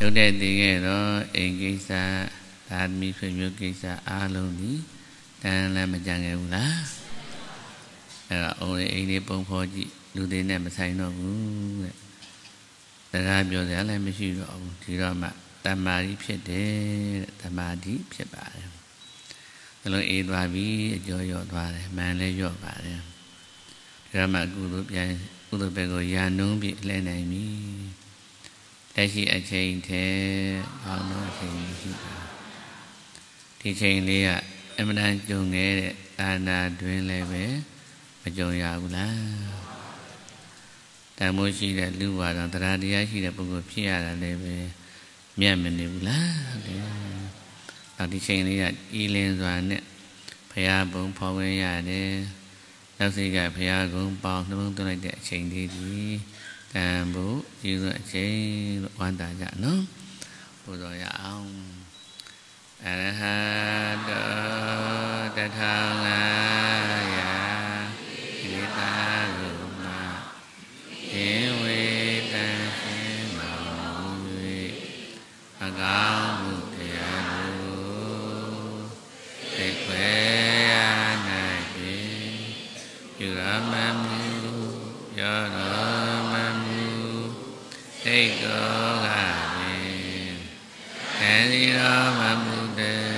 ရုပ်တဲ့တည်ခဲ့တော့အိမ်ကိစ္စသာသမီဆွေမျိုးကိစ္စအားလုံးဒီတန်လည်းမကြံခဲ့ဘူးလားအဲ့တော့အိုးအိမ်လေးပုံဖော်ကြည့်လူတွေနဲ့မဆိုင်တော့ဘူးတဲ့စကားပြောစရာလည်းမရှိတော့ဘူးဒီတော့မှတမာတိဖြစ်တယ်တဲ့တမာတိဖြစ်ပါတယ်ဒါလုံးအေးသွားပြီအကျော်ရော့သွားတယ်မန်လည်းရော့ပါတယ်ဒါမှကုသိုလ်ပြန်ကုသိုလ်ဘက်ကိုယာနှုံးပြီးလဲနိုင်ပြီ လက်ရှိအချိန်ထဲဘောင်းတော့အချိန်ရှိပါဒီချိန်လေးကအမှန်တန်ကြုံခဲ့တဲ့အာနာတွင်လည်းပဲမကြုံရဘူးလားတန်မိုးရှိတဲ့လူဝါတော်တရားတရားရှိတဲ့ပုဂ္ဂိုလ်ဖြစ်ရတာလည်းပဲမြတ်မနေဘူးလားတဲ့နောက်ဒီချိန်လေးကဤလင်းစွာနဲ့ဘုရားဘုံဖော်ဝင်ရတယ်နောက်စိတ်ကဘုရားကုံပေါင်းနှလုံးသွင်းလိုက်တဲ့အချိန်လေးကြီး တန်ဖို့ကျေးဇူးအချိန်လို့ဝမ်းသာကြနော်ဘုရားရအောင်အရဟတောတထာငါယဣတာရုမယေဝေတံရှင်မော၍အကောင်းမှုတရားတို့သိခွဲရ၌ပြီပြုရမမှုရောတော်မမှု သိတော်ကပင်အဲဒီတော်မမှုတဲ့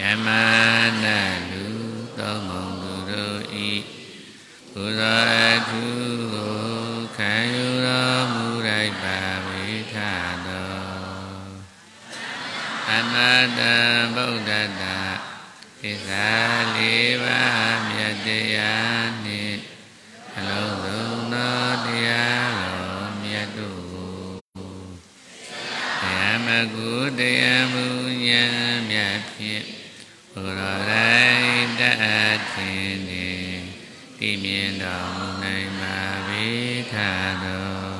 ယမနာလူသောမုံသူတို့ဤကုသိုလ်အထုကိုခံယူတော်မူလိုက်ပါဝိထတော်အနတ္တဗုဒ္ဓတသစ္စာလေးပါးမြတ်တရားနှင့်အလုံးစုံသောတရားတော်မြတ်တို့တရား မကုတရားမူဉာဏ်မြတ်ဖြင့်ဘုရားတိုင်းတတ်ထင်နေတည်မြင်တော်မူနိုင်ပါပေထတော်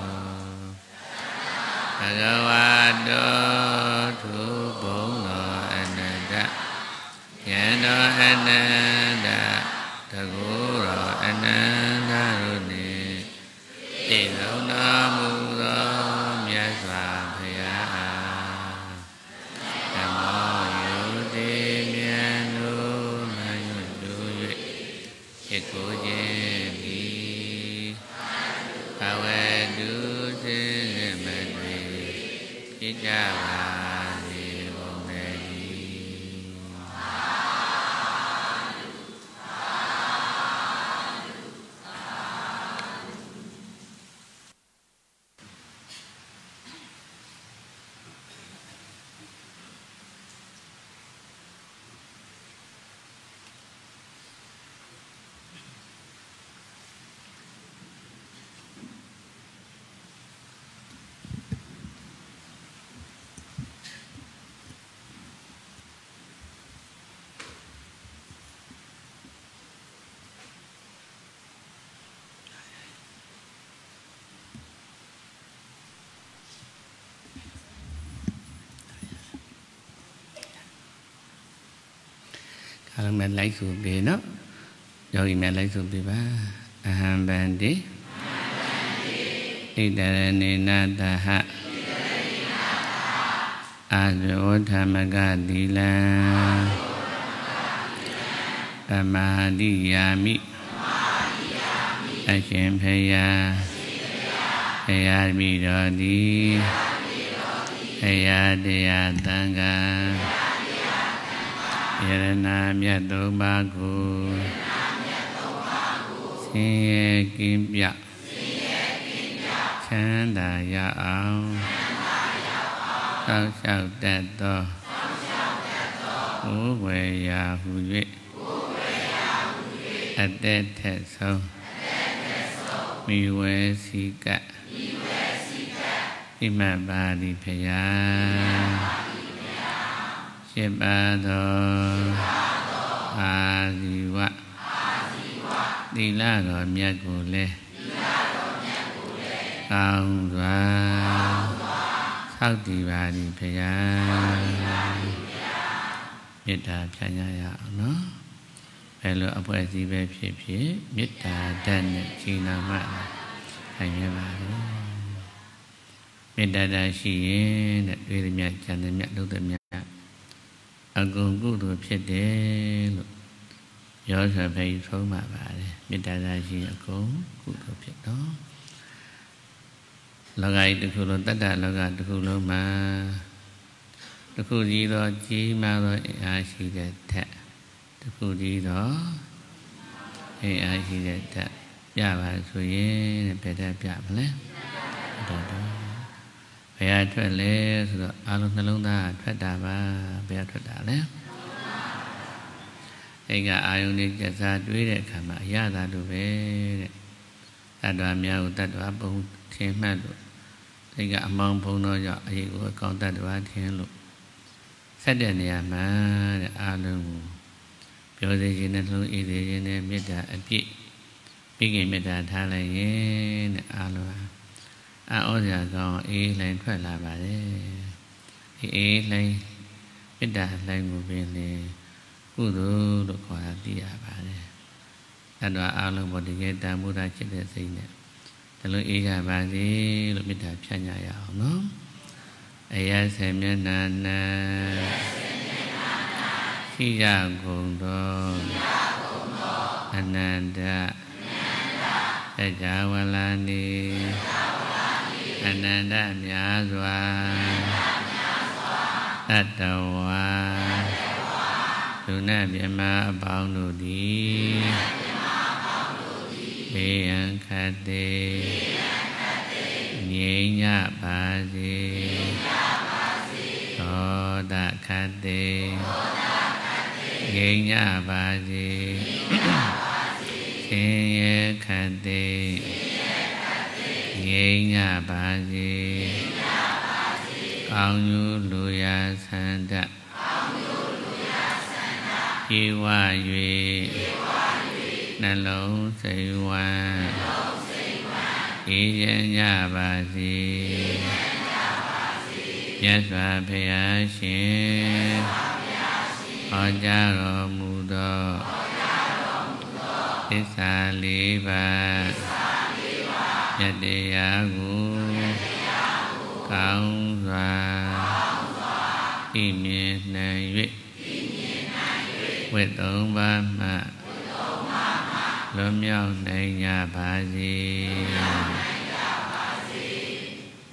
ဘဂဝါတော်သူဘုံတော်အနန္တယံတော်အနန္တတကူတော်အနန္တတို့နှင့်တည်လုံးတော်မူသောမြ စ်ကိုခြင်းသည်ဘဝတုစေမတွေဖြစ်ကြပါ အားလုံးပဲလိုက်ဆိုပြီနော်ယောဂီများလိုက်ဆိုပြီပါအဟံဗန္တိဣတရဏေနတဟအာဇောဓမ္မကသီလံသမာဓိယာမိအရှင်ဖေယဖေယမိတော်သည်ဖေယတရားတန်ခါ ယရနာမြတ်သုံးပါးကိုဆင်းရဲကင်းပြချမ်းသာရအောင်သောက်လျှောက်တတ်သောဘုဝေရာဟု၍အတက်ထက်ဆုံးမိဝဲစီကဣမတ်ပါတိဖ ယားရှင်းပါသောအာဇီဝသီလတော်မြတ်ကိုလည်းကောင်းစွာဆောက်တည်ပါသည်ဖရာမေတ္တာဖြန့်ရရအောင်နော်ဘယ်လိုအဖွဲ့အစည်းပဲဖြစ်ဖြစ်မေတ္တာဓာတ်နဲ့ခြေနာမှထိုင်ရပါလို့မေတ္တာတာရှိရင်တဲ့တွေ့ရမြတ်ဉာဏ်မြတ်လုပ်တဲ့မြတ် အကုန်ကုသိုလ်ဖြစ်တယ်လို့ရောဆိုဖိဆုံးမှာပါတယ်မေတ္တာတာရှိအကုန်ကုသိုလ်ဖြစ်တော့လောကကြီးတစ်ခုလုံးတတ္တလောကတစ်ခုလုံးမှာတစ်ခုကြီးသောကြီးမားသောအင်အားရှိတဲ့ထက်တစ်ခုကြီးသောအင်အားရှိတဲ့ထက်ပြပါဆိုရင်ဘယ်တက်ပြမလဲတော်တော် ဘယ်အထွက်လဲဆိုတော့အလုံးနှလုံးသားထွက်တာပါဘယ်အထွက်တာလဲအဲ့ကအာယုန်နဲ့ကြစားတွေးတဲ့အခါမှာအရသာတို့ပဲတဲ့တတ္တဝါများကိုတတ္တဝါပုံထင်မှတ်လို့အဲ့ကအမောင်းဖုံတော့ကြောင့်အရေးကိုအကောင်းတတ္တဝါထင်လို့ဆက်တဲ့နေရာမှာတဲ့အာလုံးကိုပြောစေခြင်းနဲ့လုံးအေးစေခြင်းနဲ့မေတ္တာအပြည့်မိခင်မေတ္တာထားလိုက်ရင်တဲ့အာလုံး အာဩဇာကောင်းအေးလှိုင်ထွက်လာပါတယ်အေးလှိုင်မေတ္တာလှိုင်ကိုပင်လေကုသိုလ်လို့ခေါ်တာသိရပါတယ်အဲ့တော့အာလုံးပေါ်တကယ်တန်ဖိုးထားချစ်တဲ့စိတ်နဲ့ဒါလိုအေးကြပါစေလို့မေတ္တာဖြန့်ညရအောင်နော်အယဆေမျက်နှာနာရှိရကုန်သောအနန္တသကြဝလာနေ အနန္တများစွာတတဝါလူနာမြမအပေါင်းတို့သည်ဘေးရန်ခတ်သေးငြိမ်းကြပါစေသောတခတ်သေးငြိမ်းကြပါစေဆင်းရဲခတ်သေး ငြိမ်းကြပါစေကောင်းကျိုးလူရာဆန္ဒပြေဝ၍နှလုံးစိတ်ဝမ်းအေးချမ်းကြပါစေမြတ်စွာဘုရားရှင်ဟောကြားတော်မူသောသစ္စာလေးပါး မြတ်တရားကိုကောင်းစွာဤမြင်နိုင်၍ဝိတ္တုံပါမှလွန်မြောက်နိုင်ကြပါစေ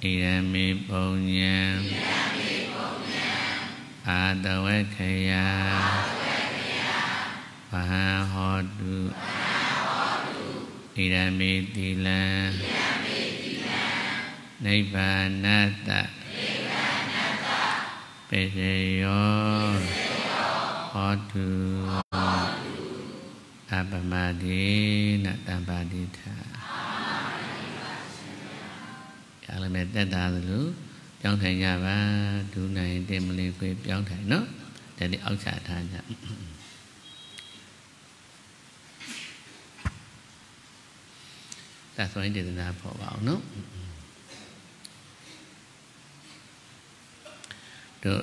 ဣရမေပုံညံအာတဝေခယဝဟံဟောတု ဣရမေတိလံနိဗ္ဗာနတပေစေယောဟောတုအပမတိနတမ္ပါတိထအားလုံးနဲ့တက်တာသလိုပြောင်းထိုင်ကြပါဒူးနိုင်တင်မလေးခွေပြောင်းထိုင်နော်ဒါလေးအောက်ချထားကြ ဒါဆိုရင်ဒေသနာပေါ်ပါအောင်နော်တို့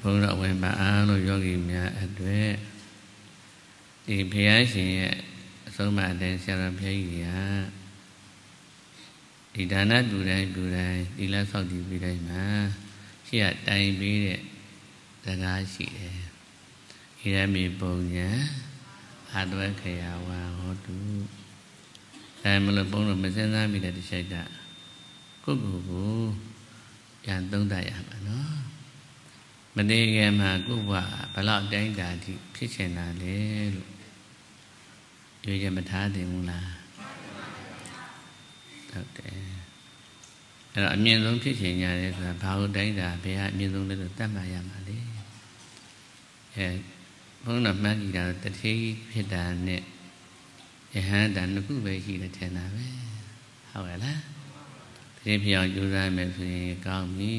ဘုန်းတော်ဝင်ပါအားလို့ယောဂီများအတွက်ဒီဘုရားရှင်ရဲ့အဆုံးအမအတိုင်းဆရာတော်ဘုရားကြီးကဒီဒါနတူတိုင်းတူတိုင်းသီလဆောက်တည်ပြီးတိုင်းမှာရှေ့ကတိုင်ပြီးတဲ့စကားရှိတယ်။ဣရမေပုံညာအာတဝခယာဝံဟောတု အဲမလို့ပုံလို့မစင်စားမိတဲ့တစ်ချိန်ကကိုယ့်ကိုယ်ကိုပြန်သုံးသပ်ရမှာနော်။မသေးခင်မှာကိုယ့်ဘဝဘလောက်တိုင်းတာဒီဖြစ်ချင်တာလေလို့ရွေးချက်မထားသင့်ဘူးလားဟုတ်တယ်အဲ့တော့အမြင့်ဆုံးဖြစ်ချင်ကြတယ်ဆိုတာဘာလို့တိုင်းတာဘယ်ဟာအမြင့်ဆုံးလဲလို့တတ်မှတ်ရမှာလေအဲဘုန်းတော်မှတ်ကြည့်တာတတိဖြစ်တာနဲ့ ယဟန်တာနှစ်ခုပဲရှိတယ်ထင်တာပဲဟုတ်ရဲ့လားတတိဖြစ်အောင်ကြိုးစားမယ်ဆိုရင်ကောင်းပြီ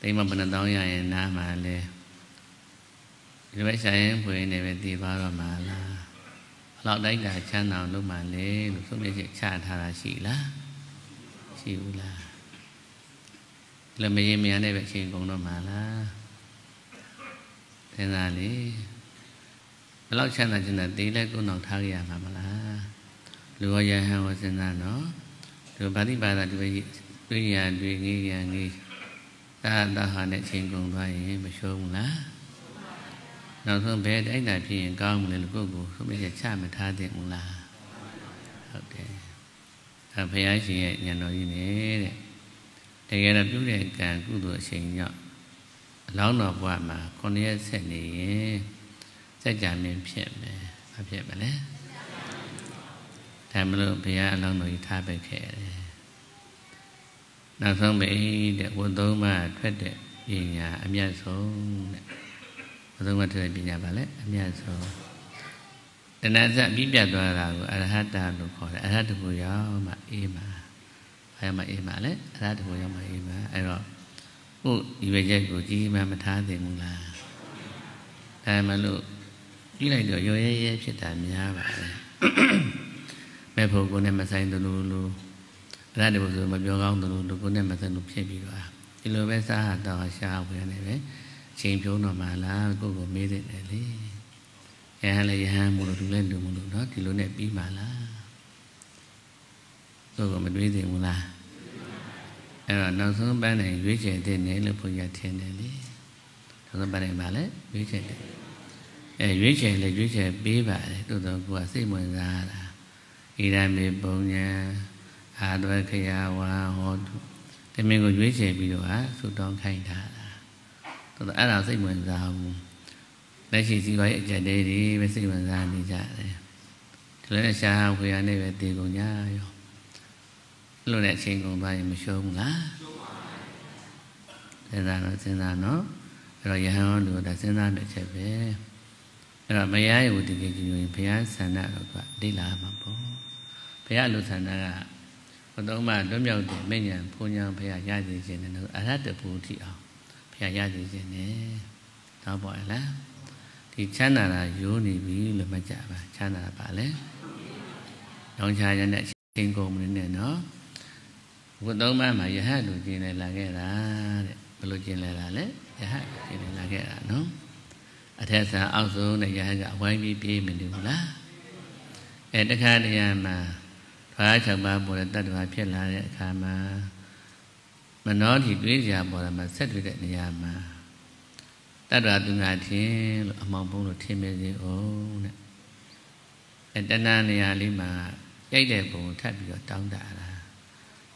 တိမ်မဘယ်နှတောင်းရရင်နားမှာလဲဒီဘက်ဆိုင်ရင်ဖွင့်နေပဲတည်ပါတော့မှာလားလောက်တိုင်းတာချမ်းသာအောင်လုပ်မှလေလို့ဆုံးဖြတ်ချက်ချထားတာရှိလားရှိဘူးလားလည်းမရင်မရတဲ့ပဲအချိန်ကုန်တော့မှလားသင်္သာလေဘ လောက်ချမ်းသာချင်တာတေးလဲကုန်းအောင်ထားရမှာမလားလူရောယဟန်ဝစဉ်းစားနော်ဒီဗာတိပါဒဒီပဲတွေ့ရတွေ့ငေးရငေးသာသာဟာနဲ့ချိန်ကုန်သွားရင်မရှုံးဘူးလားနောက်ဆုံးဘယ်တိုက်တာဖြစ်ရင်ကောင်းမလဲလို့ကိုယ့်ကိုဆုံးဖြတ်ချမထားသင့်ဘူးလားဟုတ်တယ်အဲဘုရားရှင်ရဲ့ဉာဏ်တော်ကြီးနဲ့တဲ့တကယ်တော့ပြုတဲ့ကံကုသိုလ်အချိန်ကြောင့်အလောင်းတော်ဘဝမှာခုနှစ်ရက်ဆက်နေရင် စัจ जा မင်းဖြစ်မယ်ဘာဖြစ်မလဲဒါမလို့ဘုရားအလောင်းတော်ကြီးထားပစ်ခဲ့တယ်နောက်ဆုံးပဲတဲ့ဝတ်သုံးပါထွက်တဲ့ပညာအမြတ်ဆုံးတဲ့ဝတ်သုံးပါထွက်တဲ့ပညာပါလေအမြတ်ဆုံးတဏှာစပြီးပြတ်သွားတာကိုအရဟတလို့ခေါ်တယ်အရဟတကိုရောက်မှအေးမှာဘာမှအေးမှာလဲအရဟတကိုရောက်မှအေးမှာအဲ့တော့ကိုဒီဝေချက်ကိုကြီးမှမထားသင့်ဘူးလားဒါမှလို့ ကြီးလိုက်တော့ရောရဲရဲဖြစ်တာများပါတယ်မဲ့ဖို့ကိုနဲ့မဆိုင်သလိုလိုအရဟတဘုဆိုမပြောကောင်းသလိုလိုကိုနဲ့မဆိုင်လို့ဖြစ်ပြီးတော့ဒီလိုပဲစားဟာတော့ရှားဝင်နေပဲချိန်ဖြုံးတော့မှလားကိုကိုမေးတဲ့လေယဟန်လည်းယဟန်မို့လို့သူလည်းလူမို့လို့เนาะဒီလိုနဲ့ပြီးမှလားကိုကိုမတွေးသိဘူးလားအဲ့တော့နောက်ဆုံးပန်းနိုင်ရွေးချယ်တဲ့နေလို့ဘုရားထင်တယ်လေနောက်ဆုံးပန်းနိုင်ပါလေရွေးချယ်တယ် အဲရွေးချယ်လေရွေးချယ်ပေးပါတယ်တိုးတော့ကိုကစိတ်ဝင်စားတာဣဒံမေပုံညာအာဒဝခယဝါဟောတုတမင်ကိုရွေးချယ်ပြီးတော့ဟာသုတောင်းခိုင်းတာတိုးတော့အဲ့ဒါစိတ်ဝင်စားဘူးလက်ရှိစီးပွားရေးအကျက်တွေတွေပဲစိတ်ဝင်စားနေကြတယ်ဒီလိုနဲ့ရှားဝေရနဲ့ပဲတည်ကုန်ကြရောအဲ့လိုနဲ့အချိန်ကုန်သွားရင်မရှုံးဘူးလားစဉ်းစားတော့စဉ်းစားနော်အဲ့တော့ယဟန်ဟောလို့ဒါစဉ်းစားတဲ့ချက်ပဲ အဲ့တော့မရရဘူးတကယ်ကြည့်ရင်ဘုရားဆန္ဒတော့ကဒိလာမှာပေါ့ဘုရားလူဆန္ဒကဘုသုံးမလွတ်မြောက်တဲ့မဉ္ဇဉ်ဘုံညာဘုရားရည်ခြင်းနဲ့အရဟတဘူတိအောင်ဘုရားရည်ခြင်းနဲ့တော့ပေါ့လားဒီချမ်းသာတာယိုးနေပြီလို့မှတ်ကြပါချမ်းသာပါလေတောင်းချရတဲ့အချိန်ကုန်မနေနဲ့နော်ဘုသုံးပါးမှာယဟတ်လူကျင်လည်းလာခဲ့တာတဲ့ဘယ်လိုကျင်လဲလာလဲယဟတ်ကျင်လည်းလာခဲ့တာနော် အထက်ဆံအောက်ဆုံးနဲ့ယဟတ်ကအဝိုင်းပြီးပြေးမနေဘူးလားအဲတခါတရံမှာဘာ၆ပါးပေါ်တဲ့တတ္တဝါဖြစ်လာတဲ့အခါမှာမနောတိတွေးကြပေါ်လာမှာဆက်တွေ့တဲ့နေရာမှာတတ္တဝါသူငါထင်လို့အမောင်ဘုံလို့ထင်မြင်စေအောင်တဲ့အဲတဏှာနေရာလေးမှာရိုက်တဲ့ပုံထပ်ပြီးတော့တောင်းတတာ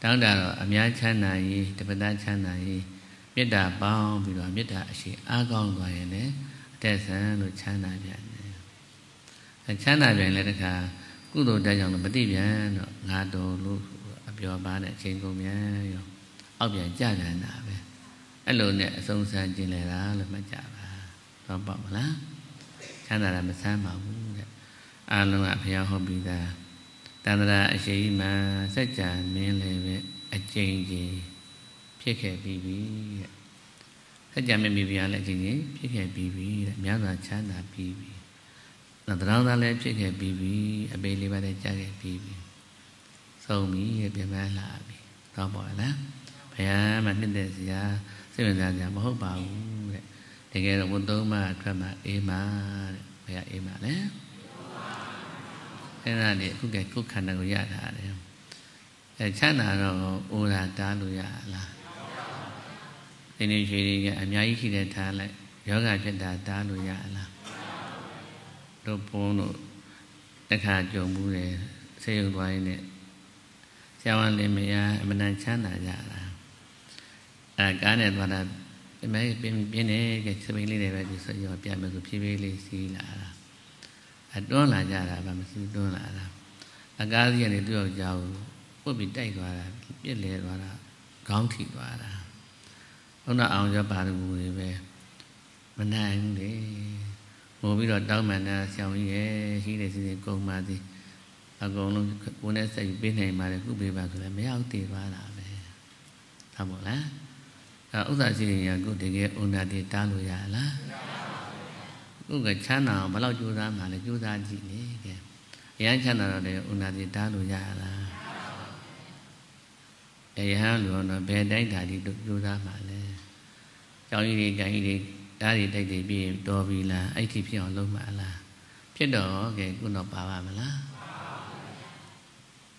တောင်းတတော့အများချမ်းသာရေးတပဒချမ်းသာရေးမေတ္တာပေါင်းပြီးတော့မေတ္တာအရှိအားကောင်းသွားရင်လည်းအ တက်ဆန်းလို့ချမ်းသာပြန်တယ်အဲချမ်းသာပြန်လည်းတခါကုသိုလ်တက်ကြောင့်မသိပြန်တော့ငါတော်လို့အပြောပါနဲ့အချိန်ကုန်ပြန်ရောအောက်ပြန်ကြပြန်တာပဲအဲ့လိုနဲ့အဆုံးစမ်းကျင်လဲတာလို့မှတ်ကြပါတော့ပေါ့မလားချမ်းသာတာမဆမ်းပါဘူးတဲ့အားလုံးကဘုရားဟောပြီးသားတန္တရာအရှိန်မှာစัจ जा မင်းလည်းပဲအကျဉ်းကြီးဖြစ်ခဲ့ပြီးပြီတဲ့ စัจ जा မင်းမိဖုရားလည်းအကျဉ်းကြီးဖြစ်ခဲ့ပြီးပြီတဲ့မြတ်စွာချမ်းသာပြီးပြီနောက်တရားသားလည်းဖြစ်ခဲ့ပြီးပြီအပေလေးပါးလည်းကြားခဲ့ပြီးပြီဆုံးပြီပြန်မလာပြီတော့ပေါ့လားဘုရားမှနှစ်သက်စရာစိတ်ဝင်စားစရာမဟုတ်ပါဘူးတဲ့တကယ်တော့ဘုသုံးပါးအတွက်မှအေးမှာတဲ့ဘုရားအေးမှာလဲအဲ့ဒါလေအခုကကိုယ်ခန္ဓာကိုရတာတယ်အဲချမ်းသာတော့အိုးတာတားလို့ရလား ဒီနေ့ရွှေတွေကအများကြီးရှိတဲ့ထားလိုက်ယောဂဖြစ်တာတားလို့ရလားတို့ဘုန်းတို့တခါကြုံမှုတယ်ဆေးရုံသွားရင်လည်းဆရာဝန်လည်းမရအမှန်တန်ချမ်းသာကြတာအဲကားနဲ့သွားတာဒီမဲ့ပြင်းပြင်းနေကစပိန်လေးတွေပဲဒီဆိုရောပြန်မယ်ဆိုဖြည်းဖြည်းလေးစီးလာတာအတွန်းလာကြတာဗာမစီးတွန်းလာတာအကားကြီးကနေသူ့ယောက်ျားကိုပုတ်ပြီးတိုက်သွားတာပြစ်လဲသွားတာခေါင်းထိသွားတာ ဘုရားအောင်ရပါရမူတွေပဲမနိုင်ဘူးလေငိုပြီးတော့တောင်းပန်တာဆောင်းကြီးရဲ့ရှိတယ်စီစီကုန်ပါသည်အကုန်လုံးကိုယ်နဲ့စိတ်ပေးနိုင်ပါတယ်ခုပေးပါဆိုလည်းမရဘူးတည်သွားတာပဲဟုတ်မို့လားအဲဥစ္စာရှိရင်ကိုတကယ်ဥနာတိတားလို့ရလားခုကချမ်းသာအောင်ဘယ်လောက်ကြိုးစားမှလဲကြိုးစားကြည့်လေကဲအရန်ချမ်းသာတော့လေဥနာတိတားလို့ရလားအရဟံလို့တော့ဘယ်တိုင်းဓာတိကြိုးစားမှလဲ ကြောင်းကြီးတွေကြိုင်းကြီးတွေဓာတ်တွေတိုက်တွေပြီးတော်ပြီလားအဲ့ဒီဖြစ်အောင်လုပ်မှလားဖြစ်တော့ကဲခုတော့ပါပါမလား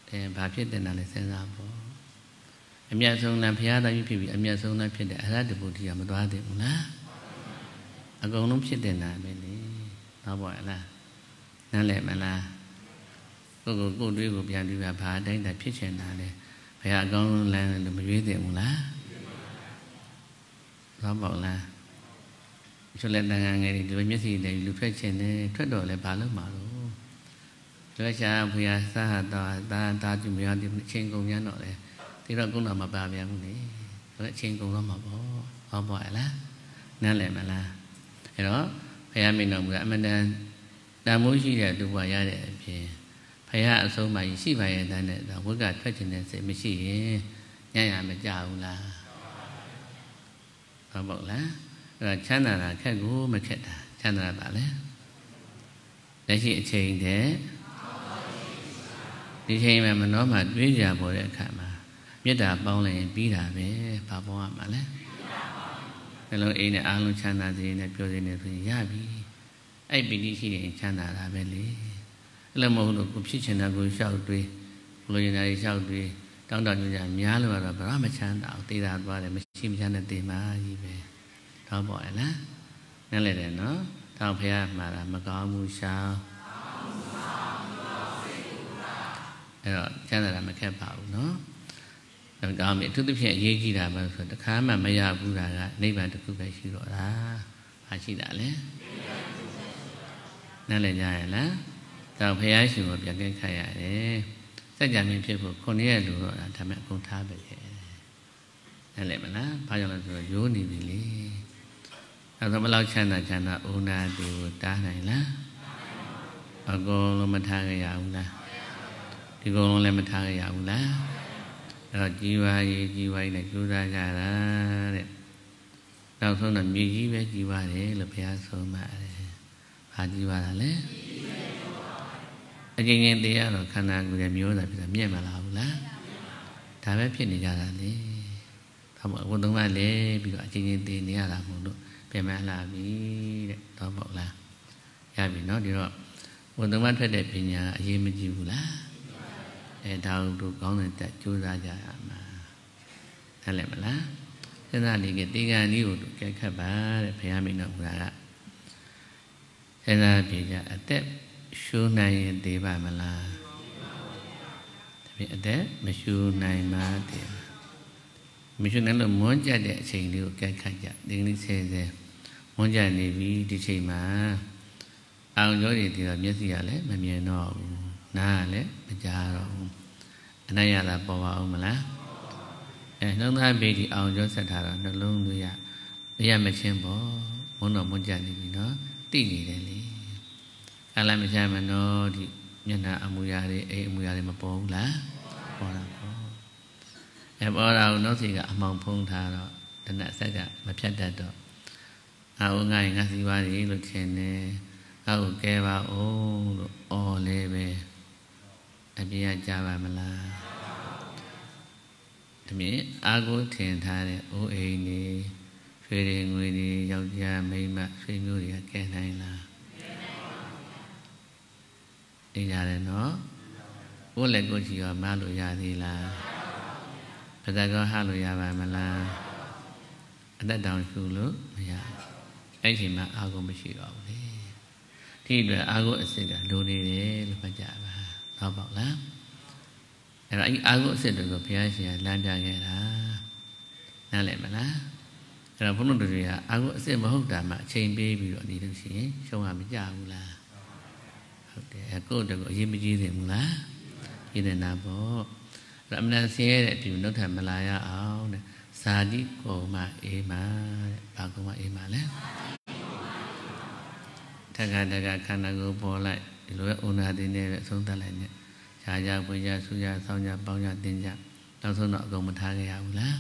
အဲဘာဖြစ်တဲ့နာလဲစဉ်းစားဖို့အမြတ်ဆုံးလမ်းဘုရားသားကြီးဖြစ်ပြီးအမြတ်ဆုံးလမ်းဖြစ်တဲ့အရဟတဗုဒ္ဓကမသွားသေးဘူးလားအကုန်လုံးဖြစ်တဲ့နာပဲလေတော့ပေါ့လားနားလည်မလားကိုကိုကိုတွေးကိုပြန်ပြီးပါဘာအတိုင်းတာဖြစ်ချင်တာလဲဘုရားအကောင်းဆုံးလမ်းလို့မရွေးသင့်ဘူးလား တော့ပေါ့လားကျွလက်တန်ငယ်ငယ်ဒီလိုမျက်စိနဲ့လူထွက်ချင်တယ်ထွက်တော့လဲဘာလို့မှာလို့ကျွလက်ရှာဘုရားသာသာသာသာကျမရဒီချင်းကုန်များတော့လေဒီတော့ကုန်းတော်မပါပြန်ဘူးလေဆိုတော့အချင်းကုန်တော့မှာပေါ့ဟောပေါ့လားနားလည်မလားအဲ့တော့ဘုရားမိန်တော်မူတာအမှန်တန်တန်မိုးရှိတဲ့သူဘဝရတဲ့အပြင်ဘုရားအဆုံးမှရှိပါရဲ့တန်းတဲ့ဝိကထွက်ခြင်းနဲ့စိတ်မရှိရင်ညံ့ရမကြဘူးလား ဟုတ်ပါ့လားအဲ့တော့ချမ်းသာတာခက်ကိုမခက်တာချမ်းသာတာလေလက်ရှိအချိန်တည်းဒီချိန်မှာမနှောမှတွေးကြပေါ်တဲ့အခါမှာမေတ္တာပေါင်းလိုက်ရင်ပြီးတာပဲဘာပေါင်းရမှာလဲနှလုံးအိမ်နဲ့အားလုံးချမ်းသာစေနဲ့ပြောစေနဲ့ဆိုရင်ရပြီအဲ့ပီတိရှိရင်ချမ်းသာတာပဲလေအဲ့လိုမဟုတ်လို့ကိုဖြစ်ချင်တာကိုရှောက်တွေးဘလိုရင်တွေရှောက်တွေး တောင်းတကြကြများလို့တော့ဘာမှမချမ်းသာဘူးတေးတာသွားတယ်မရှိမချမ်းတဲ့တေးမှကြီးပဲတော့ပေါ့လားနားလည်တယ်နော်တောင်းဖះမှာတာမကောင်းဘူးရှောင်းအဲ့တော့ချမ်းသာတာမခက်ပါဘူးနော်တော့ကောင်းပြီအထူးသဖြင့်အရေးကြီးတာပဲဆိုတခါမှမရဘူးတာကနိဗ္ဗာန်တစ်ခုပဲရှိတော့တာဘာရှိတာလဲနားလည်ကြရဲ့လားတော့ဖះရှင်ကိုပြန်ခဲ့ခတ်ရတယ် စัจ जा မြင်ဖြစ်ဖို့ခုနှစ်ရက်လို့တော့ဒါမဲ့အကုန်ထားပဲခဲ့နားလည်မလားဘာကြောင့်လဲဆိုတော့ရိုးနေပြီလေအဲဒါဘယ်လောက်ချမ်းသာချမ်းသာအိုနာတူတားနိုင်လားအကုန်လုံးမထားကြရဘူးလားဒီကုန်လုံးလည်းမထားကြရဘူးလားအဲ့တော့ជីវာရေးជីវာရေးနဲ့ကြိုးစားကြတာတဲ့နောက်ဆုံးတော့မြေကြီးပဲជីវာတယ်လို့ဘုရားဆုံးပါတယ်ဘာជីវာတာလဲ အချင်းချင်းတရားတော့ခန္ဓာကိုယ်ရဲ့မျိုးသားဖြစ်တာမြင့်မလာဘူးလားဒါပဲဖြစ်နေကြတာလေဒါမှဘုံသုံးပါးလဲပြီးတော့အချင်းချင်းသိနေရတာမဟုတ်လို့ပြင်မလာပြီတဲ့တော့မဟုတ်လားရပြီเนาะဒီတော့ဘုံသုံးပါးထွက်တဲ့ပညာအရေးမကြီးဘူးလားအဲဒါတို့ကောင်းတဲ့တက်ကြိုးစားကြရမှာဟုတ်လဲမလားစဉ်းစားနေကြတေကံကြီးကိုကြက်ခတ်ပါတဲ့ဘုရားမိန့်တော်မူတာကစဉ်းစားပြေကြအသက် ရှုနိုင်ရင်တည်ပါမလားတပည့်အသက်မရှုနိုင်မှတည်မရှုနိုင်လို့မွန်းကြတဲ့အချိန်လေးကိုကြက်ခတ်ကြဒီကနေ့ဆဲဆဲမွန်းကြနေပြီဒီချိန်မှာအောင်ကျော်တွေဒီတော့မျက်စိကလည်းမမြင်တော့ဘူးနားကလည်းမကြားတော့ဘူးအနိုင်ရတာပေါ်ပါအောင်မလားအဲနှလုံးသားဘေးဒီအောင်ကျော်ဆက်ထားတော့နှလုံးသွေးရအရမချင်းပေါ့မွန်းတော့မွန်းကြနေပြီနော်တိနေတယ်လေ အလားမချမ်းမနော်ဒီမျက်နှာအမူအရာတွေအိမ်အမူအရာတွေမပေါ်ဘူးလားပေါ်တာပေါ့အဲပေါ်တာကိုနောက်စီကအမောင်ဖုံးထားတော့တနတ်ဆက်ကမဖြတ်တတ်တော့အာဟုငါ့ငါစီပါးတွေလို့ထင်တယ်အောက်ကဲပါအောင်လို့အော်လဲပဲအပြည့်ကြပါမလားဒီမြင်အာကိုထင်ထားတဲ့အိုးအိမ်နေရွှေတွေငွေတွေယောက်ျားမိန်းမဆွေမျိုးတွေကကဲနိုင်လား နေကြတယ်နော်ကိုယ်လည်းကိုယ်ချီရောမလို့ရသေးလားပဇာကောဟလို့ရပါမလားအသက်တောင်ရှုလို့မရအဲ့ဒီမှာအာကိုမရှိတော့ဘူးလေဒီအတွက်အာကိုအစစ်ကလိုနေတယ်လို့မှတ်ကြပါတော့ပေါ့လားအဲ့တော့အဲ့အာကိုအစစ်တွေကိုဘုရားရှင်ကလမ်းပြခဲ့တာနားလည်မလားအဲ့တော့ဘုန်းတော်တွေကအာကိုအစစ်မဟုတ်တာမှအချိန်ပေးပြီးတော့နေလို့ရှိရင်ရှုံးရမကြဘူးလား ဟုတ်တယ်ကိုယ့်တကူအရေးမကြီးသေးဘူးလားကြီးတယ်နာပေါ့အဲ့အမှန်ဆင်းရဲတဲ့အတူနှုတ်ထမလာရအောင်တဲ့ဇာတိကုံမအေးမာတဲ့ဘာကုံမအေးမာလဲတက္ကတက္ကခန္ဓာကိုယ်ပေါ်လိုက်ဒီလိုပဲဩနာတိနဲ့ပဲအဆုံးသတ်လိုက်နဲ့ဈာကြပွေကြဆူကြဆောင်းကြပေါင်းကြတင်ကြနောက်ဆုံးတော့အကုန်မထားခဲ့ရဘူးလား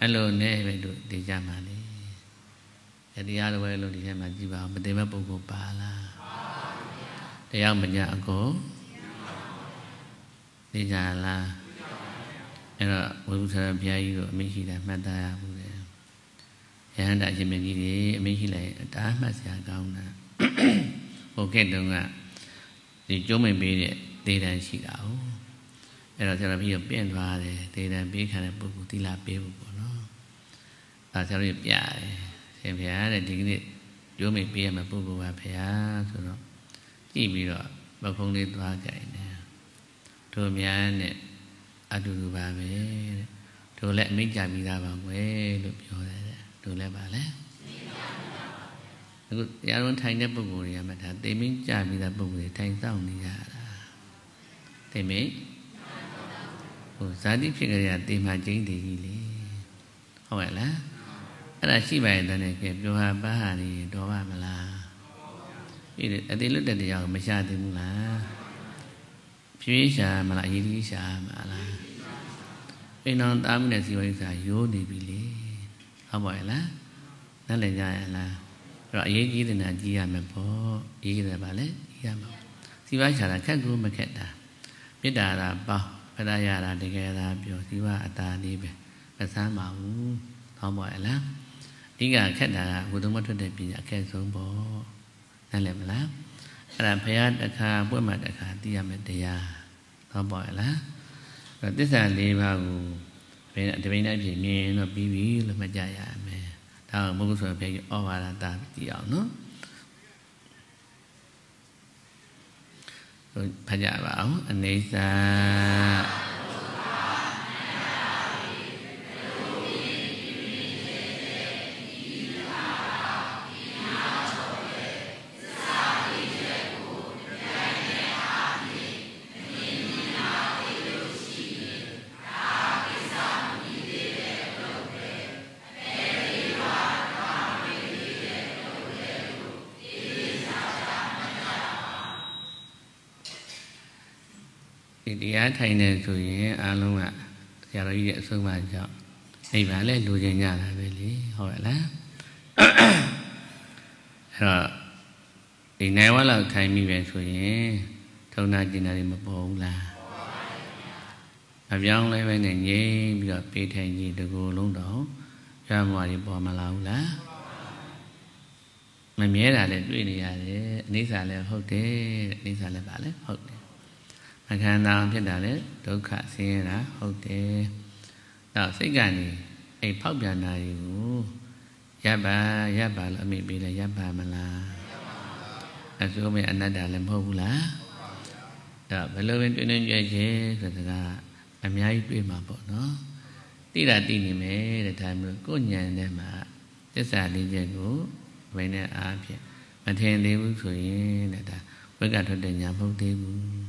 အဲ့လိုနဲ့ပဲတို့တည်ကြမှာလေအဲ့တရားတော်ပဲလို့ဒီထဲမှာကြည်ပါအောင်မတင်မဲ့ပုဂ္ဂိုလ်ပါလား တရားမညာအကုန်သိကြလားအဲ့တော့ဝိဘုရားဘုရားကြီးတို့အမိရှိတာမှတ်သားရဘူးလေယဟန္တာရှင်မင်းကြီးတွေအမိရှိလိုက်အတားမှတ်စရာကောင်းတာဟိုကဲ့တုန်းကဒီကျုံးမိန်ပေးတဲ့ဒေတန်ရှိတာဟုတ်အဲ့တော့ဆရာတော်ကြီးကပြင့်သွားတယ်ဒေသံပေးခံတဲ့ပုဂ္ဂိုလ်သီလပေးဖို့ပေါ့နော်အဲဆရာတော်ကြီးပြတယ်ရှင်ဘုရားတဲ့ဒီကနေ့ရုံးမိပေးရမယ့်ပုဂ္ဂိုလ်ပါဘုရားဆိုတော့ ကြည့်ပြီးတော့မဖုံးလေးသွားကြတယ်တို့များနဲ့အတူတူပါပဲတဲ့တို့လည်းအမိတ်ကြပြီးသားပါကွယ်လို့ပြောတယ်တို့လည်းပါလဲအခုတရားတော်ထိုင်တဲ့ပုဂ္ဂိုလ်တွေကမှဒါသိမင်းကြပြီးသားပုဂ္ဂိုလ်တွေထိုင်ဆောင်နေကြတာသိမင်းဟိုဇာတိဖြစ်ကြရတေမာကျင်းတည်ကြီးလေဟုတ်ရဲ့လားအဲ့ဒါရှိပါရဲ့တည်းကပြောဟာပါဟာနေတော်ပါမ လားဒီအသေးလွတ်တဲ့တရားကိုမရှာသေးဘူးလားဖြည်းရှာမလားအရေးကြီးရှာမလားအိမ်တော်သားမနဲ့စီဝိစာရိုးနေပြီလေဟုတ်ပါရဲ့လားနားလည်ကြရဲ့လားအဲ့တော့အရေးကြီးတဲ့နာကြီးရမယ်ပေါ့ရေးရတယ်ပါလေကြီးရမှာစီဝါရှာတာခက်ကူမခက်တာမေတ္တာသာပေါင်းဖရရတာတကယ်သာပြောစီဝါအတာလေးပဲမဆမ်းပါဘူးဟုတ်ပါရဲ့လားအဓိကခက်တာကဘုဒ္ဓမထွက်တဲ့ပညာအခက်ဆုံးပေါ့ နားလည်မလားအဲ့ဒါဘုရားတခါပွင့်မှတခါသိရမယ်တရားဟုတ်ပါရဲ့လားအဲ့သစ္စာ၄ပါးကိုဘယ်တပိန်းတိုင်းပြင်မြင်တော့ပြီးပြီလို့မှတ်ကြရမယ်ဒါကမဟုတ်ဆိုဘယ်ဩဝါဒတာကြည့်အောင်နော်ဖတ်ကြပါအောင်အနေစာတရား ထိုင်နေဆိုရင်အားလုံးကဆရာတော်ကြီးရဲ့အဆုံးအမကြောင့်အိဗာလည်းလူချင်းကြတာပဲလေဟုတ်ရဲ့လားအဲ့တော့ဒီနိုင်ဝါလောက်ထိုင်မိပဲဆိုရင်ထုံနာကျင်တာတွေမပေါ်ဘူးလားအပြောင်းလဲပဲနဲ့ငြိမ်ပြီးတော့ပေးထိုင်ကြီးတကူလုံးတော့ရမွားတွေပေါ်မလာဘူးလားမမြဲတာလည်းတွေ့နေရတယ်အနိစ္စလည်းဟုတ်တယ်အနိစ္စလည်းပါလဲဟုတ်တယ် အခန္ဓာဖြစ်တာလေဒုက္ခဆင်းရဲတာဟုတ်တယ်။တော့စိတ်ကနေအဲ့ဖောက်ပြန်တာတွေကိုရပ်ပါရပ်ပါလို့အမိပေးတယ်ရပ်ပါမလား။အစိုးမေအနတ္တလည်းမဟုတ်ဘူးလား။တော့ဘယ်လိုပဲတွင်တွင်ကြဲကြဲဆိုတာကအများကြီးတွေ့မှာပေါ့နော်။တိတာတိနေမယ်တဲ့ဒါမျိုးကိုညံထဲမှာသစ္စာလေးချက်ကိုဘယ်နဲ့အားဖြင့်မထင်သေးဘူးဆိုရင်တဲ့ဒါဝိကထွက်တဲ့ညာမဟုတ်သေးဘူး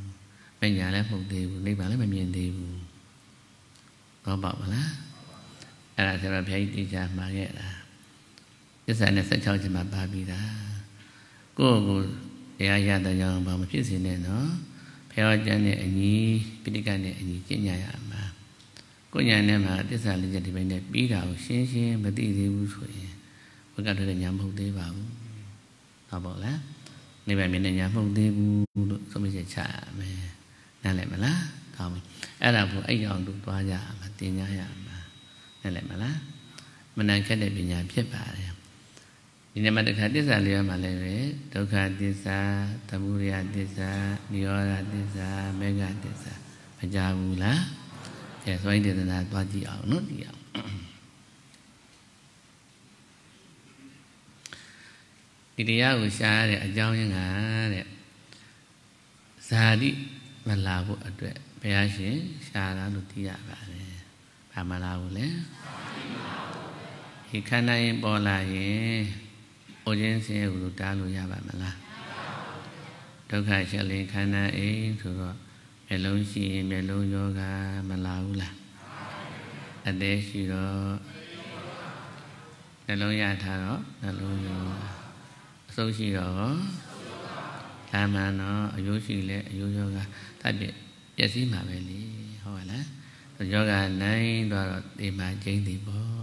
ပညာလည်းမဟုတ်သေးဘူးနိဗ္ဗာန်လည်းမမြင်သေးဘူးတော့ပေါ့မလားအဲ့ဒါဆိုတော့ဘုရားကြီးတရားမှာခဲ့တာသစ္စာနဲ့16ချက်မှာပါပြီးတာကိုယ့်ကိုတရားရတဲ့ကြောင့်ဘာမဖြစ်စေနဲ့နော်ဘုရားကျမ်းနဲ့အညီပိဋကနဲ့အညီကျင့်ကြရမှာကိုညာနဲ့မှာသစ္စာလေးချက်ဒီပိုင်းနဲ့ပြီးတာကိုရှင်းရှင်းမသိသေးဘူးဆိုရင်ဘုရားတို့လည်းညာမဟုတ်သေးပါဘူးဟုတ်ပါလားနိဗ္ဗာန်မြင်တဲ့ညာမဟုတ်သေးဘူးလို့ဆုံးဖြတ်ချက်ချရမယ် နားလည်မလားကောင်းပြီအဲ့ဒါကိုအဲ့အောင်တို့သွားကြမှာတင်ကြရမှာနားလည်မလားမနန်ခက်တဲ့ပညာဖြစ်ပါတယ်ဒီနေ့မှတခါသစ္စာလေးရမှာလည်းပဲဒုက္ခသစ္စာသမုဒယသစ္စာနိရောဓသစ္စာမေဃသစ္စာမကြဘူးလားကဲဆိုရင်ဒေသနာသွားကြည့်အောင်နော်ကြည့်အောင်ဒီတရားကိုရှားရတဲ့အကြောင်းရင်းကတဲ့ဇာတိ မလာဖို့အတွက်ဘုရားရှင်ရှာတာလို့သိရပါတယ်။ဘာမလာဘူးလဲ။ဒီခန္ဓာရင်ပေါ်လာရင်အိုခြင်းဆင်းရဲကိုတားလို့ရပါမလား။ဒုက္ခချက်လင်းခန္ဓာအိမ်ဆိုတော့မျက်လုံးရှိရင်မျက်လုံးယောဂမလာဘူးလား။အသေးရှိတော့နှလုံးရထားတော့နှလုံးယောအဆုံးရှိတော့ ဒါမှန်တော့အယိုးရှိလဲအယိုးယောဂတတ်ပြပျက်စီးမှာပဲလေဟုတ်လားယောဂနိုင်တော့ဒီမှာကျင်းသည်ပေါ့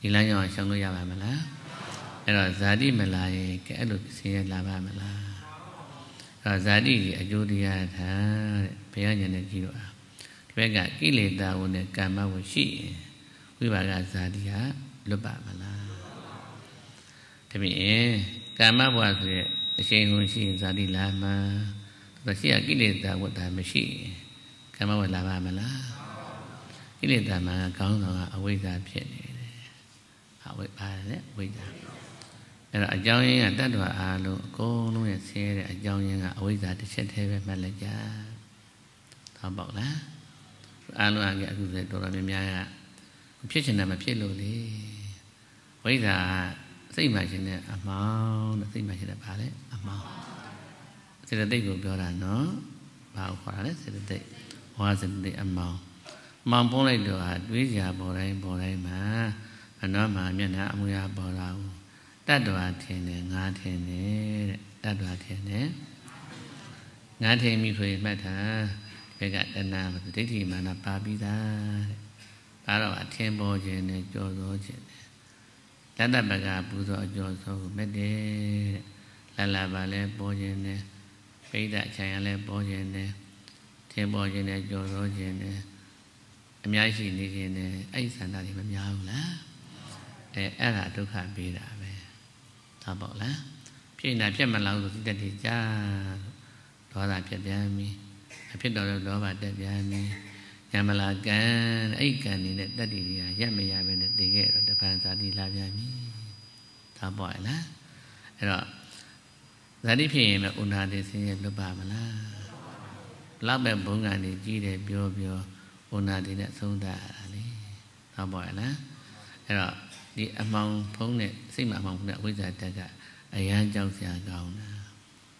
ဒီလမ်းကြောင်းရှောင်လို့ရပါမလားအဲ့တော့ဇာတိမလာရင်ကဲအဲ့လိုဆင်းရဲလာပါမလားအဲ့တော့ဇာတိကြီးအကျိုးတရားထားတဲ့ဘုရားဉာဏ်နဲ့ကြည့်တော့ဒီဘက်ကကိလေသာဝင်နဲ့ကာမဝင်ရှိရင်ဝိပါကဇာတိဟာလွတ်ပါမလားဒါပြင်ကာမဘဝဆိုတဲ့ အချိန်ကုန်ရှိရင်ဇာတိလာမှာဒါရှိရကိလေသာဝတ္တမရှိကဓမ္မဝလာပါမလားကိလေသာမှာကောင်းဆောင်ကအဝိဇ္ဇာဖြစ်နေတယ်အဝိပါလေဝိဇ္ဇာအဲ့တော့အကြောင်းရင်းကတတ္တဝအားလုံးအကုန်လုံးရဲ့ဆင်းရဲတဲ့အကြောင်းရင်းကအဝိဇ္ဇာတစ်ချက်တည်းပဲမှတ်လိုက်ကြသောက်ပေါ့လားအားလုံးအကြအခုဆိုတော်တော်များများကဖြစ်ချင်တယ်မဖြစ်လို့လေဝိဇ္ဇာ စိတ်မှရှင်တဲ့အမောင်းတဲ့စိတ်မှရှင်တဲ့ဘာလဲအမောင်းစေတသိက်ကိုပြောတာနော်ဘာကိုခေါ်တာလဲစေတသိက်ဝါစေတသိက်အမောင်းမောင်ပုံးလိုက်တော့ဟာတွေးကြပေါ်တိုင်းပေါ်တိုင်းမှာအနောမှာမျက်နှာအမူအရာပေါ်လာဘူးတတ္တဝါထင်တယ်ငါထင်တယ်တဲ့တတ္တဝါထင်တယ်ငါထင်ပြီဆိုရင်မှတ်တာဘက်ကတဏှာဒိဋ္ဌိမာနပါပြီးသားတဲ့ဒါတော့အထင်ပေါ်ခြင်းနဲ့ကြော်သောခြင်း နဲ့တတ္တပကပူဇော်အကျော်သောကိုမဲ့တယ်တဲ့လလပါလဲပေါ်ခြင်းနဲ့ပိဋကခြံရလဲပေါ်ခြင်းနဲ့ထင်ပေါ်ခြင်းနဲ့ကြော်သောခြင်းနဲ့အများရှိနေခြင်းနဲ့အဲ့ဒီဆန္ဒတွေမများဘူးလားအဲအဲ့ဒါဒုက္ခပေးတာပဲသာပေါ့လားဖြစ်နေတာဖြစ်မလားဆိုစိတ်တည်းကြာဒေါသဖြစ်ပြန်ပြီအဖြစ်တော်တော့လောဘတက်ပြန်ပြီ ညမလာကံအဲ့ကံနေတဲ့တတ္တိတွေကရက်မရပဲနဲ့တည်ခဲ့တော့တပန်ဇာတိလာပြန်ပြီသာပေါ့လားအဲ့တော့ဇာတိဖြစ်ရင်လည်းဥနာတိဆင်းရဲလွတ်ပါမလားလောက်ပဲဘုံကနေကြီးတယ်ပြောပြောဥနာတိနဲ့သုံးတာလေသာပေါ့လားအဲ့တော့ဒီအမောင်ဖုံးတဲ့စိတ်မအမောင်ဖုံးတဲ့အဝိဇ္ဇာတက်ကအရန်ကြောက်စရာကောင်းတာ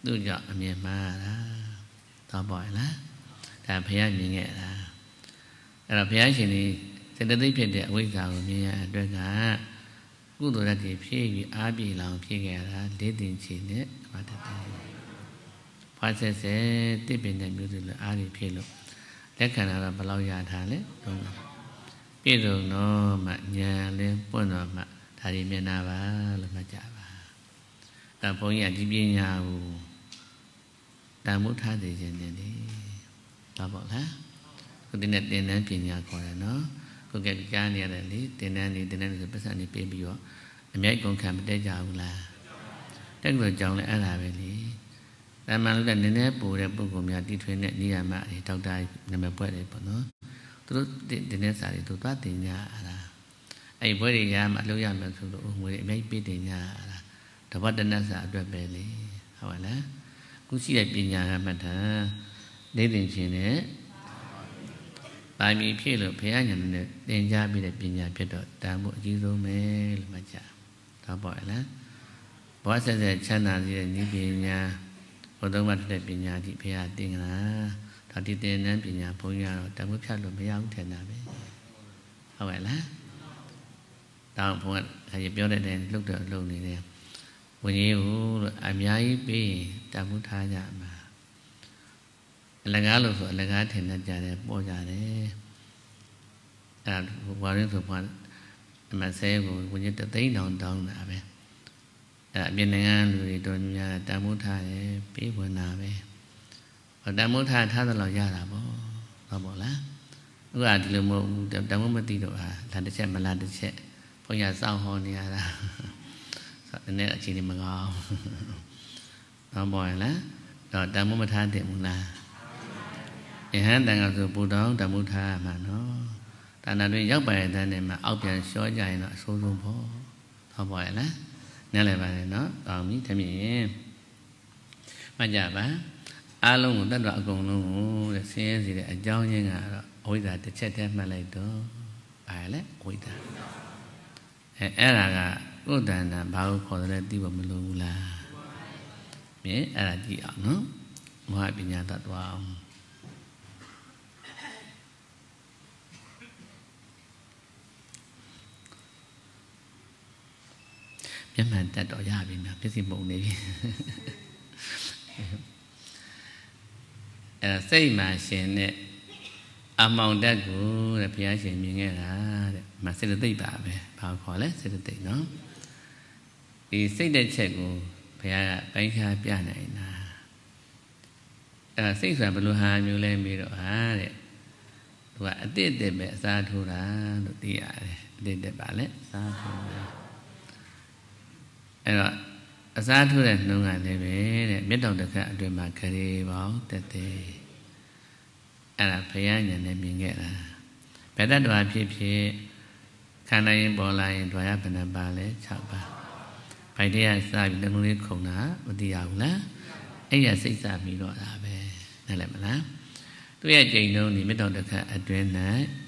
သူ့ကြောင့်အမြင်မှားတာတော့ပေါ့လားဒါဘုရားမြင်ခဲ့တာ အဲ့တော့ဘုရားရှင်ဒီစေတသိက်ဖြစ်တဲ့အဝိဇ္ဇာကိုမြင်ရအတွက်ကကုသိုလ်ရတ္တိဖြည့်ပြီးအားပြေလောင်ဖြည့်ခဲ့ရတာလေးတင်ချီနဲ့ဘာတတ်တယ်ဘာဆက်ဆက်တစ်ပင်တဲ့မျိုးစုလိုအားဖြည့်လို့လက်ခံတာတော့ဘယ်လောက်ရထားလဲတော့ပြည့်စုံတော့မှညာလဲပွင့်တော့မှဒါဒီမျက်နာပါလို့မှတ်ကြပါဒါဘုန်းကြီးကဒီပညာကိုတန်မိုးထားသေးခြင်းနဲ့လေဒါပေါ့လား ခုဒီနဲ့တင်တန်းပညာခေါ်တယ်နော်ခုကကြားနေရတယ်လေတင်တန်းနေတင်တန်းနေဆိုပတ်စံနေပေးပြီးတော့အမြိုက်ကုန်ခံမတက်ကြဘူးလားတက်ကြကြောင်လဲအဲ့ဒါပဲလေတမန်လို့လည်းနည်းနည်းပိုတဲ့ပုံကောင်များတီထွင်တဲ့နေရာမှာဒေါက်တာနာမည်ပွဲတယ်ပေါ့နော်သူတို့တင်းတဲ့စာတွေသူသွားတင်ကြရတာအဲ့ဘွဲတွေရမှအလုပ်ရမယ်ဆိုလို့ငွေအများကြီးပေးတင်ကြရတာတပတ်တနတ်စာအတွက်ပဲလေဟုတ်ပါလားခုရှိတဲ့ပညာကမှတ်တာနေတင်ခြင်းနဲ့ ပါမီဖြစ်လို့ဘုရားညာနဲ့သင်ကြားပြီးတဲ့ပညာဖြစ်တော့တန်ဖို့အကြီးဆုံးပဲလို့မှတ်ကြ။ဒါပေါ့လား။ဘဝဆက်ဆက်ချမ်းသာစေတဲ့ဉာဏ်ပညာဘုသုံးပါတဲ့ပညာတိဘုရားသင်္ကလာဒါတိတေနံပညာဘုန်းကြီးကတော့တန်ဖို့ဖြတ်လို့မရဘူးထင်တာပဲ။ဟုတ်ပါလား။တောင်းဘုန်းကပြောတဲ့တည်းလှုပ်တော့လှုပ်နေတယ်။ဝဉ္ကြီးဟုလို့အများကြီးပြီးတန်ဖို့ထားကြမှာ။ အလကားလို့ဆိုအလကားထင်တတ်ကြတယ်ပေါ်ကြတယ်အဲဘာရင်းဆိုဘာအမဆဲကိုဝิญဉ်တသိန်းတောင်တောင်းတာပဲအဲအမြင်နိုင်ငံလူတွေတော်များတမှုထားတယ်ပြီးဝင်တာပဲတန်မိုးထားထားသလောက်ရတာပေါ့ဟုတ်ပါလားဥက္ကဒီလိုမဟုတ်ဘူးတန်မိုးမသိတော့ဟာလာတစ်ချက်မလာတစ်ချက်ဘုန်းကြီးစောင့်ဟောနေရတာဆိုတော့နည်းအခြေအနေမကောင်းဟုတ်ပါလားတော့တန်မိုးမထားတယ်မလား ယဟန်တန်ကဆိုပူတောင်းတန်မိုးထားမှာနော်တဏ္ဍာတွင်ရောက်ပါတဲ့တန်းနဲ့မှအောက်ပြန်လျှောကြရင်တော့အဆိုးဆုံးပေါ့ဟုတ်ပါရဲ့လားနည်းလည်းပါတယ်နော်ကောင်းပြီတမင်မှတ်ကြပါအားလုံးကိုတတ်တော်အကုန်လုံးကိုတဲ့ဆင်းရဲစေတဲ့အကြောင်းရင်းကတော့အဝိဇ္ဇာတစ်ချက်တည်းမှတ်လိုက်တော့ဘာလဲအဝိဇ္ဇာအဲအဲ့ဒါကကိုယ်တဏ္ဍာဘာကိုခေါ်တယ်လဲသိဖို့မလိုဘူးလားမြင်အဲ့ဒါကြည့်အောင်နော်မဟာပညာတတ်သွားအောင် မျက်မှန်တတ်တော်ရပြီနော်ပြည့်စုံမုံနေပြီအဲစိတ်မှရှင်တဲ့အမောင်တက်ကိုတဲ့ဘုရားရှင်မြင်ခဲ့တာတဲ့မစေတသိက်ပါပဲဘာခေါ်လဲစေတသိက်နော်ဒီစိတ်တဲ့ချက်ကိုဘုရားကပိုင်းခြားပြနိုင်တာအဲစိတ်ဆိုတာဘယ်လိုဟာမျိုးလဲပြီးတော့ဟာတဲ့သူကအတိတ်တက်ပဲအစားထိုးတာလို့သိရတယ်အတိတ်တက်ပါလေအစားထိုးတာ အဲ့တော့အစားထိုးတဲ့နှုံးကလည်းပဲတဲ့မြတ်တော်တခတ်အတွင်မှာခရေပေါင်းတက်တဲ့အဲ့ဒါဘုရားညာနဲ့မြင်ခဲ့တာဘယ်တတ်တော်ဖြစ်ဖြစ်ခန္ဓာရင်ပေါ်လာရင်ဒွါရဘဏ္ဍပါလဲ6ပါဘိုက်တရစပြီးနှလုံးလေးခုန်တာမသိရဘူးလားအဲ့ရစိတ်စားပြီးတော့တာပဲနားလည်မလားသူရဲ့ကြိမ်လုံးဒီမြတ်တော်တခတ်အတွင်၌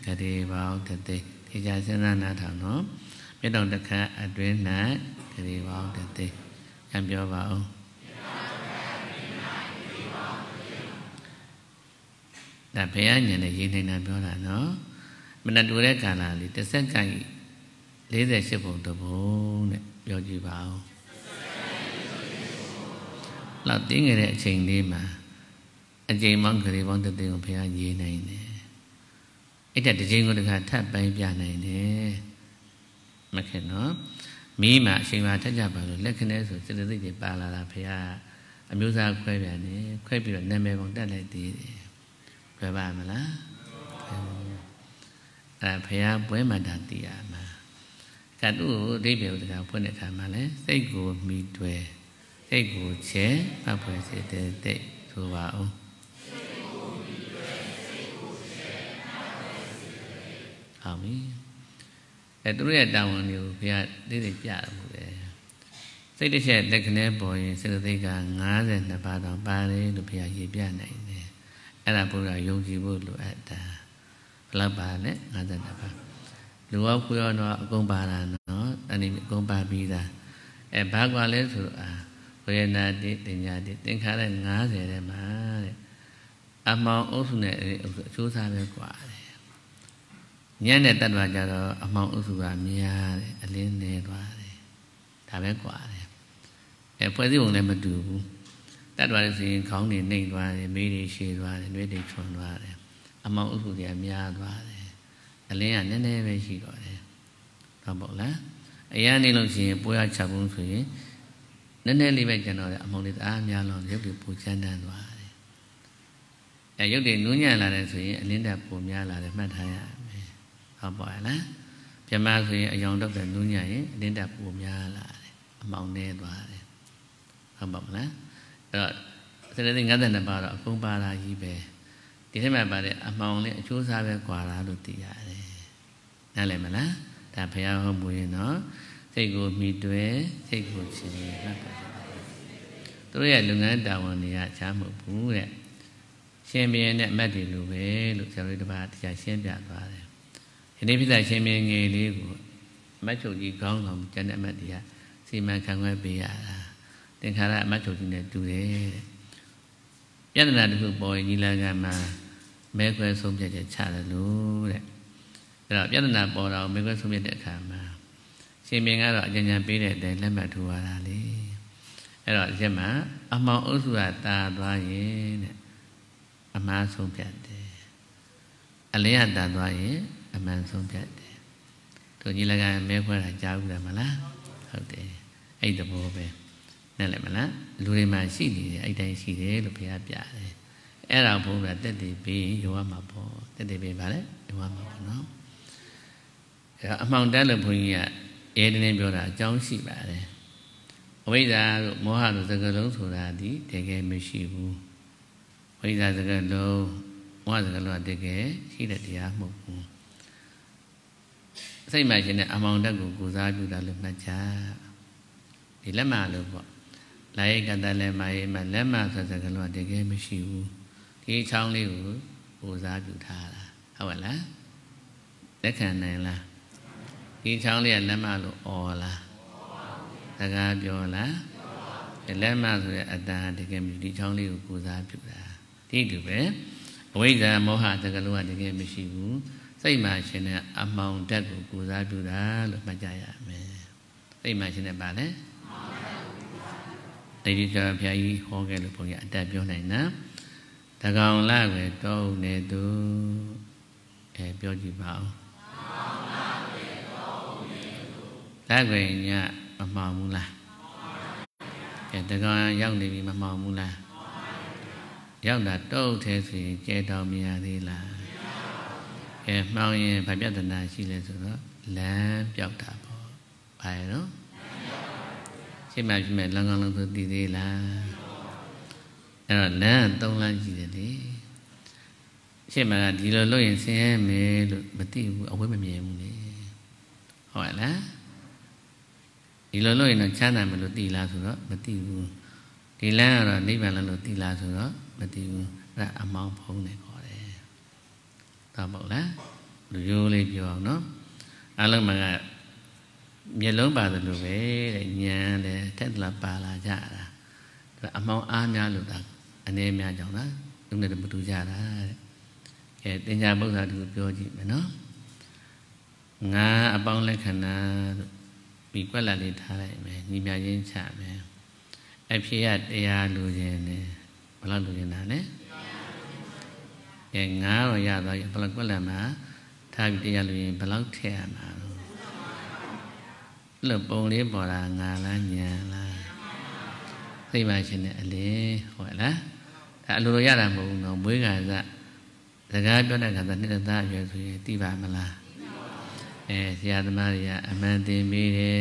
ခရေပေါင်းတက်တဲ့ထေချာစဉ်းစားနားထောင်တော့မြတ်တော်တခတ်အတွင်၌ ဂရေပေါင်းတသိအံပြောပါဦးဒါဘုရားဉာဏ်နဲ့ရေးနေတာပြောတာနော်မနတူတဲ့ကာလလေးတစ်စက္ကန့်48ပုံတပုံတဲ့ပြောကြည့်ပါဦးလောက်တင်းငယ်တဲ့အချိန်လေးမှာအချိန်မောင်းကလေးပေါင်းတသိန်းကိုဘုရားရေးနိုင်တယ်အဲ့ဒါတစ်ချိန်ကိုတခါထပ်ပိုင်းပြနိုင်တယ်မခင်နော် မိမအချိန်မှာထက်ကြပါလို့လက်ခနဲ့ဆိုစေတသိက်တွေပါလာတာဘုရားအမျိုးသားခွဲပြန်တယ်ခွဲပြီးတော့နာမည်ပုံတက်လိုက်သေးတယ်လွယ်ပါမလားအဲဘုရားပွဲမှတာတည်ရမှာကတုကိုအဓိပ္ပာယ်တကဖွင့်တဲ့အခါမှာလဲစိတ်ကိုမိတွေ့စိတ်ကိုချဲဖတ်ဖွဲ့စေတဲ့တိတ်ဆိုပါအောင်ဟုတ်ပြီ အဲသူတို့ရဲ့တာဝန်တွေကိုဘုရားသိသိပြတယ်လို့လေစိတ်တစ်ချက်လက်ခနဲပေါ်ရင်စေတသိက်က52ပါးတောင်ပါတယ်လို့ဘုရားရေးပြနိုင်တယ်အဲ့ဒါဘုရားယုံကြည်ဖို့လိုအပ်တာဘယ်လောက်ပါလဲ52ပါးလူဝခွေရောတော့အကုန်ပါတာနော်အဲ့ဒီအကုန်ပါပြီးသားအဲဘာကွာလဲဆိုတော့အာဝေဒနာတိတင်ညာတိသင်္ခါရ50ထဲမှာတဲ့အမောင်အုပ်စုနဲ့အကျိုးစားပဲကွာတယ် ညံ့တဲ့တ attva ကြတော့အမောင်အုပ်စုကများတယ်အလင်းနေသွားတယ်ဒါပဲကွာတယ်အဲဖွဲ့စည်းပုံလည်းမတူဘူးတ attva တွေဆိုရင်ခေါင်းတွေနှိမ့်သွားတယ်မေးတွေရှည်သွားတယ်နှွေးတွေချွန်သွားတယ်အမောင်အုပ်စုတွေကများသွားတယ်အလင်းကနည်းနည်းပဲရှိတော့တယ်ဟုတ်ပေါ့လားအရာနေလို့ရှိရင်ပိုးရချပုံဆိုရင်နည်းနည်းလေးပဲကျန်တော့တယ်အမောင်လေးတအားများလုံးရုပ်တွေပူချမ်းတန်းသွားတယ်အဲရုပ်တွေနူးညံ့လာတယ်ဆိုရင်အလင်းတက်ပူများလာတယ်မှတ်ထားရမယ် ဟုတ်ပါလားပြမဆိုရင်အယောင်တော့ပဲနူးညံ့ရင်အလင်းတက်ပူများလာတယ်အမောင်နေသွားတယ်ဟုတ်ပါမလားအဲ့တော့စရတဲ့52ပါတော့အကုန်ပါတာကြီးပဲဒီထဲမှာပါတဲ့အမောင်လေးအချိုးစားပဲကွာတာလို့သိရတယ်နားလည်မလားဒါဘုရားဟောမူရင်တော့စိတ်ကိုမိတွဲစိတ်ကိုရှင်မှတ်ပါသူတို့ရဲ့လုပ်ငန်းတာဝန်တွေကချားမဟုတ်ဘူးတဲ့ရှင်ဘင်းနဲ့အမတ်တွေလိုပဲလို့ဆရာတို့တပါးတရားရှင်းပြသွားတယ်ဒီ နေ့ပြဿရှင်ဘင်းငယ်လေးကိုအမတ်ချုပ်ကြီးခေါင်းဆောင်ကျန်တဲ့အမတ်တွေကစီမံခန့်ခွဲပေးရတာသင်္ခါရအမတ်ချုပ်ကြီးနဲ့တူတယ်တဲ့ပြဿနာတစ်ခုပေါ်ရင်ညီလာခံမှာမဲခွဲဆုံးဖြတ်ချက်ချတယ်လို့တဲ့အဲ့တော့ပြဿနာပေါ်တော့မဲခွဲဆုံးဖြတ်တဲ့အခါမှာရှင်မင်းကတော့အကြံဉာဏ်ပေးတဲ့အတိုင်းလက်မှတ်ထိုးရတာလေအဲ့တော့ရက်မှာအမောင်အုပ်စုကတာသွားရင်တဲ့အမှားဆုံးဖြတ်တယ်အလင်းကတာသွားရင် အမှန်ဆုံးဖြတ်တယ်တို့ကြီးလည်းကမဲခွဲတာကြားဘူးတယ်မလားဟုတ်တယ်အဲ့ဒီသဘောပဲနဲ့လည်းမလားလူတွေမှာရှိနေတယ်အဲ့တိုင်းရှိတယ်လို့ဘုရားပြတယ်အဲ့ဒါဘုရားတက်တည်ပြီးရောရမှာပေါ့တက်တည်ပြီးဗါလဲရောရမှာပေါ့နော်အဲ့အမှောင်တန်းလို့ဘုန်းကြီးကအဲတည်းပြောတာအကြောင်းရှိပါတယ်အဝိဇ္ဇာတို့မောဟတို့စကလုံးဆိုတာဒီတကယ်မရှိဘူးဝိဇ္ဇာစကလုံးမောဟစကလုံးကတကယ်ရှိတဲ့တရားမဟုတ်ဘူး စိတ်မှရှင်တဲ့အမောင်တက်ကိုကိုစားပြုတာလို့မှတ်ကြဒီလက်မလို့ပေါ့လာရိတ်ကတလည်းမရေးမလက်မဆိုစကလုံးကတကယ်မရှိဘူးဒီချောင်းလေးကိုကိုစားပြုထားတာဟုတ်ပါလားလက်ခံနိုင်လားဒီချောင်းလေးကလက်မလို့អော်လားစကားပြောလားလက်မဆိုတဲ့အတန်တကယ်မြဒီချောင်းလေးကိုကိုစားပြုတာဒီတူပဲအဝိဇ္ဇာမောဟတကယ်လို့ကတကယ်မရှိဘူး စိတ်မှရှင်တဲ့အမောင်တက်ကိုကိုစားပြုတာလို့မှတ်ကြရမယ်စိတ်မှရှင်တဲ့ပါလဲတိတိကျကျဘုရားကြီးဟောခဲ့လို့ဘုန်းကြီးအတက်ပြောနိုင်တာတကောင်လာပဲတောင်းနေသူအဲပြောကြည့်ပါဦးလက်ွယ်ညမမှောင်ဘူးလားကဲတကောင်ရောက်နေပြီမမှောင်ဘူးလားရောက်တာတုတ်သေးဆိုရင်ကျဲတော်မရသေးလား ကဲမှောင်ရင်ဗပြဿနာရှိလဲဆိုတော့လမ်းပြောက်တာပေါ့ဘာရတော့ရှိမှရှိမှလမ်းကောင်းလုံးဆိုတည်သေးလားအဲ့တော့လမ်းသုံးလမ်းရှိတယ်လေရှင်းမှာဒီလိုလုပ်ရင်ဆင်းရဲမယ်လို့မသိဘူးအဝိမမြင်ဘူးလေဟုတ်လားဒီလိုလုပ်ရင်တော့ချမ်းသာမယ်လို့သိလားဆိုတော့မသိဘူးဒီလမ်းကတော့နိဗ္ဗာန်လို့သိလားဆိုတော့မသိဘူးအဲ့ဒါအမောင်းဖုံးနေခေါ်တယ် တော့မဟုတ်လားလူရိုးလေးပြောအောင်နော်အလုံးမှာကမျက်လုံးပါတယ်လို့ပဲတဲ့ညံတယ်ထက်လာပါလာကြတာအမောင်းအားများလို့ဒါအနေများကြောင့်လားသူနဲ့မတူကြတာတဲ့ကဲတင်ညာဗုဒ္ဓတူပြောကြည့်မယ်နော်ငါအပေါင်းလက္ခဏာပြီးကွက်လက်လေးထားလိုက်မယ်ညီမြချင်းချမယ်အဖြစ်ရတရားလူချင်းနဲ့ဘယ်လောက်လူချင်းတာလဲ ကဲငါတော့ရသွားပြီဘယ်လောက်ကွက်လက်မှာထားပြီးတရားလူချင်းဘယ်လောက်ထည့်ရမှာလို့ပုံလေးပေါ်တာငါလားညာလားသိမှရှင်နဲ့အလေဟုတ်လားဒါအလိုလိုရတာမဟုတ်ဘူးနော်မွေးကစားစကားပြောတဲ့ခါကျနှစ်သက်သားအရွယ်ဆိုရင်သိပါမလားအဲဆရာသမားတွေကအမှန်တင်ပြီးတယ်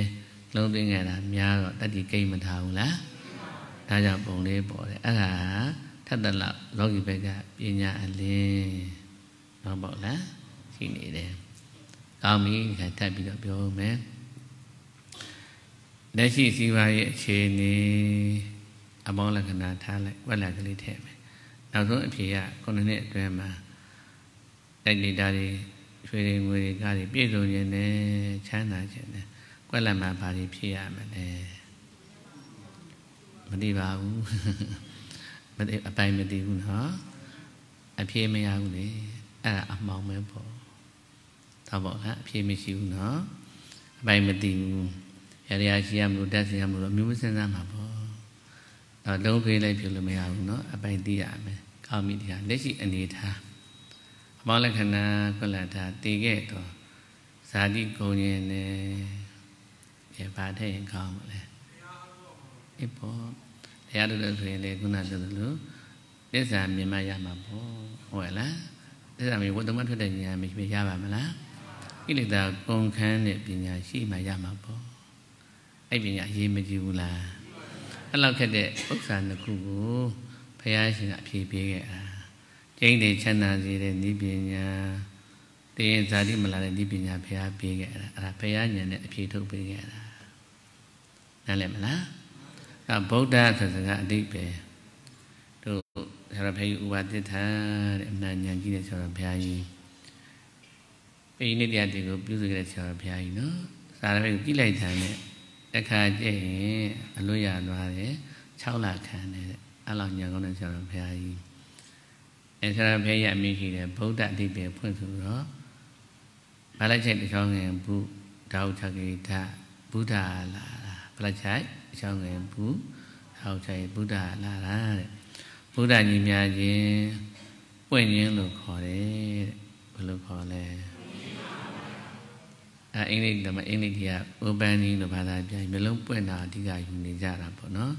လုံးသိငယ်တာများတော့တတိကိမထားဘူးလားဒါကြောင့်ပုံလေးပေါ်တယ်အဲ့ဒါ ထက်တလောက်လောကီဘက်ကပညာအလင်းတော့ပေါ့လားရှိနေတယ်ကောင်းပြီခါထပ်ပြီးတော့ပြောမယ်လက်ရှိစီးပွားရေးအခြေအနေအပေါင်းလက္ခဏာထားလိုက်ဝက်လက်ကလေးထည့်မယ်နောက်ဆုံးအဖြေကခုနှစ်နှစ်အတွင်းမှာတိုက်နေတာတွေရွှေတွေငွေတွေကားတွေပြည့်စုံခြင်းနဲ့ချမ်းသာခြင်းနဲ့ကွက်လက်မှာဘာတွေဖြစ်ရမလဲမသိပါဘူးမသိ အပိုင်မသိဘူးနော်အဖြေမရဘူးလေအဲ့ဒါအမှောင်ပဲပေါ့တော့ပေါ့လားအဖြေမရှိဘူးနော်အပိုင်မသိဘူးရရရှိရမလို့တက်စီရမလို့အမျိုးမစင်စားမှာပေါ့အဲလုံးဖေးလိုက်ပြလို့မရဘူးနော်အပိုင်သိရမယ်ကောင်းပြီဒီဟာလက်ရှိအနေထားအမောလက္ခဏာကုလတာတည်ခဲ့တော့ဇာတိကုံရင်နဲ့အဲဘာတဲ့ရင်ကောင်းမလဲအေးပေါ့ တရားတို့လို့ဆိုရင်လေခုနပြောသလိုသစ္စာမြင်မှရမှာပေါ့ဟုတ်လားသစ္စာမြင်ဝတ္တမထွက်တဲ့ဉာဏ်မရှိရပါမလားကိလေသာကုန်ခန်းတဲ့ပညာရှိမှရမှာပေါ့အဲ့ပညာအရေးမကြီးဘူးလားအဲ့လောက်ခက်တဲ့ဥစ္စာနှစ်ခုကိုဘုရားရှင်ကအဖြေပေးခဲ့တာကျင့်တယ်ချမ်းသာစေတဲ့ဤပညာတင်းဇာတိမလာတဲ့ဤပညာဘုရားပေးခဲ့တာအဲ့ဒါဘုရားဉာဏ်နဲ့အဖြေထုတ်ပေးခဲ့တာနားလည်မလား အဲဗုဒ္ဓဆိုစကားအတိတ်ပဲတို့ဆရာဘုရားဥပါတိထာတဲ့အမှန်ဉာဏ်ကြီးတဲ့ဆရာဘုရားကြီးပိဋိနိတရားတွေကိုပြုစုခဲ့တဲ့ဆရာဘုရားကြီးနော်စာရဘကိုကြည့်လိုက်တယ်နဲ့အခါကျရင်အလွတ်ရသွားတယ်6လခံတယ်အဲ့လောက်ညာကောင်းတဲ့ဆရာတော်ဘုရားကြီးအဲဆရာဘုရားရဲ့အမိရှိတယ်ဗုဒ္ဓအတိပေဖွင့်ဆိုတော့ဘာလိုက်ချိတ်တစ်ချောင်းငယ်ဘုဒေါချကေထဘုဒ္ဓလာဘာလိုက်ချိတ် တစ်ချောင်းငယ်ဘုဒေါချိတ်ဘုဒ္ဓလာတာတဲ့ဘုဒ္ဓညီများခြင်းပွင့်ခြင်းလို့ခေါ်တယ်တဲ့ဘယ်လိုခေါ်လဲအဲအင်္ဂလိပ်တော့အင်္ဂလိပ်ကြီးက opening လို့ဘာသာပြန်မျိုးလုံးပွင့်တာအဓိကယူနေကြတာပေါ့နော်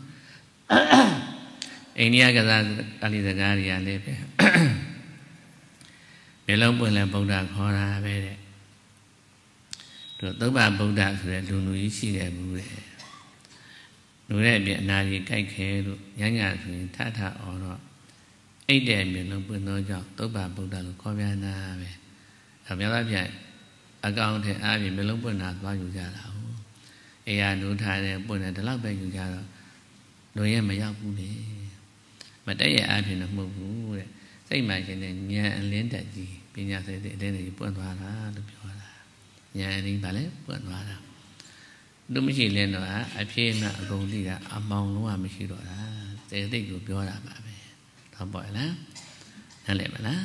အိန္ဒိယကစားအလီစကားတွေကလည်းပဲမျိုးလုံးပွင့်လဲဗုဒ္ဓခေါ်တာပဲတဲ့တို့သုဗ္ဗဗုဒ္ဓဆိုတဲ့လူလူကြီးရှိတယ်ဘူးတဲ့ လူရဲ့အပြင်အနာကြီးကြိုက်ခဲလို့ညညဆိုရင်ထထအော်တော့အိတ်တဲ့မျိုးလုံးပွင့်သောကြောင့်သုဗ္ဗဗုဒ္ဓလို့ခေါ်ပြန်တာပဲအများအားဖြင့်အကောင်ထဲအားဖြင့်မျိုးလုံးပွင့်တာသွားယူကြတာဟုတ်အေရနူးထားတဲ့ပွင့်တယ်ဒီလောက်ပဲယူကြတော့လူရဲ့မရောက်ဘူးလေမတက်ရဲ့အားဖြင့်တော့မဟုတ်ဘူးတဲ့စိတ်မှရှင်တဲ့ဉာဏ်အလင်းတက်ကြီးပညာစိတ်တဲ့အတင်းတွေပွင့်သွားတာလို့ပြောတာဉာဏ်အလင်းပါလေပွင့်သွားတာ သူမရှိလင်းတော့အဖြေနဲ့အကုန်သိတာအမောင်လုံးဝမရှိတော့တာစေသိကိုပြောတာပါပဲတော့ပေါ့လားနားလည်မလား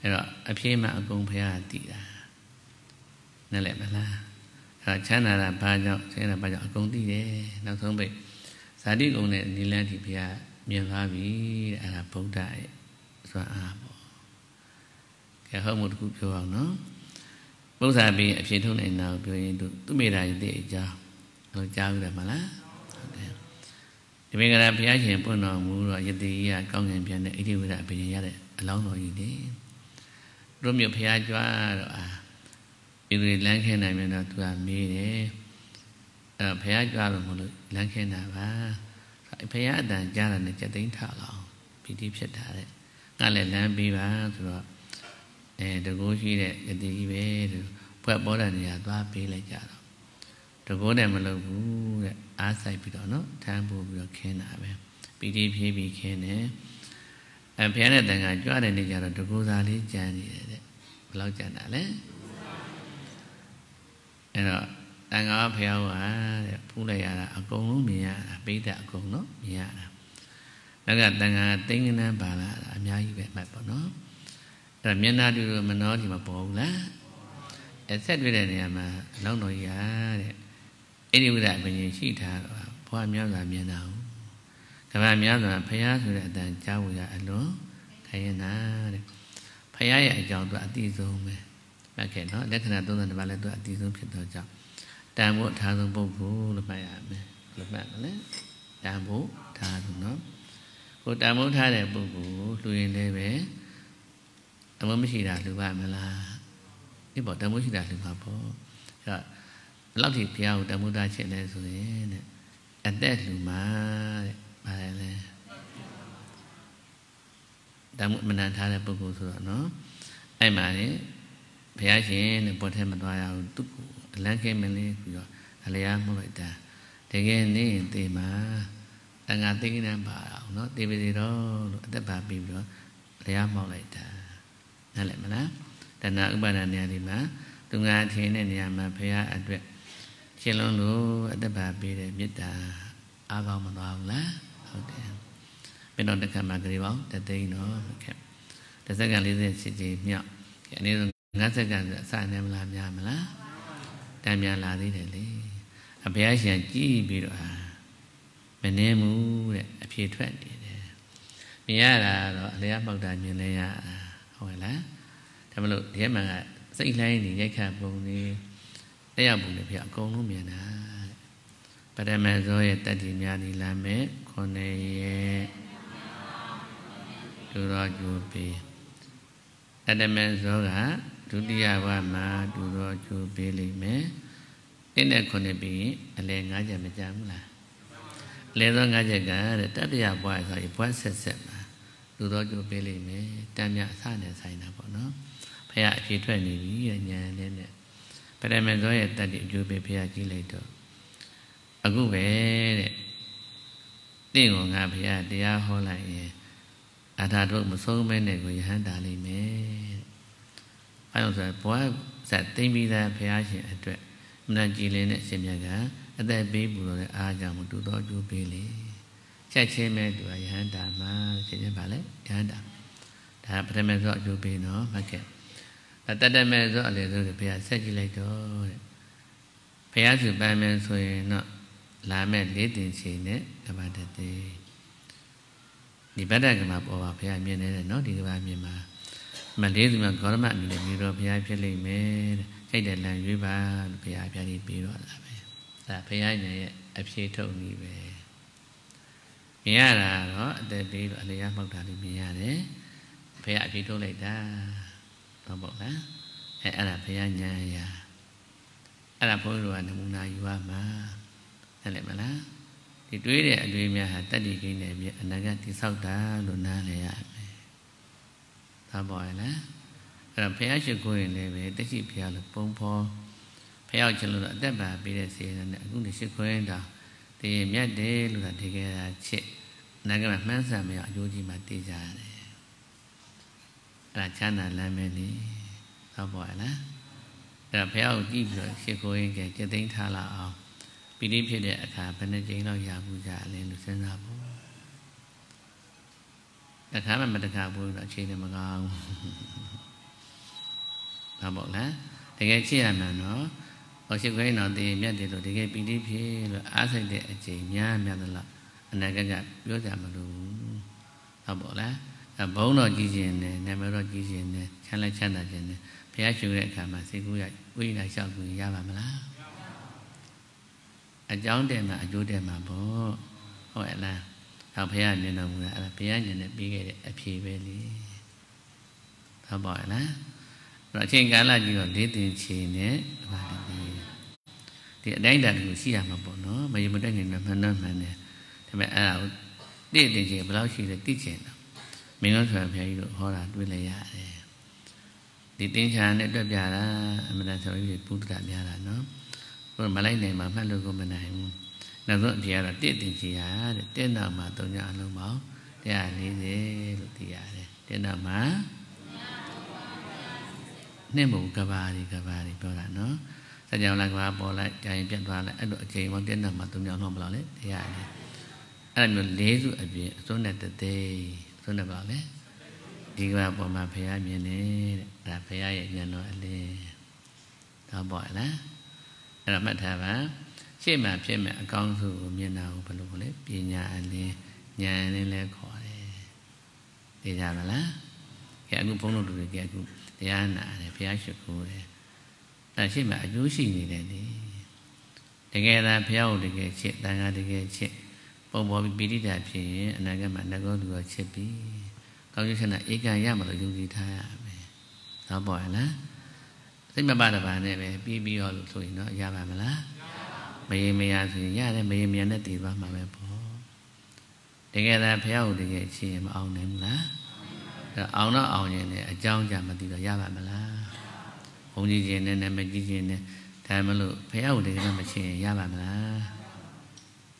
အဲ့တော့အဖြေမှအကုန်ဖះသိတာနားလည်မလားအဲ့ချမ်းသာတာဘာကြောင့်ချမ်းသာဘာကြောင့်အကုန်သိတယ်နောက်ဆုံးပိတ်ဇာတိကုံနဲ့နိလန်းတိဘုရားမြင်သွားပြီတဲ့အဲ့ဒါဗုဒ္ဓရဲ့စွမ်းအားပေါ့ကဲဟုတ်မှုတစ်ခုပြောအောင်နော်ဘုရားပြီးအဖြစ်ထုတ်နိုင်တာကိုပြောရင်သူသူမိတာရတဲ့အကြောင်း အဲ့လိုကြားဘူးတယ်မလားဟုတ်တယ်ဒီမင်္ဂလာဘုရားရှင်ပွင့်တော်မူတော့ယတိကြီးကကောင်းကင်ပြန်တဲ့ဣတိဝိဒအပင်ရတဲ့အလောင်းတော်ကြီးနေတို့မြတ်ဘုရားကြွားတော့အာဒီလိုလမ်းခဲနိုင်မြန်တော့သူကမေးတယ်အဲ့တော့ဘုရားကြွားလို့မလို့လမ်းခဲတာပါဘုရားအတန်ကြားတာနဲ့စက်သိန်းထလောက်ပီတိဖြစ်တာတဲ့ငါလည်းလမ်းပေးပါဆိုတော့အဲတကူရှိတဲ့ဂတိကြီးပဲလို့ဘွက်ပေါ်တဲ့နေရာသွားပေးလိုက်ကြတော့ တကူနဲ့မလုပ်ဘူးတဲ့အားဆိုင်ပြီးတော့နော်ထမ်းပို့ပြီးတော့ခင်းတာပဲပီတိဖြည်းပြီးခင်းတယ်အဲဘုရားနဲ့တန်ခါကြွတဲ့နေကြတော့တကူစားလေးကြံနေတယ်တဲ့ဘယ်လောက်ကြံတာလဲအဲ့တော့တန်ခါဘုရားကတဲ့ဖူးလိုက်ရတာအကုန်လုံးမြင်ရတာပိဋကအကုန်နော်မြင်ရတာနောက်ကတန်ခါသိငန်းပါလာတာအများကြီးပဲမှတ်ပေါ့နော်အဲ့မျက်နှာတူမနှောဒီမှာပေါ်ဘူးလားအဆက်တွေ့တဲ့နေရာမှာအလောင်းတော်ကြီးဟာတဲ့ အဲ့ဒီဥဒ္ဒဘယင်ရှိထားတော့ဘွားများစွာမြင်တာဟုတ်ကဘာများစွာဖះဆိုတဲ့အတန်ကြားဝရအလွန်ခိုင်းနာတဲ့ဖះရဲ့အကြောင်းသူအတိဆုံးပဲမှတ်ခဲ့နော်လက္ခဏာ32ပါးလည်းသူအတိဆုံးဖြစ်တော့ကြောင့်တန်ဖို့ထားဆုံးပုဂ္ဂိုလ်လို့မှတ်ရမယ်လို့မှတ်မလဲတန်ဖို့ထားဆုံးနော်ကိုတန်ဖို့ထားတဲ့ပုဂ္ဂိုလ်လူရင်လည်းပဲအမမရှိတာလူပါမလားဒီပေါ်တန်ဖို့ရှိတာလူပါပေါ့အဲ့တော့ ဘယ်လောက်ထိဘုရားကိုတန်ဖို့ထားချင်လဲဆိုရင်တဲ့အသက်လူမှာတဲ့ပါတယ်လေတန်ဖို့မနန်ထားတဲ့ပုဂ္ဂိုလ်ဆိုတော့နော်အဲ့မှာလေဘုရားရှင်တဲ့ပေါ်ထဲမသွားရဘူးသူ့ကိုအလန်းခဲမလေးပြီးတော့အလျားမှုလိုက်တာတကယ်နေရင်တေမှာအငါသိကိနံပါအောင်နော်တေပါစီတော့လို့အသက်ပါပြီးပြီးတော့လျားမောက်လိုက်တာနားလည်မလားတဏှာဥပါဒနေရာဒီမှာသူငါထင်တဲ့နေရာမှာဘုရားအတွက် ရှင်းလုံးလို့အသက်ပါပြီးတဲ့မေတ္တာအားကောင်းမသွားဘူးလားဟုတ်တယ်ဘယ်တော့တစ်ခါမှကြည်ပေါင်းတသိန်းတော့ခဲ့တစ်စက္ကန့်40စစ်ကြီးမြောက်အနည်းဆုံး50စက္ကန့်အစနေမလားများမလားတန်ပြန်လာသေးတယ်လေအဘုရားရှင်ကြည်ပြီးတော့မနှင်းမှုတဲ့အဖြေထွက်နေတယ်မြင်ရတာတော့အလျားပေါက်တာမြင်လဲရတာဟုတ်ရဲ့လားဒါမလို့ဒီမှာကစိတ်လိုင်းနေရိုက်ခတ်ပုံနေ တရားပုံတွေပြအကုန်လုံးမြင်တာပရမဇောရဲ့တတ္တိများဒီလာမဲ့ခုနှစ်ရဲ့ဒုရောကျူပေအတ္တမဇောကဒုတိယဘဝမှာဒုရောကျူပေးလိမ့်မယ်တင်းနဲ့ခုနှစ်ပြီးအလဲ၅ချက်မကြဘူးလားအလဲသော၅ချက်ကတဲ့တတ္တယဘဝဆိုရင်ဘဝဆက်ဆက်မှာဒုရောကျူပေးလိမ့်မယ်တမ်းမြအစနဲ့ဆိုင်တာပေါ့နော်ဖះအဖြေထွက်နေပြီညာနဲ့နဲ့ ပရမဇောရဲ့တတ္တိအကျိုးပေးဖះကြည့်လိုက်တော့အခုပဲတဲ့တင့်ကိုငါဘုရားတရားဟောလိုက်ရင်အထာတို့မဆုံးမဲနဲ့ကိုယဟန်တာလိမ့်မယ်အဲဒါဆိုဘွားဇတ်သိမ့်ပြီးသားဘုရားရှင်အတွက်မနကြည်လင်းတဲ့အရှင်မြတ်ကအသက်ပေးပူလို့တဲ့အားကြောင့်မတူတော့ကျိုးပေးလေချက်ချင်းပဲသူကယဟန်တာမှာချက်ချင်းပါလေယဟန်တာဒါပထမဆုံးအကျိုးပေးနော်မှတ်ခဲ့ တတမဲဆိုအလေဆိုဘုရားဆက်ကြည့်လိုက်တော့တဲ့ဘုရားစုပန်းမယ်ဆိုရင်တော့လာမဲ့လေးတင်ချေနဲ့ကဘာတတိဒီဗဒ္ဒကမှာပေါ်ပါဘုရားမြင်နေတယ်နော်ဒီကဘာမြင်မှာမလေးစုမှာဂေါရမအနေနဲ့ပြီးတော့ဘုရားဖြစ်လိမ့်မယ်တဲ့စိတ်တလန်ရွေးပါလို့ဘုရားပြပြီးပြီးတော့လာပဲဒါဘုရားညရဲ့အဖြေထုတ်နည်းပဲမြင်ရတာတော့အသက်လေးတော့အလျားမှောက်တာလေးမြင်ရတယ်ဘုရားအဖြေထုတ်လိုက်တာ တော့ပေါ့လားအဲအဲ့ဒါဘုရားညာရာအဲ့ဒါဘုန်းကြီးတို့ကနမူနာယူရမှာနားလည်မလားဒီတွေးတဲ့အတွေးများဟာတတ္တိကိန်းနဲ့ပြအနာဂတ်တိဆောက်တာလို့နားလည်ရမယ်သာပေါ်ရလားအဲ့တော့ဘုရားရှိခိုးရင်လည်းပဲတရှိဘုရားလို့ပုံဖော်ဘုရားချင်လို့အသက်ပါပေးတဲ့စေတနဲ့အခုနေရှိခိုးရင်တော့တည်မြတ်တယ်လို့သာတကယ်တာချစ်အနာဂတ်မှာမှန်းဆမရအကျိုးကြီးမှသိကြရတယ် အဲ့ဒါချမ်းသာလမ်းပဲလေသာပေါ်ရလားအဲ့တော့ဘုရားကိုကြည့်ပြီးတော့ရှိခိုးရင်ကဲကြသိမ်းထားလာအောင်ပိဋိဖြစ်တဲ့အခါဘယ်နှကြိမ်လောက်ရဘူးကြလဲလို့စဉ်းစားဖို့တခါမှမတခါဘူးတော့အချိန်မကောင်းဘာပေါ့လားတကယ်ကြည့်ရမှန်တော့ဟောရှိခွေးတော်တည်မြတ်တယ်လို့တကယ်ပိဋိဖြစ်လို့အားစိတ်တဲ့အချိန်များများသလားအနာဂတ်ကပြောကြမလို့ဟုတ်ပေါ့လားအ ဘုံတော်ကြည်ခြင်းနဲ့နာမည်တော်ကြည်ခြင်းနဲ့ချမ်းလက်ချမ်းသာခြင်းနဲ့ဘုရားရှင်ရဲ့အခါမှာစိတ်ကူးရဝိညာဉ်လျှောက်ကူရပါမလားအကြောင်းတည်းမှာအကျိုးတည်းမှာပေါ့ဟုတ်ရဲ့လားဟောဘုရားမြင်တော်မူတာအဲ့ဒါဘုရားဉာဏ်နဲ့ပြီးခဲ့တဲ့အဖြေပဲလေဟုတ်ပါရဲ့လားအဲ့တော့အချိန်ကာလကြီးတော့လေးတင်ချေနဲ့ဘာလဲဒီအတိုင်းတန်ကိုရှိရမှာပေါ့နော်မယမတက်နေမှမှန်တော့မှန်တယ်ဒါပေမဲ့အဲ့ဒါကိုတည့်တင်ချေဘယ်လောက်ရှိလဲသိချင်တာ မင်းတို့ဆိုဘုရားကြီးတို့ဟောတာတွေ့လိုက်ရတယ်ဒီတင်းချာနဲ့တွက်ပြတာအမှန်တန်ဆိုပြီးပုဒ္ဒတာများတာနော်ဘုမလိုက်နိုင်မှာမှတ်လို့ကိုမနိုင်ဘူးနောက်ဆုံးအဖြေကတော့တစ်တင်ချီရတဲ့တဲ့နောက်မှာ၃ညအလုံးပေါင်း140လို့သိရတယ်တဲ့နောက်မှာနှစ်မဟုတ်ကဘာဒီကဘာဒီပြောတာနော်စကြဝဠာကဘာပေါ်လိုက်ကြာရင်ပြတ်သွားလိုက်အဲ့လိုအချိန်ပေါင်းတဲ့နောက်မှာ၃ညလုံးဘယ်လောက်လဲတရားရတယ်အဲ့လိုမျိုး၄စုအပြင်အစွန်းနဲ့တသေးအစွန်း နဲ့ဘယ်လောက်လဲဒီကဘာပေါ်မှာဖရာမြင်နေတဲ့ဒါဖရာရဲ့ဉာဏ်တော်အလင်းတော့ပေါ့လားအဲ့တော့မှတ်ထားပါရှေ့မှာဖြစ်မဲ့အကောင်းဆုံးကိုမြင်တာကိုဘယ်လိုလဲပညာအလင်းဉာဏ်အလင်းလဲခေါ်တယ်သိကြမလားကဲအခုဘုန်းတော်တို့တွေကအခုတရားနာတယ်ဘုရားရှိခိုးတယ်အဲ့ရှေ့မှာအကျိုးရှိနေတယ်လေတကယ်သာဘုရားကိုတကယ်ချစ်တန်ခါတကယ်ချစ် ပုံပေါ်ပြီးပိဋိဒာဖြစ်ရင်အနာဂတ်မှာငကောလူရောချစ်ပြီးကောင်းကျိုးချမ်းသာဧကံရမှာလို့ယုံကြည်ထားရမယ်တော့ပေါ့ရလားစိတ်မပါတပါနဲ့ပဲပြီးပြီးရောလို့ဆိုရင်တော့ရပါမလားမရေမရဆိုရင်ရတယ်မရေမရနဲ့တည်သွားမှာပဲပေါ့တကယ်သာဘုရားကိုတကယ်ချစ်ရင်မအောင်နိုင်ဘူးလားအောင်တော့အောင်ရင်လည်းအကြောင်းကြမသိတော့ရပါမလားဘုန်းကြီးချင်းနဲ့နာမည်ကြီးချင်းနဲ့ဒါမှမလို့ဘုရားကိုတကယ်မချင်ရင်ရပါမလား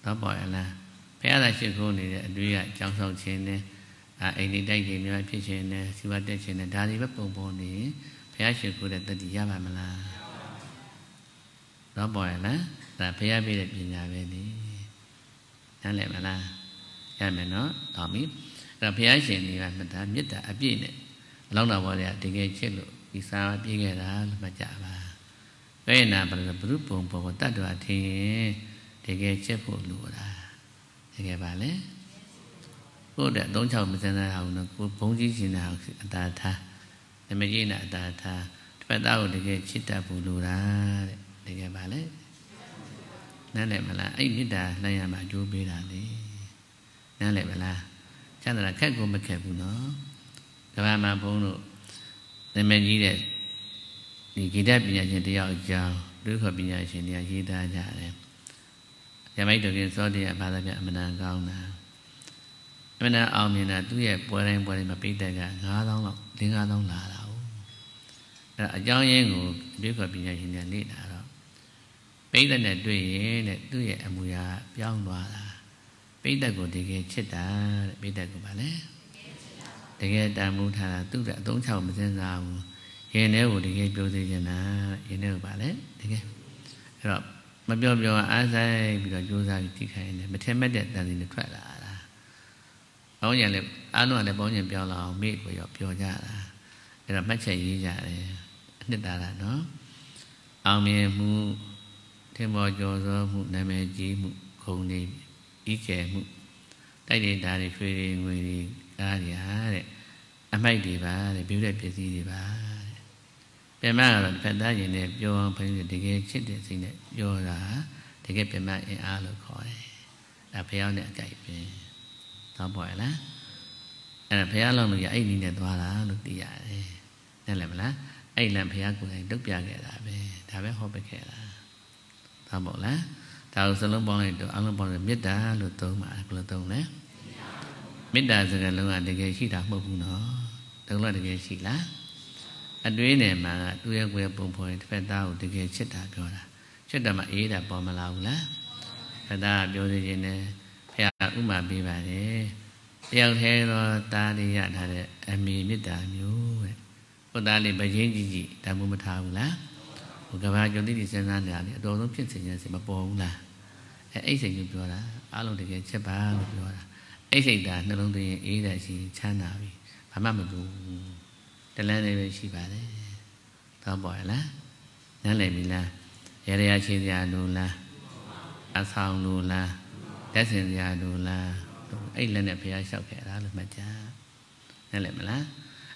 တော့ပေါ်ရလားဘု ရားသာရှိခိုးနေတဲ့အတွေ့အကြောင်းဆောင်ခြင်းနဲ့အာအိမ်နေတိုက်ခြင်းများဖြစ်ခြင်းနဲ့စီဝတ်တက်ခြင်းနဲ့ဒါတွေပဲပုံပေါ်နေဘုရားရှိခိုးတဲ့တတိရပါမလားတော့ပေါ်ရလားဒါဘုရားပြည့်တဲ့ပညာပဲနေနားလည်မလားရမယ်နော်တော်ပြီအဲ့တော့ဘုရားရှင်တွေကမှတ်တာမေတ္တာအပြည့်နဲ့အလောင်းတော်ဘောတွေကတကယ်ချစ်လို့ဒီစာပြည့်ခဲ့တာလို့မှတ်ကြပါဘယ်နာဘယ်လိုဘုရုပုံပေါ်ကိုတတ်တော်ထင်ရင်တကယ်ချစ်ဖို့လိုတာ တကယ်ပါလေကိုယ့်တဲ့သုံးချောင်းမစမ်းသားအောင်နော်ကိုဘုံကြီးရှင်တာအတာထားနမကြီးနာအတာထားတစ်ပတ်သားကိုတကယ်ချစ်တတ်ဖို့လိုတာတဲ့တကယ်ပါလေနားလည်မလားအဲ့မေတ္တာလှမ်းရမှာအကျိုးပေးတာလေနားလည်မလားချမ်းသာခက်ကိုမခက်ဘူးနော်ကဘာမှာဘုန်းတို့နာမည်ကြီးတဲ့ဒီဂီတပညာရှင်တယောက်အကြောင်းဒုက္ခပညာရှင်တရားရေးသားကြတယ် ရမိုက်တော်ပြင်စောတရားဘာသာပြအမှန်တန်ကောင်းတာအမှန်တန်အောင်မြင်တာသူ့ရဲ့ပွဲတိုင်းပွဲတိုင်းမှာပိဋက9000လောက်5000လာတာဟုတ်အဲအကြောင်းရင်းကိုဒုက္ခပညာရှင်တွေလေ့လာတော့ပိဋကနဲ့တွေ့ရင်တဲ့သူ့ရဲ့အမူအရာပြောင်းသွားတာပိဋကကိုတကယ်ချစ်တာတဲ့ပိဋကကိုပါလေတကယ်တန်မှုထားတာသူ့တဲ့အသုံးချောက်မစင်စားဘူးရင်ထဲကိုတကယ်ပြောသေးချင်တာရင်ထဲကိုပါလေတကယ်အဲ့တော့ မပြောပြောအားဆိုင်ပြီးတော့ကြိုးစားပြီးတိခိုင်းတယ်မထင်မဲ့တဲ့တန်စီနဲ့ထွက်လာတာ။ဘောင်းညာလည်းအားလုံးကလည်းဘောင်းညာပြောင်းလာအောင်မိကိုရောပြောကြတာ။အဲ့တော့မှတ်ချက်ရေးကြတယ်အနှစ်သာရနော်။အောင်မြင်မှုထင်ပေါ်ကျော်စောမှုနာမည်ကြီးမှုခုံနေဤကျယ်မှုတိုက်တဲ့ဓာတ်တွေရွှေတွေငွေတွေကားတွေဟာတဲ့အမိုက်တွေပါတဲ့ပြုတဲ့ပစ္စည်းတွေပါတဲ့ ပြန်မကတော့ဖက်သားရင်နဲ့ပြောအောင်ဖင်းတကယ်ချစ်တဲ့စိတ်နဲ့ပြောတာတကယ်ပြန်မအင်အားလို့ခေါ်တယ်ဒါဖះနဲ့အကြိုက်ပဲတော့ပေါ်ရလားအဲ့ဒါဖះလုံးလို့ရအဲ့ဒီနဲ့သွားတာလို့သိရတယ်နဲ့လည်းမလားအဲ့လံဖះကိုယ်တိုင်တုတ်ပြခဲ့တာပဲဒါပဲဟောပခဲ့တာတော့ပေါ့လားဒါကိုစလုံးပေါင်းလိုက်တော့အလုံးပေါင်းလို့မေတ္တာလို့သုံးပါဘယ်လိုသုံးလဲမေတ္တာစကားလုံးကတကယ်ရှိတာမဟုတ်ဘူးနော်တကယ်တကယ်ရှိလား အတွေးနဲ့မှကသူ့ရဲ့ကိုယ်ပုံဖော်ရင်တစ်ဖက်သားကိုတကယ်ချစ်တာပြောတာချစ်တယ်မှအေးတာပေါ်မလာဘူးလားဖက်သားပြောသေးခြင်းနဲ့ဖះဥမာပေးပါတယ်တယောက်တည်းသောသားလေးရထားတဲ့အမေမေတ္တာမျိုးတဲ့ဟိုသားလေးပချင်းကြီးကြီးတမှုမထားဘူးလားဟိုကဘာကြုံသိသိစဉ်းစားနေတာလေအတော်ဆုံးဖြစ်စဉ်ချင်းစမပေါ်ဘူးလားအဲအဲ့စိတ်ကိုပြောတာအားလုံးတကယ်ချက်ပါလို့ပြောတာအဲ့စိတ်သာနှလုံးသွင်းအေးတဲ့ရှိချမ်းသာပြီဘာမှမကူ တလန်းလေးပဲရှိပါတယ်တော့ပေါ်ရလားနားလည်ပြီလားရရချင်းစရာလို့လားအဆောင်လို့လားတက်စင်စရာလို့လားအဲ့လက်နဲ့ဘုရားလျှောက်ခဲ့တာလို့မှတ်ကြနားလည်မလား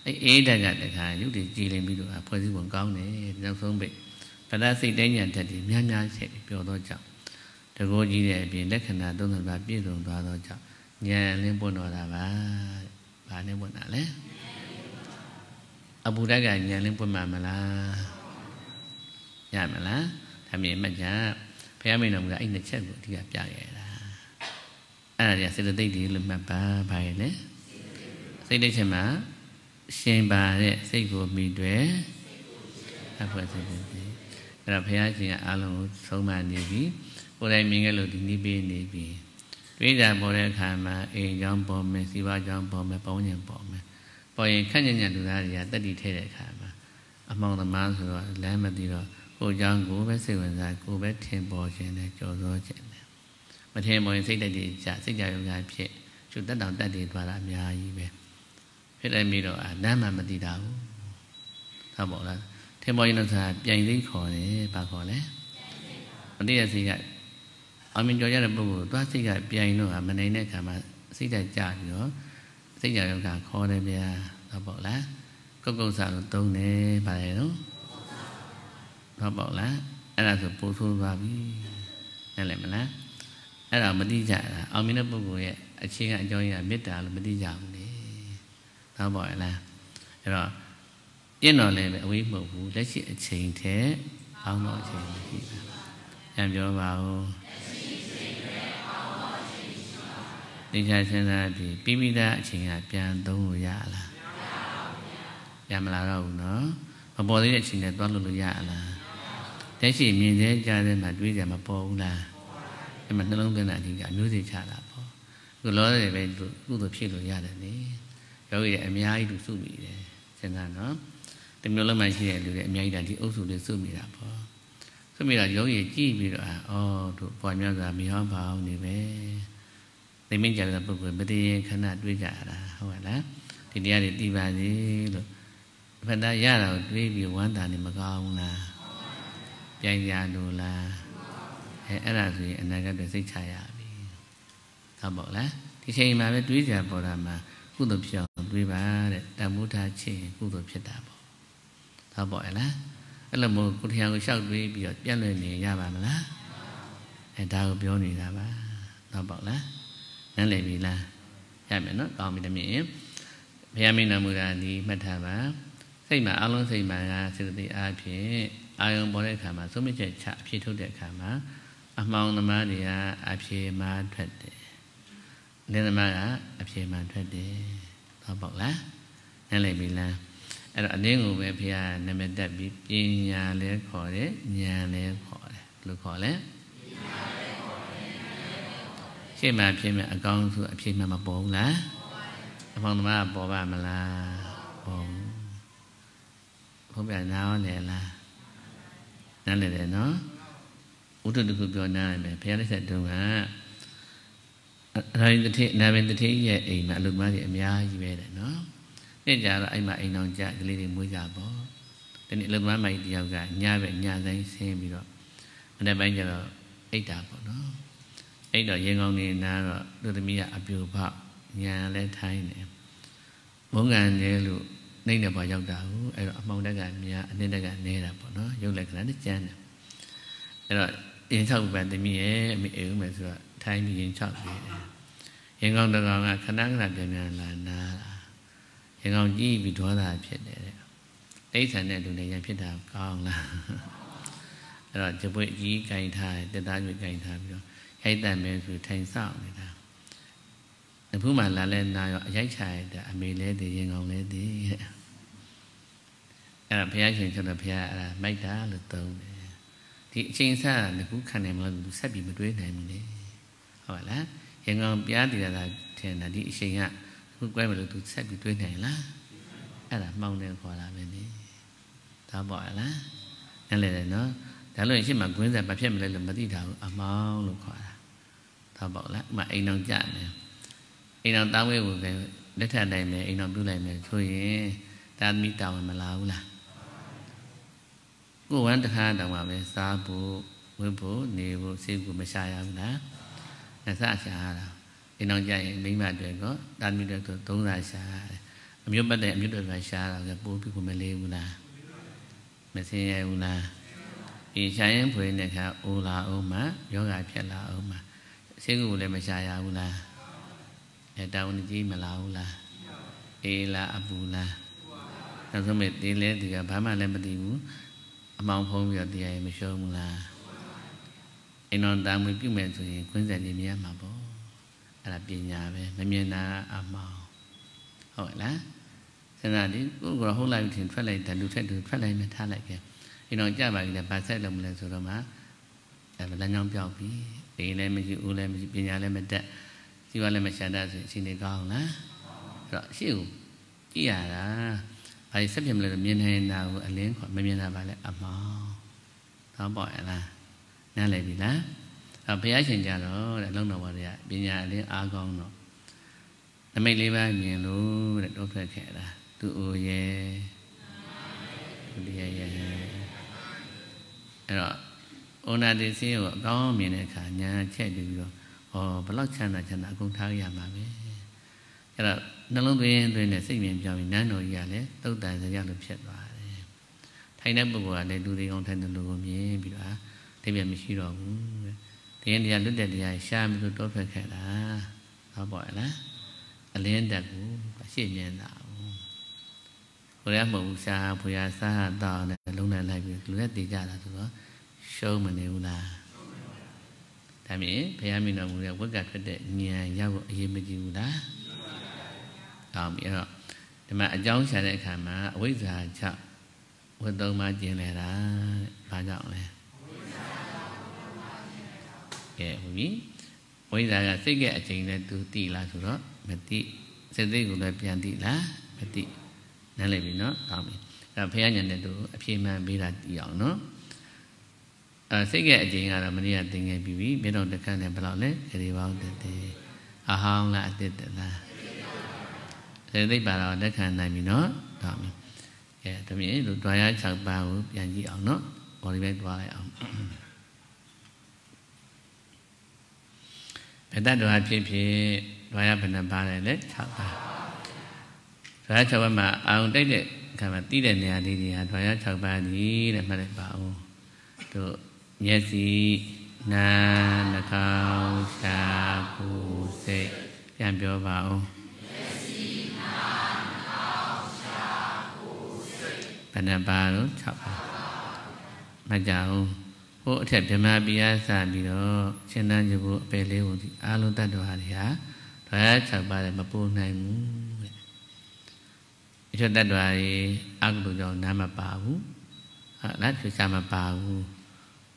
အဲ့အေးတက်ကတခါရုပ်တည်ကြည်လင်ပြီးတော့ဖွဲ့စည်းပုံကောင်းတယ်နောက်ဆုံးပိပဒစိတ်တိုင်းညာတက်တယ်များများချက်ပြောတော့ကြောင့်တကောကြီးတဲ့အပြင်လက္ခဏာသုံးသပါးပြည့်စုံသွားတော့ကြောင့်ဉာဏ်လင်းပွင့်တော်တာပါဘာနဲ့ပွင့်တာလဲ အဘူဓကဉာဏ်လင်းပွင့်မှာမလားရမလားဒါမြင်မှကြဘုရားမင်းတော်ကအဲ့နှစ်ချက်ကိုအဓိကပြခဲ့တာအဲ့ဒါကြီးစေတသိက်တွေလို့မှတ်ပါဘာလဲစိတ်တိတ်ချက်မှာရှင်ပါတဲ့စိတ်ကိုမိတွေ့အဖွယ်စိတ်ကိုအဲ့တော့ဘုရားရှင်ကအလုံးကိုဆုံးမနေပြီကိုယ်တိုင်မြင်ခဲ့လို့ဒီနည်းပေးနေပြီတွေးကြပေါ်တဲ့အခါမှာအိမ်ကြောင့်ပေါ်မယ်စီးပွားကြောင့်ပေါ်မယ်ပေါင်းညံပေါ်မယ် ပေါ်ရင်ခန့်ညံ့ညံ့လူသားတွေကတက်တည်ထဲတဲ့အခါမှာအမောင်သမားဆိုတော့လမ်းမသိတော့ကိုเจ้าကိုပဲစိတ်ဝင်စားကိုပဲထင်ပေါ်ခြင်းနဲ့ကြော်စောခြင်းနဲ့မထင်ပေါ်ရင်စိတ်တက်တည်ကြစိတ်ကြရုံကဖြစ်ကျုတက်တောင်တက်တည်သွားတာအများကြီးပဲဖြစ်တယ်ပြီးတော့လမ်းမှမသိတာဘူးဟုတ်ပါလားထင်ပေါ်ရင်တော့ပြိုင်သိခေါ်တယ်ဘာခေါ်လဲမသိရစိတ်ကအောင်မြင်ကြော်ရတဲ့ပုဂ္ဂိုလ်သွားစိတ်ကပြိုင်တော့မနိုင်တဲ့အခါမှာစိတ်ဓာတ်ကြပြီးတော့ စိတ်ကြရုံကခေါ်တယ်ဗျာဟုတ်ပါလားကုတ်ကုတ်စာလို့သုံးတယ်ဗါလေနော်ဟုတ်ပါလားအဲ့ဒါဆိုပို့ဆိုးသွားပြီနားလည်မလားအဲ့ဒါမတိကြတာအောင်မြင်တဲ့ပုဂ္ဂိုလ်ရဲ့အခြေခံအကြောင်းရမေတ္တာလို့မတိကြဘူးလေဟုတ်ပါလားအဲ့တော့ပြင့်တော်လည်းပဲအဝေးမဟုတ်ဘူးလက်ရှိအချိန်တည်းအောင်းတော့အချိန်ရှိတာပြန်ပြောပါဦး ဒီချာစဉ်းစားပြီးပြီးပြီးသားအချိန်ကပြန်သုံးလို့ရလားပြန်မလာတော့ဘူးနော်မပေါ်သေးတဲ့အချိန်နဲ့သွားလို့လို့ရလားတက်ရှိမြင်သေးကြားသေးမှတွေးကြမပေါ်ဘူးလားအဲ့မှာနှလုံးသွင်းတဲ့အဓိကအမျိုးစိချတာပေါ့ခုလောတယ်ပဲကုသိုလ်ဖြစ်လို့ရတယ်လေယောဂီအများကြီးသူစုမိတယ်စဉ်းစားနော်တမျိုးလုံးမှရှိတဲ့လူတွေအများကြီးဒါဒီအုပ်စုတွေစုမိတာပေါ့စုမိတာယောဂီကြည့်ပြီးတော့အော်တို့ပွားများစွာမိဟောင်းပါအောင်နေပဲ သိမင်းကြတဲ့ပုဂ္ဂိုလ်မတည်ရင်ခဏတွေးကြရတာဟုတ်ပါလားဒီတရားတွေတည်ပါစေလို့ဖတ်တာရတာကိုတွေးပြီးဝမ်းသာနေမကောင်းဘူးလားပြိုင်ကြလို့လားအဲအဲ့ဒါဆိုရင်အနာဂတ်တွေစိတ်ချရပြီဟုတ်ပါလားဒီချိန်မှာပဲတွေးကြပေါ်တာမှာကုသိုလ်ဖြစ်အောင်တွေးပါတဲ့တမ္မုထာချင်းကုသိုလ်ဖြစ်တာပေါ့ဟုတ်ပါရဲ့လားအဲ့လိုမို့ကိုတရားကိုရှောက်တွေးပြီးတော့ပြန့်လွင့်နေရပါမလားအဲဒါကိုပြောနေတာပါဟုတ်ပါလား နားလည်ပြီလားရမယ်နော်ကောင်းပြီတမင်ဘုရားမင်းနာမူတာဒီမှတ်ထားပါစိတ်မှာအလုံးစိတ်မှာကစေတသိက်အားဖြင့်အာယုံပေါ်တဲ့အခါမှာသုံးမြချက်ချအဖြစ်ထုတ်တဲ့အခါမှာအမှောင်သမားတွေကအဖြစ်မှထွက်တယ်လင်းသမားကအဖြစ်မှထွက်တယ်ဟုတ်ပေါ့လားနားလည်ပြီလားအဲ့တော့အနည်းကိုပဲဘုရားနာမည်တက်ပြီးပညာလဲခေါ်တယ်ဉာဏ်လဲခေါ်တယ်ဘယ်လိုခေါ်လဲ ရှေ့မှာဖြစ်မဲ့အကောင်းဆုံးအဖြစ်မှမပေါ်ဘူးလားအဖောင်သမားကပေါ်ပါမလားပေါ်ဘုရားနားလဲလားနားလဲတယ်နော်ဥဒ္ဓတခုပြောနားလဲဘုရားလက်ဆက်တုန်းကရာယတတိနာမင်တတိရဲ့အိမ်မှာအလုပ်သမားတွေအများကြီးပဲတဲ့နော်နေ့ကြတော့အဲ့မှာအိမ်အောင်ကြကလေးတွေမွေးကြပေါ့ဒီနေ့အလုပ်သမားမိုက်တယောက်ကညပဲညဆိုင်ဆင်းပြီးတော့မနေ့ပိုင်းကျတော့အိတ်တာပေါ့နော် အဲ့တော့ရင်ကောင်းနေနားတော့သူသမီးကအပြူဖောက်ညာလဲထိုင်းနေဘုံကန်နေလို့နှိမ့်နေပါရောက်တာကိုအဲ့တော့အမောင်တက်ကများအနှစ်တက်ကနေတာပေါ့နော်ရုပ်လက္ခဏာနဲ့ကျန်းတယ်အဲ့တော့ရင်ချောက်ပန်သမီးရဲ့အမေအိမ်ဦးမယ်ဆိုတော့ထိုင်းပြီးရင်ချောက်ပြီးတယ်ရင်ကောင်းတကောင်ကခဏခဏပြန်ပြန်လာနာတာရင်ကောင်းကြည့်ပြီးဒေါသဖြစ်တယ်တဲ့အိဋ္ဌာနဲ့လူနဲ့ရဖြစ်တာကောင်းလားအဲ့တော့ကျပွေအကြီးကင်ထားတယ်တက်သားကျွေးကင်ထားပြီးတော့ ရိုက်တန်မဲဆိုထိုင်ဆောက်နေတာတဖူးမှလာလဲနာရောအရိုက်ချရတဲ့အမေလဲတည်ရင်ကောင်းလဲတည်တဲ့အဲ့ဒါဘုရားရှင်ဆိုတော့ဘုရားအဲ့ဒါမိုက်တာလို့သုံးတယ်ဒီအချိန်စားကခုခံနိုင်မလို့သူဆက်ပြီးမတွေးနိုင်ဘူးလေဟုတ်ပါလားရင်ကောင်းပြားတည်တာထင်တာဒီအချိန်ကခုကွဲမလို့သူဆက်ပြီးတွေးနိုင်လားအဲ့ဒါမှောင်တယ်ခေါ်တာပဲနေဒါပေါ့လားနားလည်တယ်နော်ဒါလို့ရှိမှကွင်းဆက်မဖြစ်မလဲလို့မသိတာဘူးအမောင်းလို့ခေါ်တာ ဒါပေါ့လားဥမာအိမ်အောင်ကြနေအိမ်အောင်တောင်းဝဲကိုပဲလက်ထပ်နိုင်မယ်အိမ်အောင်ပြုလိုက်မယ်ဆိုရင်ဒါသမီးတောင်းမလာဘူးလားကိုဝမ်းတခါတောင်းပါပဲစားဖို့ဝတ်ဖို့နေဖို့စိတ်ကိုမရှာရဘူးလားနှစရှာရတာအိမ်အောင်ကြရင်မိမတွေကောဒါသမီးတွေဆိုသုံးစာရှာရတယ်အမျိုးပတ်တဲ့အမျိုးတွေရှာတာကပိုးပြီးကိုမလေးဘူးလားမစင်ရဘူးလားဒီရှာရင်ဖွေတဲ့အခါအိုလာအောင်မှယောဂဖြစ်လာအောင်မှ စိတ်ကိုလည်းမရှာရဘူးလားအဲတာဝန်ကြီးမလာဘူးလားအေးလားအပူလားနောက်ဆုံးမဲ့ဒီလဲဒီကဘာမှလည်းမသိဘူးအမောင်ဖုံးပြီးတော့တရားရင်မရှုံးဘူးလားအိမ်တော်တာမွေပြုမယ်ဆိုရင်ခွင်းဆက်နေမြင်ရမှာပေါ့အဲ့ဒါပညာပဲမမြင်တာအမောင်ဟုတ်လားစဉ်းစားဒီကိုယ်ကဟုတ်လိုက်ထင်ထွက်လိုက်တယ်လူထက်သူထွက်လိုက်မှထားလိုက်ခဲ့ဒီတော့ကြပါပြီလေဘာဆက်လို့မလဲဆိုတော့မှအဲလမ်းကြောင်းပြောက်ပြီ အိမ်လည်းမရှိဦးလည်းမရှိပညာလည်းမတက်စီဝါလည်းမရှာတတ်ဆိုအချိန်လေးကောင်းလားအဲ့တော့ရှေ့ကိုကြည့်ရတာဘာဆက်ပြမလဲမြင်နေတာကိုအလင်းခေါ်မမြင်တာပါလေအမောင်းတော့ပေါ့ရလားနားလည်ပြီလားအဲဘုရားရှင်ကြတော့တဲ့လုံးတော်ဘာတွေကပညာအလင်းအားကောင်းတော့နမိတ်လေးပါမြင်လို့တဲ့တော့ဖက်ခဲ့တာသူ့အိုရဲ့သူရဲ့ရဲ့အဲ့တော့ ဩနာတိစင်းကိုအကောင်းမြင်တဲ့အခါညာချက်ပြီးတော့ဩဘလောက်ချမ်းသာချမ်းသာအကုန်ထားရမှာပဲအဲ့တော့နှလုံးသွင်းသွင်းနဲ့စိတ်မြင်ပြောင်းပြီးနန်းတော်ကြီးကလည်းတုတ်တန်စရလို့ဖြစ်သွားတယ်ထိုင်တဲ့ပုဂ္ဂိုလ်ကလည်းလူတွေအောင်ထိုင်တယ်လို့ကိုမြင်ပြီးတော့တိပြမရှိတော့ဘူးတဲ့တရားလွတ်တဲ့တရားရှားမလို့တော့ဖက်ခဲ့တာဟောပေါ့လားအလင်းတက်ကိုရှေ့မြင်တာဘုရားမဟုတ်ဘူးရှားဘုရားစားတော့နဲ့လုံးနဲ့လိုက်ပြီးလူနဲ့တည်ကြတာဆိုတော့ ရှုံးမနေဘူးလားဒါမြင်ဘုရားမြင်တော်မူတဲ့ဝက်ကထွက်တဲ့ဉာဏ်ရောက်ဖို့အရေးမကြီးဘူးလားကောင်းပြီအဲ့တော့ဒီမှာအကြောင်းရှာတဲ့အခါမှာအဝိဇ္ဇာကြောင့်ဝတ်သုံးပါးကျင်လဲတာဘာကြောင့်လဲကဲဟုတ်ပြီဝိဇ္ဇာကစိတ်ကအချိန်နဲ့သူတိလားဆိုတော့မတိစိတ်သိကိုလည်းပြန်တိလားမတိနားလည်ပြီနော်ကောင်းပြီအဲ့တော့ဘုရားညာနဲ့သူအပြေမှန်ပေးတာတည်အောင်နော် အဲစိတ်ကအချိန်ကတော့မနေ့ကသင်ခဲ့ပြီးပြီမြေတော်တခန့်နဲ့ဘယ်လောက်လဲခရီးပေါင်းတည်းအဟောင်းလားအစ်တလားစေသိပါတော့လက်ခံနိုင်ပြီနော်ဒါမြင်အဲဒါမြင်လူတွားရ6ပါးကိုပြန်ကြည့်အောင်နော်ဘော်ဒီဘက်တွားလိုက်အောင်ဘယ်တတ်တော်ဖြစ်ဖြစ်တွားရဘယ်နှပါးလဲလဲ6ပါးတွားရ6ပါးမှာအောင်တိုက်တဲ့အခါမှာတီးတဲ့နေရာလေးတွေဟာတွားရ6ပါးကြီးတဲ့မှတ်လိုက်ပါဦးတို့ မျက်စိနားနှာခေါင်းရှားကိုယ်စိတ်ပြန်ပြောပါဦးဘယ်နှပါတော့6ပါမကြောက်ဟိုအထက်ဗြဟ္မာပိယစပြီးတော့ရှင်းတန်းကြဖို့အပယ်လေးကိုဒီအာလုံးတတ်တော်ဟာတွေဟာဒါ6ပါးလည်းမပိုးနိုင်ဘူးတဲ့အထက်တတ်တော်တွေအကုသိုလ်ကြောင့်နားမပါဘူးဟာလားသူစားမပါဘူး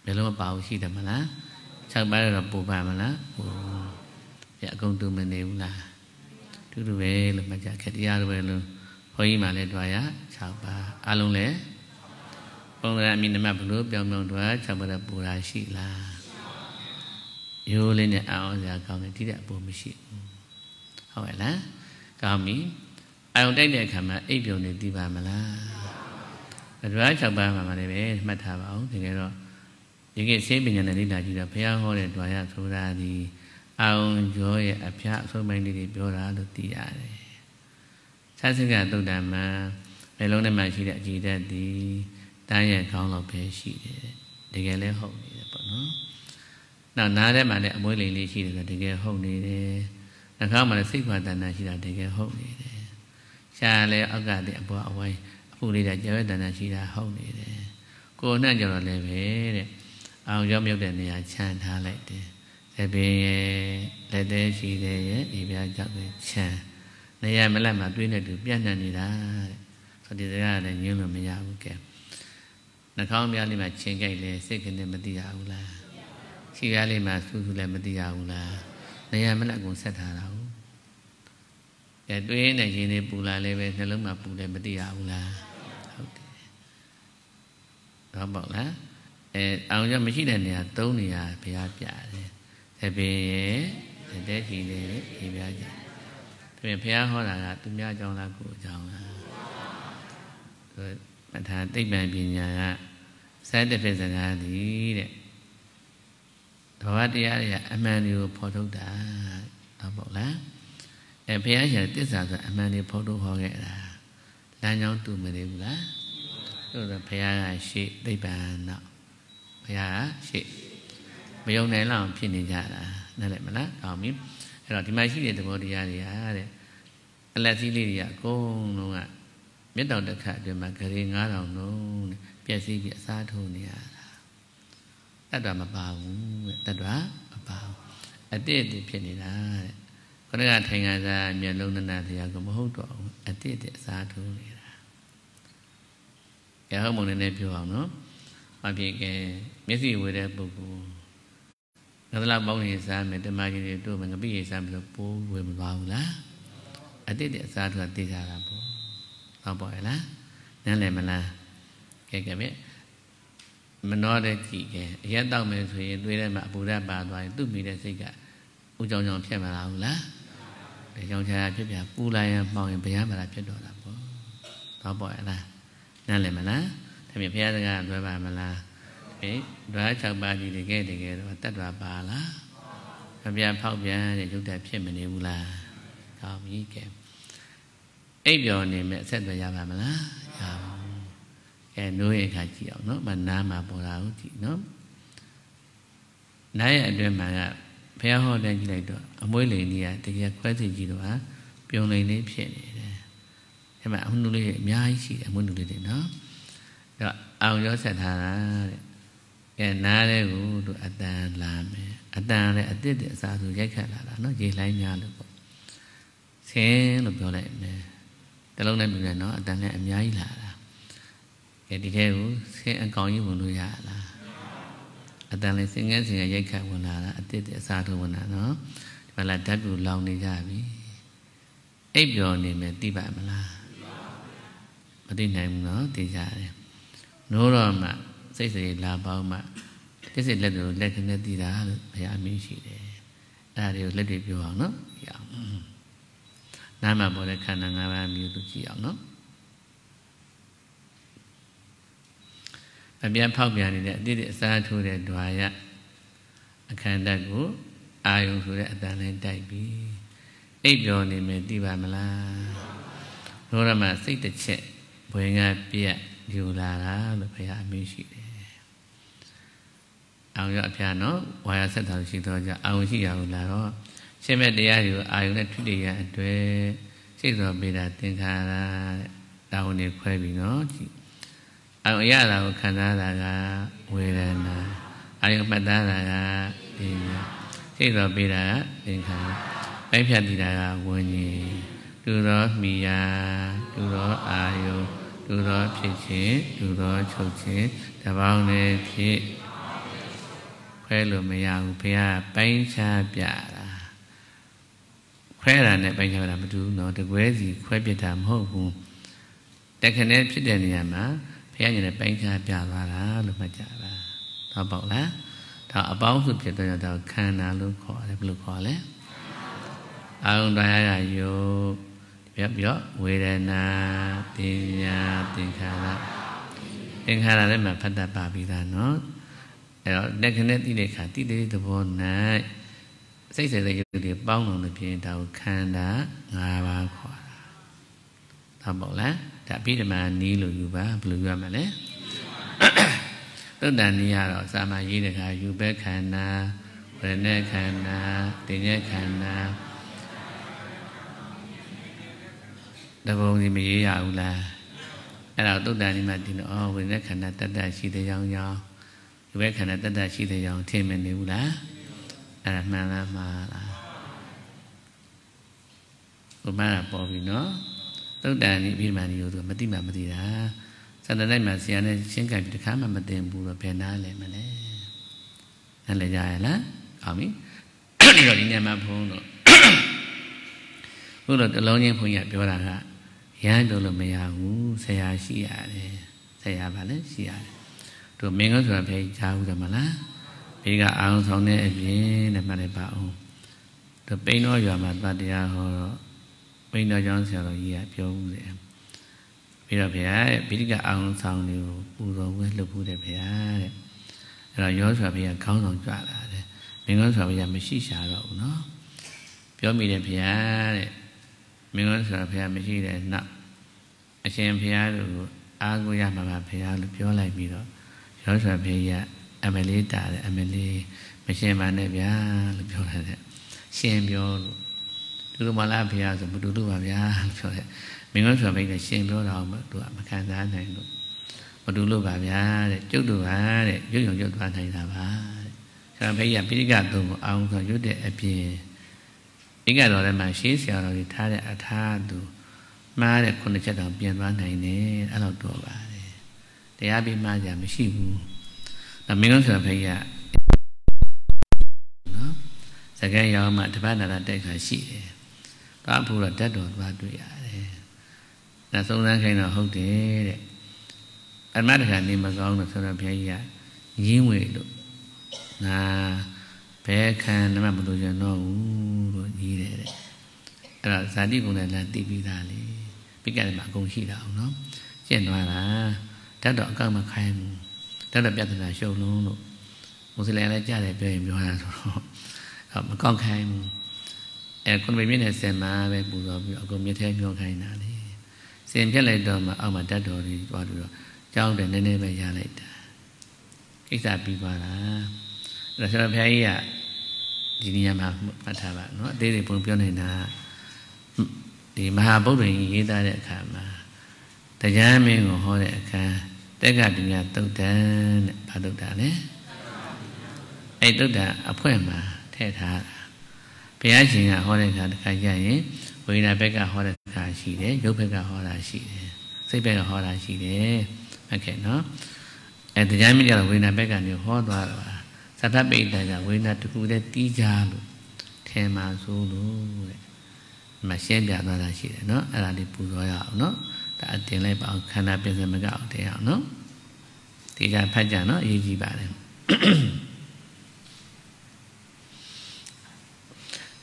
ဘယ်လိုမပါဘူးရှိတယ်မလား6ပါးတော့ပိုးပါမလားပိုးပြအကုန်တူမနေဘူးလားတူတူပဲလို့မှတ်ကြခက်တရားလိုပဲလို့ဘုန်းကြီးမှလည်းတွားရ6ပါးအလုံးလည်းပုံစံအမြင်နမဘလို့ပြောင်းပြောင်းတွား6ပါးတော့ပူတာရှိလားရိုးလေးနဲ့အောင်စရာကောင်းတယ်ဒီတဲ့အပေါ်မရှိဘူးဟုတ်ရဲ့လားကောင်းပြီအယုံတိုက်တဲ့အခါမှာအိပ်ပြုံနေသိပါမလားတွား6ပါးမှာလည်းပဲမှတ်ထားပါအောင်တကယ်တော့ ဒီကိစေပညာနဲ့လေ့လာကြည့်တော့ဘုရားဟောတဲ့တွားရဆိုတာဒီအောင်ကျော်ရဲ့အဖျားအဆုံးပိုင်းလေးတွေပြောတာလို့သိရတယ်ဆတ်စကသုတ်တံမှာဘယ်လုံးနဲ့မှရှိတဲ့အကြည်ဓာတ်ဒီတန်းရဲ့ခေါင်းလောက်ပဲရှိတယ်တကယ်လည်းဟုတ်နေတယ်ပေါ့နော်နောက်နားထဲမှာလည်းအမွှေးလိမ်လေးရှိတယ်ဆိုတကယ်ဟုတ်နေတယ်နှာခေါင်းမှာလည်းစိတ်ခွာတဏ္ဍာရှိတာတကယ်ဟုတ်နေတယ်ရှားလည်းအောက်ကတည်းအပေါ်အဝိုင်းအဖူလေးတာကြွယ်တဏ္ဍာရှိတာဟုတ်နေတယ်ကိုယ်နဲ့ကြတော့လည်းပဲတဲ့ အောင်ရောက်မြုပ်တဲ့နေရာခြံထားလိုက်တယ်သပင်ရဲ့လက်သေးရှိတဲ့ရဲ့ဒီပြားကြောက်တဲ့ခြံနေရာမလက်မှာတွေးနေတူပြန့်နှံ့နေတာတဲ့ဆိုဒီစကားလည်းညင်းလို့မရဘူးကဲနှာခေါင်းပြားလေးမှာချင်းကြိုက်လဲစိတ်ကနေမသိရဘူးလားခြေပြားလေးမှာစူးစူးလည်းမသိရဘူးလားနေရာမလက်ကိုဆက်ထားတာဟုတ်ကဲတွေးနေရင်နေပူလာလဲပဲနှလုံးမှာပူတယ်မသိရဘူးလားဟုတ်တယ်တော့ပေါ့လား အဲအောင်ရမရှိတဲ့နေရာ၃နေရာဘုရားပြတယ်သပင်ရဲ့တဲ့ရှိတယ်ဒီပြကြဒါပြန်ဘုရားဟောတာကသူများကြောင့်လားကိုယ်ကြောင့်လားသူမထာသိပ္ပံပညာကစတဲ့ဖြစ်စကားသည်တဲ့ဘဝတရားတွေကအမှန်တွေကိုဖော်ထုတ်တာဟုတ်ပေါ့လားအဲဘုရားရှင်တစ္ဆာဆိုအမှန်တွေဖော်ထုတ်ဟောခဲ့တာလမ်းကြောင်းတူမနေဘူးလားဆိုတော့ဘုရားကရှေ့သိပ္ပံတော့ဘု ရားကရှေ့မယုံနိုင်လောက်ဖြစ်နေကြတာနားလည်မလားကောင်းပြီအဲ့တော့ဒီမှာရှိတဲ့သဘောတရားတွေဟာတဲ့အလက်သီးလေးတွေကအကုန်လုံးကမြတ်တော်တစ်ခါအတွင်းမှာဂရေ9000လုံးတဲ့ပြည့်စည်ပြီးအစားထိုးနေရတာတတ္တမပါဘူးတဲ့တတ္တမပါဘူးအတိတ်တည်းဖြစ်နေတာတဲ့ခဏကထိုင်ခါစားမျက်လုံးနဲ့တရားကမဟုတ်တော့ဘူးအတိတ်တည်းအစားထိုးနေတာရဟန်းမုန်နဲ့ပြောအောင်နော် အဖြစ်ကဲမျက်စိဝေတဲ့ပုဂ္ဂိုလ်ငါသလားပေါင်းရင်စားမယ်တမကြီးတွေတို့မယ်ငပိရင်စားမယ်လို့ပိုးဝေမသွားဘူးလားအတိတ်တည်းအစားထိုးသိကြတာပေါ့ဟုတ်ပါရဲ့လားနားလည်မလားကဲကဲပဲမနှောတဲ့ကြည့်ကဲအရက်တောက်မယ်ဆိုရင်တွေးထဲမှာအပူဓာတ်ပါသွားရင်သူ့မိတဲ့စိတ်ကဥကြောင်ကြောင်ဖြစ်မလာဘူးလားဒါကြောင့်ခြားဖြစ်ပြပူလာရင်မှောင်ရင်ဘုရားမလားဖြစ်တော့တာပေါ့တော့ပေါ့လားနားလည်မလား ဒါပြင်ဘုရားစကားလွယ်ပါမလားဟင်ဓွား6ပါးကြီးတကယ်တကယ်တော့တတ်တော်ပါလားဘုရားဖောက်ပြန်တဲ့ရုပ်တဖြစ်မနေဘူးလားဟောပြီကဲအိပ်ပျော်နေမဲ့အဆက်သွယ်ရပါမလားရပါအဲနိုးရဲ့အခါကြည့်အောင်နော်မနားမှာပေါ်တာကိုကြည့်နော်နားရဲ့အတွင်းမှာကဘုရားဟောတဲ့ကြည့်လိုက်တော့အမွှေးလိန်ကြီးကတကယ်ခွဲသိကြည့်တော့ဟာပြုံလိန်လေးဖြစ်နေတယ်အဲမှာအမှုလေးအများကြီးရှိတယ်အမှုလေးတွေနော် အဲ့တော့အောင်ရောဆက်ထားတာတဲ့အဲနားတဲ့ကိုသူအတန်လာမယ်အတန်လည်းအတစ်တဲ့အစားဆိုရိုက်ခတ်လာတာနော်ရေလိုင်းများလို့ပေါ့ဆင်းလို့ပြောလိုက်မယ်တလုံးနဲ့မြင်တယ်နော်အတန်လည်းအများကြီးလာတာကဲဒီထဲကိုဆင်းအကောင်ကြီးဝင်လို့ရလားအတန်လေးစင်ငယ်စင်ငယ်ရိုက်ခတ်ဝင်လာတာအတစ်တဲ့အစားထိုးဝင်လာနော်ဒီမှာလာဓာတ်ပြူလောင်နေကြပြီအိပ်ပျော်နေမယ်သိပါမလားမသိနိုင်ဘူးနော်သိကြတယ် နိုးတော့မှစိတ်စိတ်လာပေါင်းမှတစ်စိတ်လက်တို့လက်ကနေသိတာလို့ဘုရားအမင်းရှိတယ်အဲ့ဒါတွေကိုလက်တွေပြောအောင်နော်ကြည့်အောင်နားမှာပေါ်တဲ့ခန္ဓာ၅ပါးမျိုးသူကြည့်အောင်နော်အပြန်ဖောက်ပြန်နေတဲ့အတိတ်အစားထိုးတဲ့ द्वा ရအခန္ဓာကိုအာယုံဆိုတဲ့အတန်နဲ့တိုက်ပြီးအိပ်ပျော်နေမယ်သိပါမလားလောရမစိတ်တစ်ချက်ဘွေငါပြက် ယူလာတာလို့ဘုရားအမင်းရှိတယ်အောင်ရအဖျားနော်ဝါရဆက်တော်ရှိတော့ကြအောင်ရှိရဘူးလားတော့ရှင်းမဲ့တရားတွေကိုအာယုံနဲ့ထွတိရအတွေ့စိတ်တော်ပေတာသင်္ခါရတဲ့တာဝန်တွေခွဲပြီးနော်ကြည့်အာယုံရတာကိုခံစားတာကဝေဒနာအာယုံမှတ်သားတာကပညာစိတ်တော်ပေတာကသင်္ခါရပိုင်းဖြတ်တည်တာကဝิญဉ်သူတော်မိယာသူတော်အာယုံ သူတော်ဖြစ်ခြင်းသူတော်ချုပ်ခြင်းတပေါင်းနဲ့ဖြစ်ခွဲလို့မရဘူးဘုရားပိုင်းခြားပြတာခွဲတာနဲ့ပိုင်းခြားတာမတူဘူးเนาะတကွဲစီခွဲပြတာမဟုတ်ဘူးတခနဲ့ဖြစ်တဲ့နေရာမှာဘုရားညနေပိုင်းခြားပြသွားတာလို့မှတ်ကြတာတော့ပေါ့လားဒါအပေါင်းစုဖြစ်တဲ့တော့ခန္ဓာလို့ခေါ်တယ်ဘယ်လိုခေါ်လဲအာရုံတရားရယုတ် ပြပြီးတော့ဝေဒနာတင်ညာသင်္ခါရသင်္ခါရလည်းမှဖတ်တတ်ပါပြီသားနော်အဲ့တော့လက်ခနဲ့သိတဲ့အခါသိတဲ့သဘော၌စိတ်ဆိုင်တဲ့ယုတ်တွေပေါင်းအောင်လို့ပြင်တာကိုခန္ဓာ၅ပါးခေါ်တာဟုတ်ပါလားဒါအပိဓမ္မာနီးလို့ယူပါဘယ်လိုယူရမလဲသုတ္တန်နီးရတော့စာမရေးတဲ့အခါယူဘက်ခန္ဓာဝရဏခန္ဓာတင်ညက်ခန္ဓာ တပုံကြီးမရေးရဘူးလားအဲ့ဒါသုတ္တန်နီးမှဒီတော့ဝေဒနာခန္ဓာတတ္တရှိတဲ့ကြောင်းကြောင်းဒီဘက်ခန္ဓာတတ္တရှိတဲ့ကြောင်းထင်မနေဘူးလားအဲ့ဒါမှန်လားမှားလားဘုမကပေါ်ပြီနော်သုတ္တန်ဤပြီးမှန်ဒီလိုသူမသိမှမသိတာစန္ဒလိုက်မှာဆရာနဲ့ရှင်းကြပြီးတခါမှမသိဘူးတော့ဘယ်နာလဲမလဲနားလည်ကြရလားအောင်ပြီဒီတော့ဒီနေ့မှဘုန်းတော့ဘုန်းတော့တလုံးချင်းဘုန်းကြီးပြောတာက ရမ်းပြောလို့မရဘူးဆရာရှိရတယ်ဆရာပါလဲရှိရတယ်တို့မင်းကဆိုတာဖေးကြားဘူးတယ်မလားဘေးကအာအောင်ဆောင်တဲ့အပြင်တဲ့မှလည်းပါအောင်တို့ပိန်းတော်ရွာမှာတတရားဟောတော့ပိန်းတော်ကျောင်းဆရာတော်ကြီးကပြောဘူးတယ်ပြီးတော့ဗျာဗိဓိကအာအောင်ဆောင်တွေကိုပူတော်ဝဲလှုပ်ဘူးတယ်ဗျာတဲ့အဲ့တော့ရောဆိုတာဗျာခေါင်းဆောင်ကြလာတယ်မင်းကဆိုတာဗျာမရှိရှာတော့ဘူးနော်ပြောမိတယ်ဗျာတဲ့ မင်းကဆိုတာဗျာမရှိတဲ့နောက်အရှင်ဘုရားတို့အားကိုရမှာပါဘုရားလို့ပြောလိုက်ပြီးတော့ရောစွာဖေးရအမလေးတာတယ်အမလေးမရှင်ပါနဲ့ဗျာလို့ပြောတယ်ရှင်ပြောလို့သူတို့မလားဖေးရဆိုမတူတူပါဗျာလို့ပြောတယ်မင်းတို့ဆိုဖေးကရှင်ပြောတာမှသူကမခံစားနိုင်လို့မတူလို့ပါဗျာတဲ့ကျုပ်တို့ပါတဲ့ရုပ်ရုံကျုပ်သွားနိုင်တာပါတဲ့ဆရာဖေးရပိဋကသုံးကိုအောင်ဆိုရွတ်တဲ့အပြင် ဧကတော်ထဲမှာရှေးဆရာတော်ကြီးထားတဲ့အထာသူမှားတဲ့ခုနှစ်ချက်တောင်ပြန်သွားနိုင်တယ်အဲ့လိုတော့ပါတယ်တရားပြီးမှားကြမရှိဘူးဒါမင်းတို့ဆရာဖေးကနော်စကဲရောက်မှတပတ်နာတိုက်ခါရှိတယ်သွားဖို့တော့တက်တော်သွားတွေ့ရတယ်ဒါသုံးသန်းခိုင်းတော့ဟုတ်တယ်တဲ့အမတ်တခါနေမကောင်းလို့ဆိုတော့ဘုရားကြီးကရင်းဝေလို့ငါ ဘယ်ခံနမမလို့ရတော့ဘူးလို့ကြီးတယ်တဲ့အဲ့ဒါဇာတိကုံလည်းသိပြီးသားလေပိကလည်းမအကုန်ရှိတာအောင်နော်ကျင့်သွားတာတတ်တော့အကောက်မခိုင်းဘူးတတ်တော့ပြဿနာရှုံလုံးလို့မွတ်စလင်လည်းကြားတယ်ပြောရင်ပြောတာဆိုတော့မကောက်ခိုင်းဘူးအဲခုနပြည့်နဲ့ဆင်မှာပဲပူတော့ပြီးအကုန်မြစ်ထဲညှောခိုင်းတာလေဆင်ပြက်လိုက်တော့မှအောက်မှာတတ်တော်ကြီးသွားပြီးတော့ကြောင်းတယ်နည်းနည်းပဲရလိုက်တာကိစ္စပြီးသွားတာ အဲ့ဒါဆိုတော့ဘုရားကြီးကဒီနေရာမှာမှတ်ထားပါနော်အသေးသေးပုံပြောနေတာဒီမဟာဗုဒ္ဓရင်ရေးသားတဲ့အခါမှာတရားမင်းကိုဟောတဲ့အခါတက္ကပညာတုတ်တန်တဲ့ဘာတုတ်တာလဲအဲ့တုတ်တာအဖွင့်မှာထည့်ထားတာဘုရားရှင်ကဟောတဲ့အခါတခါကျရင်ဝိညာဉ်ဘက်ကဟောတဲ့အခါရှိတယ်ရုပ်ဘက်ကဟောတာရှိတယ်စိတ်ဘက်ကဟောတာရှိတယ်ဟုတ်ကဲ့နော်အဲတရားမင်းကတော့ဝိညာဉ်ဘက်ကနေဟောသွားတာ သတ္တပိဋကကဝိညာဉ်တခုတည်းတီးကြလို့ထဲမှာဆိုလို့တဲ့မရှင်းပြသွားတာရှိတယ်နော်အဲ့ဒါလေးပူဇော်ရအောင်နော်ဒါအတင်လိုက်ပါအောင်ခန္ဓာပြင်စမကအောင်တင်အောင်နော်ဒီကဖတ်ကြနော်အရေးကြီးပါတယ်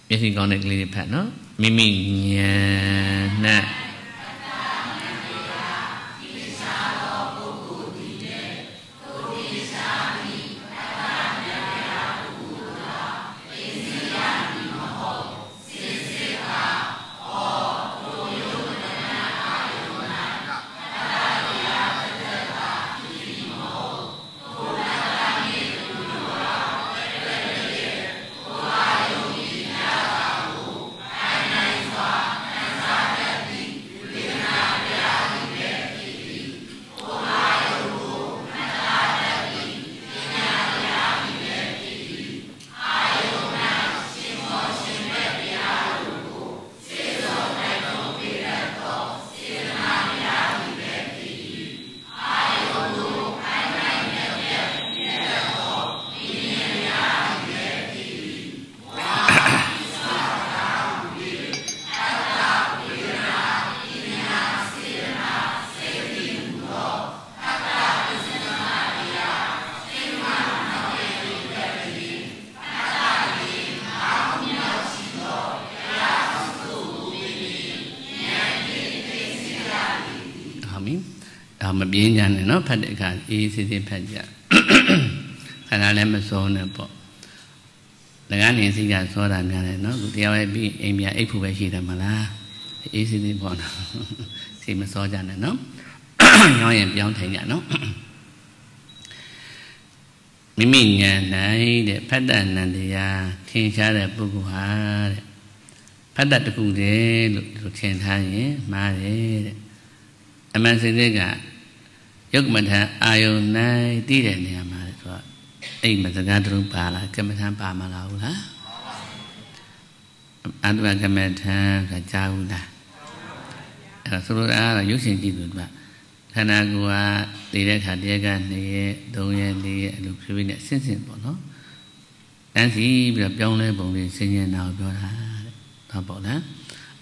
မျက်စိကောင်းတဲ့ကလေးတွေဖတ်နော်မိမိဉာဏ်နဲ့ ဖတ်တဲ့အခါအေးစစ်စစ်ဖတ်ကြခန္ဓာလည်းမစောနဲ့ပေါ့လကနေစိတ်ကစောတာများတယ်နော်သူတရားပဲပြီးအိမ်ပြန်အိပ်ဖို့ပဲရှိတယ်မလားအေးစစ်စစ်ပေါ့နော်စိတ်မစောကြနဲ့နော်ညောင်းရင်ပြောင်းထိုင်ကြနော်မိမိဉာဏ်၌တဲ့ဖတ်တဏ္ဍတရားထင်ရှားတဲ့ပုဂ္ဂိုလ်ဟာတဲ့ဖတ်တတခုတည်းလို့ဒီလိုထင်ထားရင်မှားတယ်တဲ့အမှန်စင်စစ်က ယုတ်ကမထံအာယုန်၌တည်တဲ့နေရာမှာဆိုတော့အဲ့မစကားတုံးပါလားကမ္မထံပါမလားဟုတ်လားအတုပကမ္မထံကကြားဘူးလားအဲ့ဒါဆိုလိုတာကရုပ်ရှင်ကြည့်လို့ကခန္ဓာကိုယ်ကတည်တဲ့ခါတည်းက2ရက်3ရက်4ရက်အဲ့လိုဖြည်းဖြည်းနဲ့ဆင်းဆင်းပေါ့နော်တန်းစီပြီးတော့ပြောင်းလဲပုံလေးဆင်းရဲတာကိုပြောတာတဲ့ဟုတ်ပေါ့လား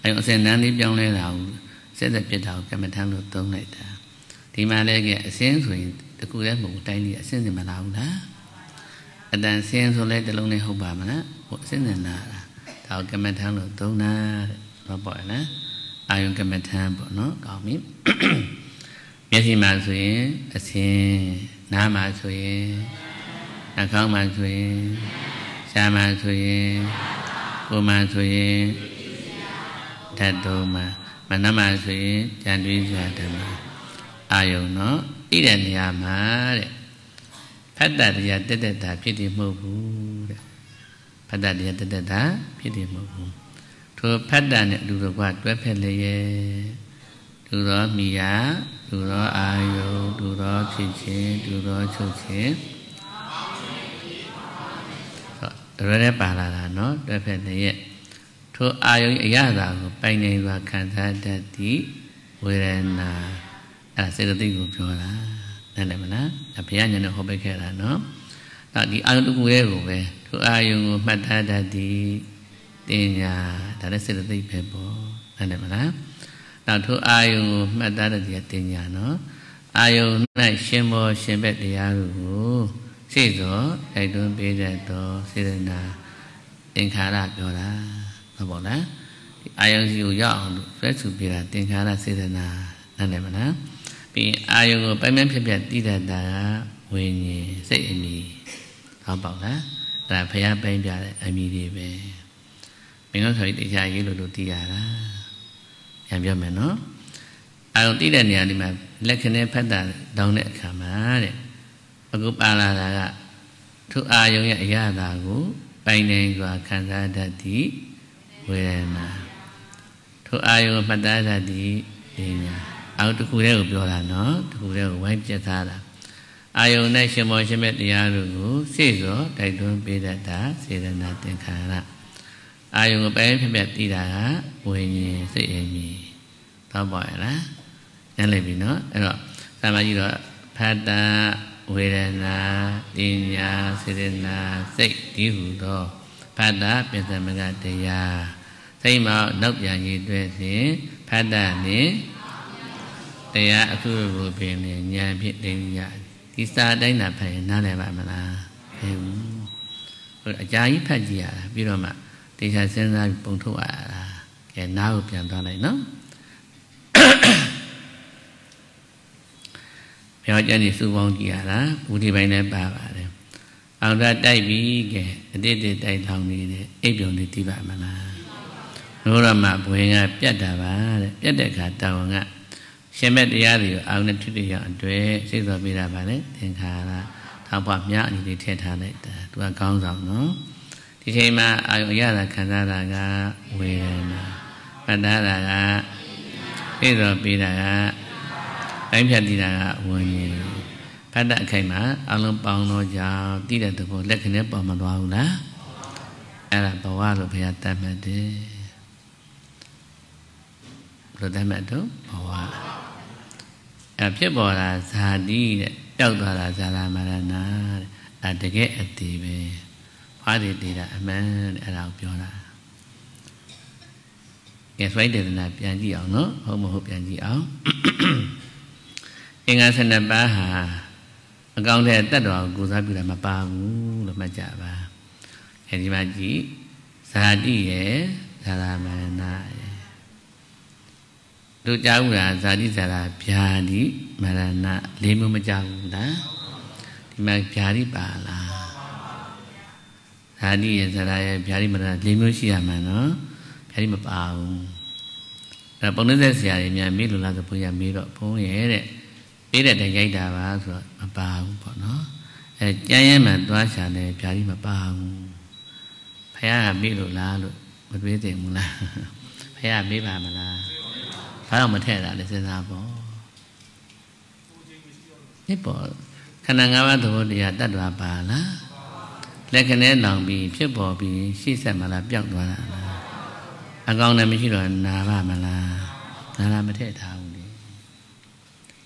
အဲ့အစင်နန်းလေးပြောင်းလဲတာကိုစက်သက်ပြစ်တာကိုကမ္မထံလို့သုံးလိုက်တာ ဒီမှာလည်းကအစင်းဆိုရင်တကူလည်းမဟုတ်တိုင်းလေးအစင်းစင်မလာဘူးလားအတန်စင်းဆိုလဲတလုံးနဲ့ဟုတ်ပါမလားဟိုအစင်းစင်လာတာဒါကမ္မထံလို့သုံးတာတဲ့ဘာပေါ့လဲအာယုံကမ္မထံပေါ့နော်ကောင်းပြီမျက်စိမှာဆိုရင်အစင်းနားမှာဆိုရင်နှာခေါင်းမှာဆိုရင်ရှားမှာဆိုရင်ကိုယ်မှာဆိုရင်ဓာတ်တော်မှာမနမှာဆိုရင်ကြံတွေးကြဓမ္မ အာယုံနော်ဣတဲ့နေရာမှာတဲ့ဖတ်တတရားတက်တက်တာဖြစ်တယ်မဟုတ်ဘူးတဲ့ဖတ်တတရားတက်တက်တာဖြစ်တယ်မဟုတ်ဘူးထိုဖတ်တနဲ့အတူတကွတွဲဖက်လျက်လူတော်မိယာလူတော်အာယုလူတော်ဖြစ်ခြင်းလူတော်ချုပ်ခြင်းရရဲပါလာတာနော်တွဲဖက်လျက်ထိုအာယုံအရသာကိုပိုင်နိုင်စွာခံစားတတ်သည့်ဝေဒနာ အဲစေတသိက်ကိုပြောတာနားလည်မလားဘုရားညနေဟောပေးခဲ့တာနော်ဒါဒီအာယုံတစ်ခုလေးကိုပဲထိုအာယုံကိုမှတ်သားတတ်သည့်တင်ညာဒါလည်းစေတသိက်ပဲပေါ့နားလည်မလားနောက်ထိုအာယုံကိုမှတ်သားတတ်သည့်တင်ညာနော်အာယုံ၌ရှင်ဘောရှင်ဘက်တရားကိုစိတ်သောတိုက်တွန်းပေးတတ်သောစေတနာသင်္ခါရပြောတာဟုတ်ပါလားဒီအာယုံစီကိုရောက်အောင်လို့ဆွဲဆူပြတာသင်္ခါရစေတနာနားလည်မလား ပြီးအာယုံကိုပိုင်ပိုင်ဖြတ်ဖြတ်တည်တတ်တာဝိညာဉ်စိတ်အမိဟုတ်ပါလားအဲ့ဒါဖះပိုင်ပြတဲ့အမိတွေပဲမင်းတို့ဆိုရင်တရားရေးလို့လို့တည်ရတာပြန်ပြောမယ်နော်အာယုံတည်တဲ့နေရာဒီမှာလက်ခနဲ့ဖတ်တာတောင်းတဲ့အခါမှာတဲ့အခုပါလာတာကသူအာယုံရဲ့အရာသာကိုပိုင်နိုင်စွာခံစားတတ်သည့်ဝေဒနာထိုအာယုံမှတ်သားတတ်သည့်ဉာဏ် အောက်တစ်ခုတည်းကိုပြောတာနော်တစ်ခုတည်းကိုဝိုင်းပြထားတာအာယုံနဲ့ရှင်မောရှင်မဲ့တရားတို့ကိုစိတ်စောတိုက်တွန်းပေးတတ်တာစေတနာသင်္ခါရအာယုံကိုပဲဖြစ်ဖြစ်တည်တာကဝိညာဉ်စိတ်အမြင်တော့ပါရလားညှလိုက်ပြီနော်အဲ့တော့သာမကြီးတော့ဖတ်တာဝေဒနာတင်ညာစေတနာစိတ်ဒီဟုသောဖတ်တာပြစ္ဆမကတရားစိတ်မောနောက်ပြန်ရည်တွေ့ဖြင့်ဖတ်တာနှင့် တရားအခုကိုပင်ဉာဏ်ဖြင့်တင်ရဒီစာတိုင်းသာဖတ်ရင်နားလည်ပါမလားဟဲ့ဘူးဟိုအကြာကြီးဖတ်ကြည့်ရတာပြီးတော့မှတရားစဉ်းစားပုံထုတ်ရတာကဲနားကိုပြန်သွားလိုက်နော်ဘုရားကျမ်းနေစုပေါင်းကြည့်ရတာဘုဒ္ဓပိုင်းလည်းပါပါတယ်အောင်တာတိုက်ပြီးကဲအတိတ်တိတိုက်ထောင်နေတဲ့အိပ်ပြုံလေးသိပါမလားလို့ရမဘွေကပြတ်တာပါတဲ့ပြတ်တဲ့အခါတောင်းက ရှင်မဲ့တရားတွေကိုအောင်နဲ့ထွတ်ရအောင်အတွက်စိတ်တော်ပြတာပါလေသင်္ခါရထောက်ပွားမြအညီလေးထည့်ထားလိုက်တာသူကကောင်းဆောင်နော်ဒီချိန်မှာအာယုံရတာခံစားတာကဝေဒနာမှတ်သားတာကစိတ်တော်ပြတာကတိုင်းဖြတ်တည်တာကဝิญဉ်ဖတ်တဲ့အခိုင်မှာအလုံးပေါင်းတော့ကြောင့်တည်တဲ့သဘောလက်ခနဲ့ပေါ်မသွားဘူးလားအဲ့ဒါဘဝလို့ဘုရားတတ်မှတ်တယ်ဘယ်လိုတတ်မှတ်တော့ဘဝ အဲ့ဖြစ်ပေါ်လာဇာတိတဲ့ပျောက်သွားတာဇာလာမရဏတဲ့အဲ့တကယ်အတည်ပဲဖားတည်တည်တာအမှန်တဲ့အဲ့ဒါကိုပြောတာကဲဆိုင်းတေသနာပြန်ကြည့်အောင်နော်ဟုတ်မဟုတ်ပြန်ကြည့်အောင်အင်္ဂါ12ပါးဟာအကောင်းတဲ့တတ်တော်ကိုကိုစားပြုတာမပါဘူးလို့မှတ်ကြပါအဲဒီမှာကြည့်ဇာတိရဲ့ဇာလာမရဏရဲ့ တို့ကြားဘူးလားဇာတိဇာလာဗျာတိမရဏလေးမျိုးမကြားဘူးလားဒီမှာဗျာတိပါလားဇာတိရဲ့ဇာလာရဲ့ဗျာတိမရဏလေးမျိုးရှိရမှာနော်ဗျာတိမပါဘူးအဲပုံနှိမ့်ဆက်ဆရာတွေများမေးလို့လားဆိုဘုရားမေးတော့ဘုန်းရဲ့တဲ့ပေးတဲ့တိုင်ရိုက်တာပါဆိုတော့မပါဘူးပေါ့နော်အဲကြမ်းရဲမှန်သွားချာတယ်ဗျာဒီမပါဘူးဖះကမေးလို့လားလို့မတွေးသိဘူးလားဖះမေးပါမလား ဘာတော့မထည့်တာလဲစဉ်းစားပေါ့ဒီပေါ့ခန္ဓာ၅ပါးသဘောတရားတတ်တော်ပါလားလက်ခနဲ့လောင်ပြီးဖြစ်ပေါ်ပြီးရှေ့ဆက်မလားပျောက်သွားတာလားအကောင်လည်းမရှိတော့နာပါမလားနာလာမထည့်ထားဘူး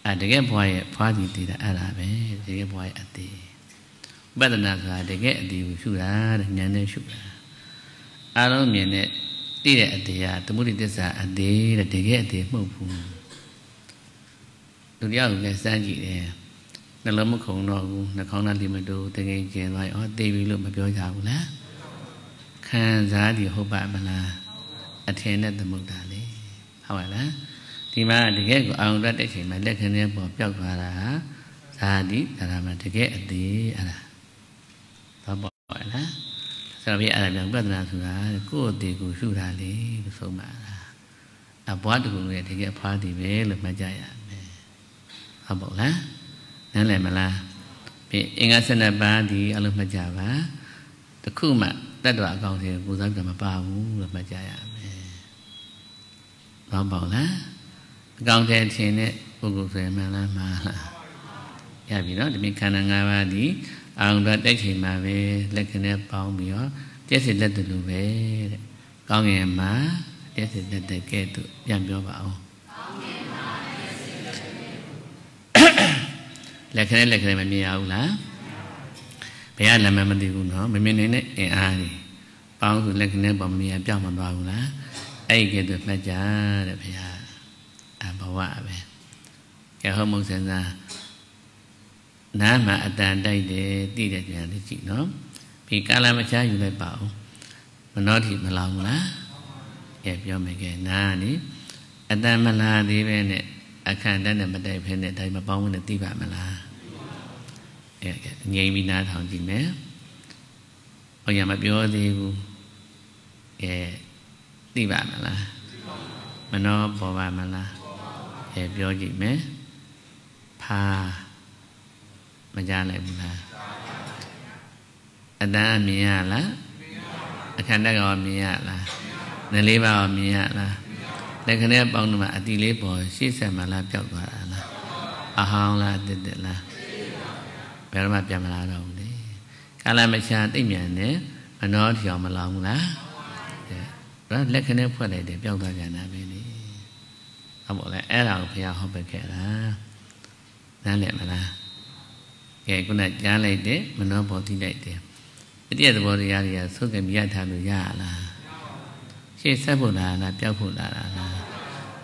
အဲတကယ်ဘွားရဲ့ဖွားစီတည်တာအဲ့ဒါပဲတကယ်ဘွားရဲ့အသေးပဒနာဆိုတာတကယ်အသေးကိုရှုတာတဲ့ဉာဏ်နဲ့ရှုတာအားလုံးမြင်တဲ့ သိတဲ့အသေးကသမုဒိတစ္ဆာအသေးတဲ့တကယ်အသေးမဟုတ်ဘူးလူတယောက်လည်းစမ်းကြည့်တယ်နှလုံးမခုံတော့ဘူးနှာခေါင်းသားလိမတိုးတကယ်ကျင်သွားရောသိပြီလို့မပြောကြဘူးလားခံစားဒီဟုတ်ပါမလားအထင်နဲ့သမုဒ္ဒါလေဟုတ်ပါလားဒီမှာတကယ်ကိုအောင်တတ်တဲ့ချိန်မှာလက်ခဏပေါ်ပျောက်သွားတာဇာတိဒါကမှတကယ်အသေးအဲ့ဒါတော့ပေါ့လား ဆိုတော့ပြအဲ့ဒါပြောင်းပြဿနာဆိုတာကိုယ့်အသေးကိုရှုတာလေလို့ဆုံးပါလားအဘွားတူရဲ့တကယ်ဖွားသည်ပဲလို့မှတ်ကြရမယ်ဟုတ်ပေါ့လားနားလည်မလားပြီးအင်္ဂါ12ပါးဒီအလုံးမှတ်ကြပါတခုမှတတ်တော်အကောင့်တွေကိုစားပြမပါဘူးလို့မှတ်ကြရမယ်ဟုတ်ပေါ့လားအကောင့်ထဲထင်တဲ့ပုဂ္ဂိုလ်ဆိုရင်မှန်လားမှားလားရပြီနော်ဒီမြခန္ဓာ၅ပါးဒီ အောင်တော့တိုက်ချိန်မှာပဲလက်ခနဲ့ပေါင်းပြီးတော့ကျက်စီလက်တူလိုပဲတဲ့ကောင်းငင်မှာတက်စစ်တက်တက်ကဲ့သို့ပြန်ပြောပါအောင်လက်ခနဲ့လက်ခနဲ့မမြင်ရဘူးလားဘယ်ကနာမည်မသိဘူးနော်မမြင်နိုင်တဲ့အင်အားကြီးပေါင်းစုလက်ခနဲ့ပေါ်မမြင်ပြောင်းမသွားဘူးလားအဲ့ဒီကဲ့သို့မှတ်ကြတဲ့ဘုရားအဘဝပဲကဲဟောမုံစင်စား နားမှာအတန်တိုက်တယ်သိတဲ့ဉာဏ်လေးကြည့်နော်ဒီကာလမချာယူလိုက်ပါဦးမနောတိမလောင်ဘူးလားကဲပြောမယ်ကဲနားနိအတန်မလာသေးပဲနဲ့အခန့်တက်နဲ့မတိုက်ဖဲနဲ့ဒါမပေါင်းဝင်နဲ့သိပါမလားအဲငြိမ်ပြီးနားထောင်ကြည့်မယ်။ဟောရမပြောသေးဘူး။အဲသိပါမလား။မနှောပေါ်ပါမလား။အဲပြောကြည့်မယ်။ဖာ မကြားလိုက်ဘူးလား။အတန်းမြင်ရလား။အခန့်တက်ကရောမြင်ရလား။နလေးပါရောမြင်ရလား။လက်ခနဲ့ပေါင်းတော့မှအတိလေးပေါ်ရှေ့ဆက်မှလားပျောက်သွားတာလားအဟောင်းလားတက်တက်လားဘယ်တော့မှပြန်မလာတော့ဘူးလေကာလမချာသိမ့်မြန်နဲ့မနှောထီအောင်မလောင်ဘူးလားဒါလက်ခနဲ့ဖွက်လိုက်တယ်ပျောက်သွားကြတာပဲလေဟုတ်ပါလေအဲ့ဒါကိုဘုရားဟောပခဲ့တာနားလည်မလား ကဲခုနကြားလိုက်တယ်မနှောပေါ်သိလိုက်တယ်အတိအသဘောတရားတွေကသုတ်ကမြတ်ထားလို့ရလားရှေ့ဆက်ဖို့လားလားပျောက်ဖို့လားလား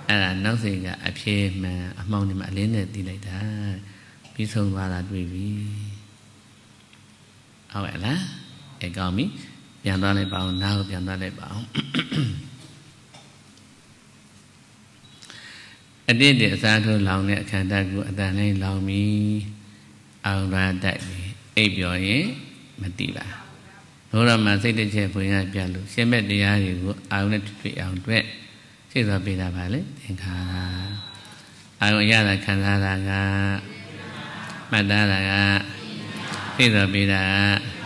အဲ့ဒါနောက်စိတ်ကအဖြေမှန်အမှောင်ဒီမှာအလင်းနဲ့သိလိုက်တာပြီးဆုံးသွားတာတွေ့ပြီဟုတ်ရဲ့လားအဲကောင်းပြီပြန်သွားလိုက်ပါအောင်နားကိုပြန်သွားလိုက်ပါအောင်အတိတ်အစားထိုးလောင်တဲ့အခန္ဓာကိုအတန်လေးလောင်ပြီး အောင်ရတတ်ပြီအိပ်ပြောရင်မသိပါလောရမှာစိတ်တစ်ချက်ဖွင့်ရပြလို့ရှင်းမဲ့တရားတွေကိုအာရုံနဲ့တွေ့အောင်တွေ့စိတ်သွားပေးတာပါလေသင်္ခါရအာရုံရတာခံစားတာကမှတ်သားတာကစိတ်သွားပေးတာက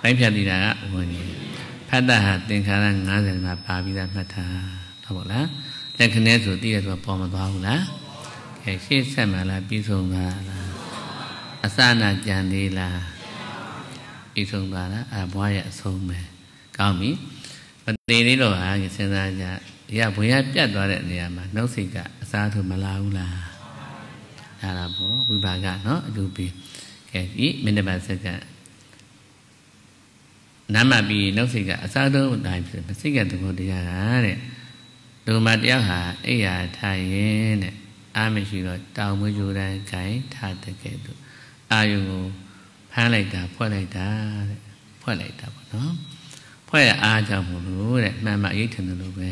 ပိုင်းဖြတ်နေတာကဝိညာဉ်ဖတ်တာဟာသင်္ခါရ90မှာပါပြီးသားမှတ်တာဟုတ်ပါလားလက်ခနဲ့ဆိုတည့်ရဆိုပေါ်မသွားဘူးလားအဲရှေ့ဆက်မှလားပြီးဆုံးသွားလား အစနာကြံသေးလားပြီးဆုံးသွားတာအဲဘွားရဲ့အဆုံးပဲကောင်းပြီမသေးသေးတော့ဟာစဉ်းစားကြဒီကဘွေရပြတ်သွားတဲ့နေရာမှာနှုတ်စိတ်ကအစားထိုးမလာဘူးလားဒါလားပေါ့ဝိပါကနော်အတူပြီးကဲဒီမိနစ်ပါစက္ကန့်နာမပြီးနှုတ်စိတ်ကအစားထိုးတိုင်းဖြစ်မစိတ်ကသဘောတရားကတဲ့လူမတယောက်ဟာအိယာထားရင်တဲ့အာမရှိတော့တောင်မွေးကြိုးတိုင်းခိုင်ထားတဲ့ကဲ့သို့ အာယုကိုဖမ်းလိုက်တာဖွဲ့လိုက်တာတဲ့ဖွဲ့လိုက်တာပေါ့နော်ဖွဲ့ရအားကြောင့်မို့လို့တဲ့မှန်မှအရေးထင်တယ်လို့ပဲ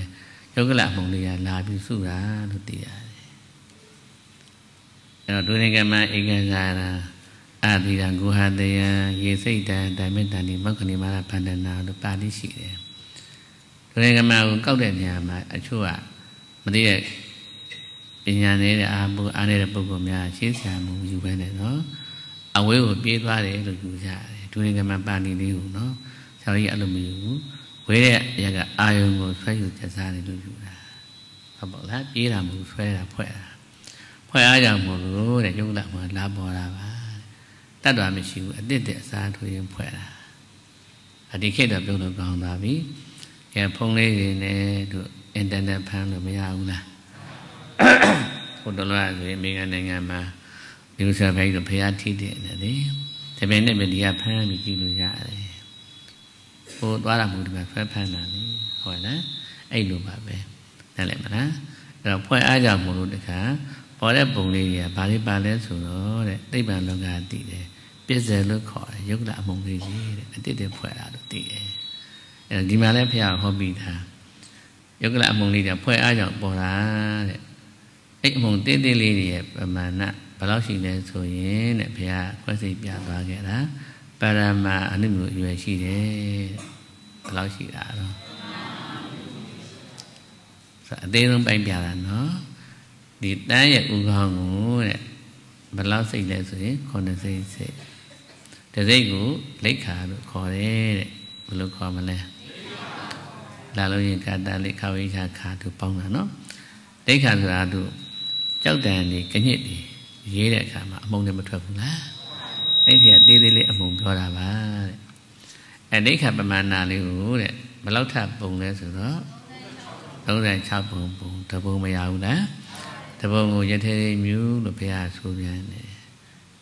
ယောဂလအမုံလေးကလာပြီးစုတာလို့သိရတယ်အဲ့တော့ဒုရကမဧကဇာရာအာတိရံဂုဟတယံရေစိတ်တံဓမ္မတန်ဒီမောက္ခဏိမာရဗန္ဒနာလို့ပါဠိရှိတယ်ဒုရကမကိုကောက်တဲ့နေရာမှာအချို့ကမသိတဲ့ပညာနေတဲ့အာဘုအားနေတဲ့ပုဂ္ဂိုလ်များရှင်းဆရာမှုယူပဲနဲ့နော် အဝေးကိုပြေးသွားတယ်လို့ယူကြတယ်ဒုရကမပါဠိလေးကိုနော်ဆရာကြီးအဲ့လိုမယူဘူးဝေးတဲ့အရာကအာယုံကိုဆွဲယူချက်စားတယ်လို့ယူတာဟုတ်ပါလားပြေးတာမဟုတ်ဆွဲတာဖွဲ့တာဖွဲ့အားကြောင့်မို့လို့တဲ့ယုတ်လမှာလာပေါ်တာပါတတ်တော်မရှိဘူးအတိတ်တဲ့အစားထိုးရင်ဖွဲ့တာအဒီခေတ်တော့ပြုံးလို့ကောင်းသွားပြီကဲဖုန်းလေးတွေနဲ့တို့အင်တာနက်ဖမ်းလို့မရဘူးလားဟိုတလောဆိုရင်အမေရိကန်နိုင်ငံမှာ ဒီလိုဆိုဖိုင်တို့ဖျားထိတယ်လေဒါပေမဲ့ဒီကဖမ်းပြီးကြည့်လို့ရတယ်ဟိုသွားတာမဟုတ်ဒီမှာဖက်ဖမ်းတာလေဟုတ်လားအဲ့လိုပါပဲနားလည်မလားအဲ့တော့ဖွဲ့အားကြောင့်မလို့တခါပေါ်တဲ့ပုံလေးတွေကဘာလေးပါလဲဆိုတော့တဲ့သိပ္ပံလောကသိတယ်ပြည့်စယ်လို့ခေါ်တယ်ယုတ်လာအမုံလေးကြီးတဲ့အတိတ်တွေဖွဲ့တာလို့သိတယ်အဲ့ဒီမှာလည်းဖះဟောပြီးသားယုတ်လာအမုံလေးတွေဖွဲ့အားကြောင့်ပေါ်တာတဲ့အဲ့အမုံတေးသေးလေးတွေရဲ့ပမာဏ ဘယ်လောက်ရှိလဲဆိုရင်တဲ့ဘုရားခွဲစိတ်ပြသွားခဲ့တာပါရမအနုမျိုးအရွယ်ရှိတယ်ဘယ်လောက်ရှိတာတော့ဆိုအသေးဆုံးပိုင်းပြတာနော်ဒီတန်းရဲ့ဥကောင်းကိုတဲ့ဘယ်လောက်စိတ်လဲဆိုရင်ခုနှစ်စိတ်စိတ်တစိတ်ကိုလိတ်ခါလို့ခေါ်တယ်တဲ့ဘယ်လိုခေါ်မလဲလာလို့ရင်ကာတာလိခဝိချာခါသူပေါင်းတာနော်လိတ်ခါဆိုတာသူကြောက်တန်နေကညစ်နေ ရေးတဲ့အခါမှာအမုံနဲ့မထွက်ဘူးလားအဲ့ဒီကသေးသေးလေးအမုံပြောတာပါတဲ့အဲ့လိတ်ခါပမာဏလေးကိုတဲ့ဘယ်လောက်ထပ်ပုံလဲဆိုတော့36ပုံပုံတပုံမရဘူးလားတပုံကိုရထဲမြူလို့ဘုရားဆိုပြန်တယ်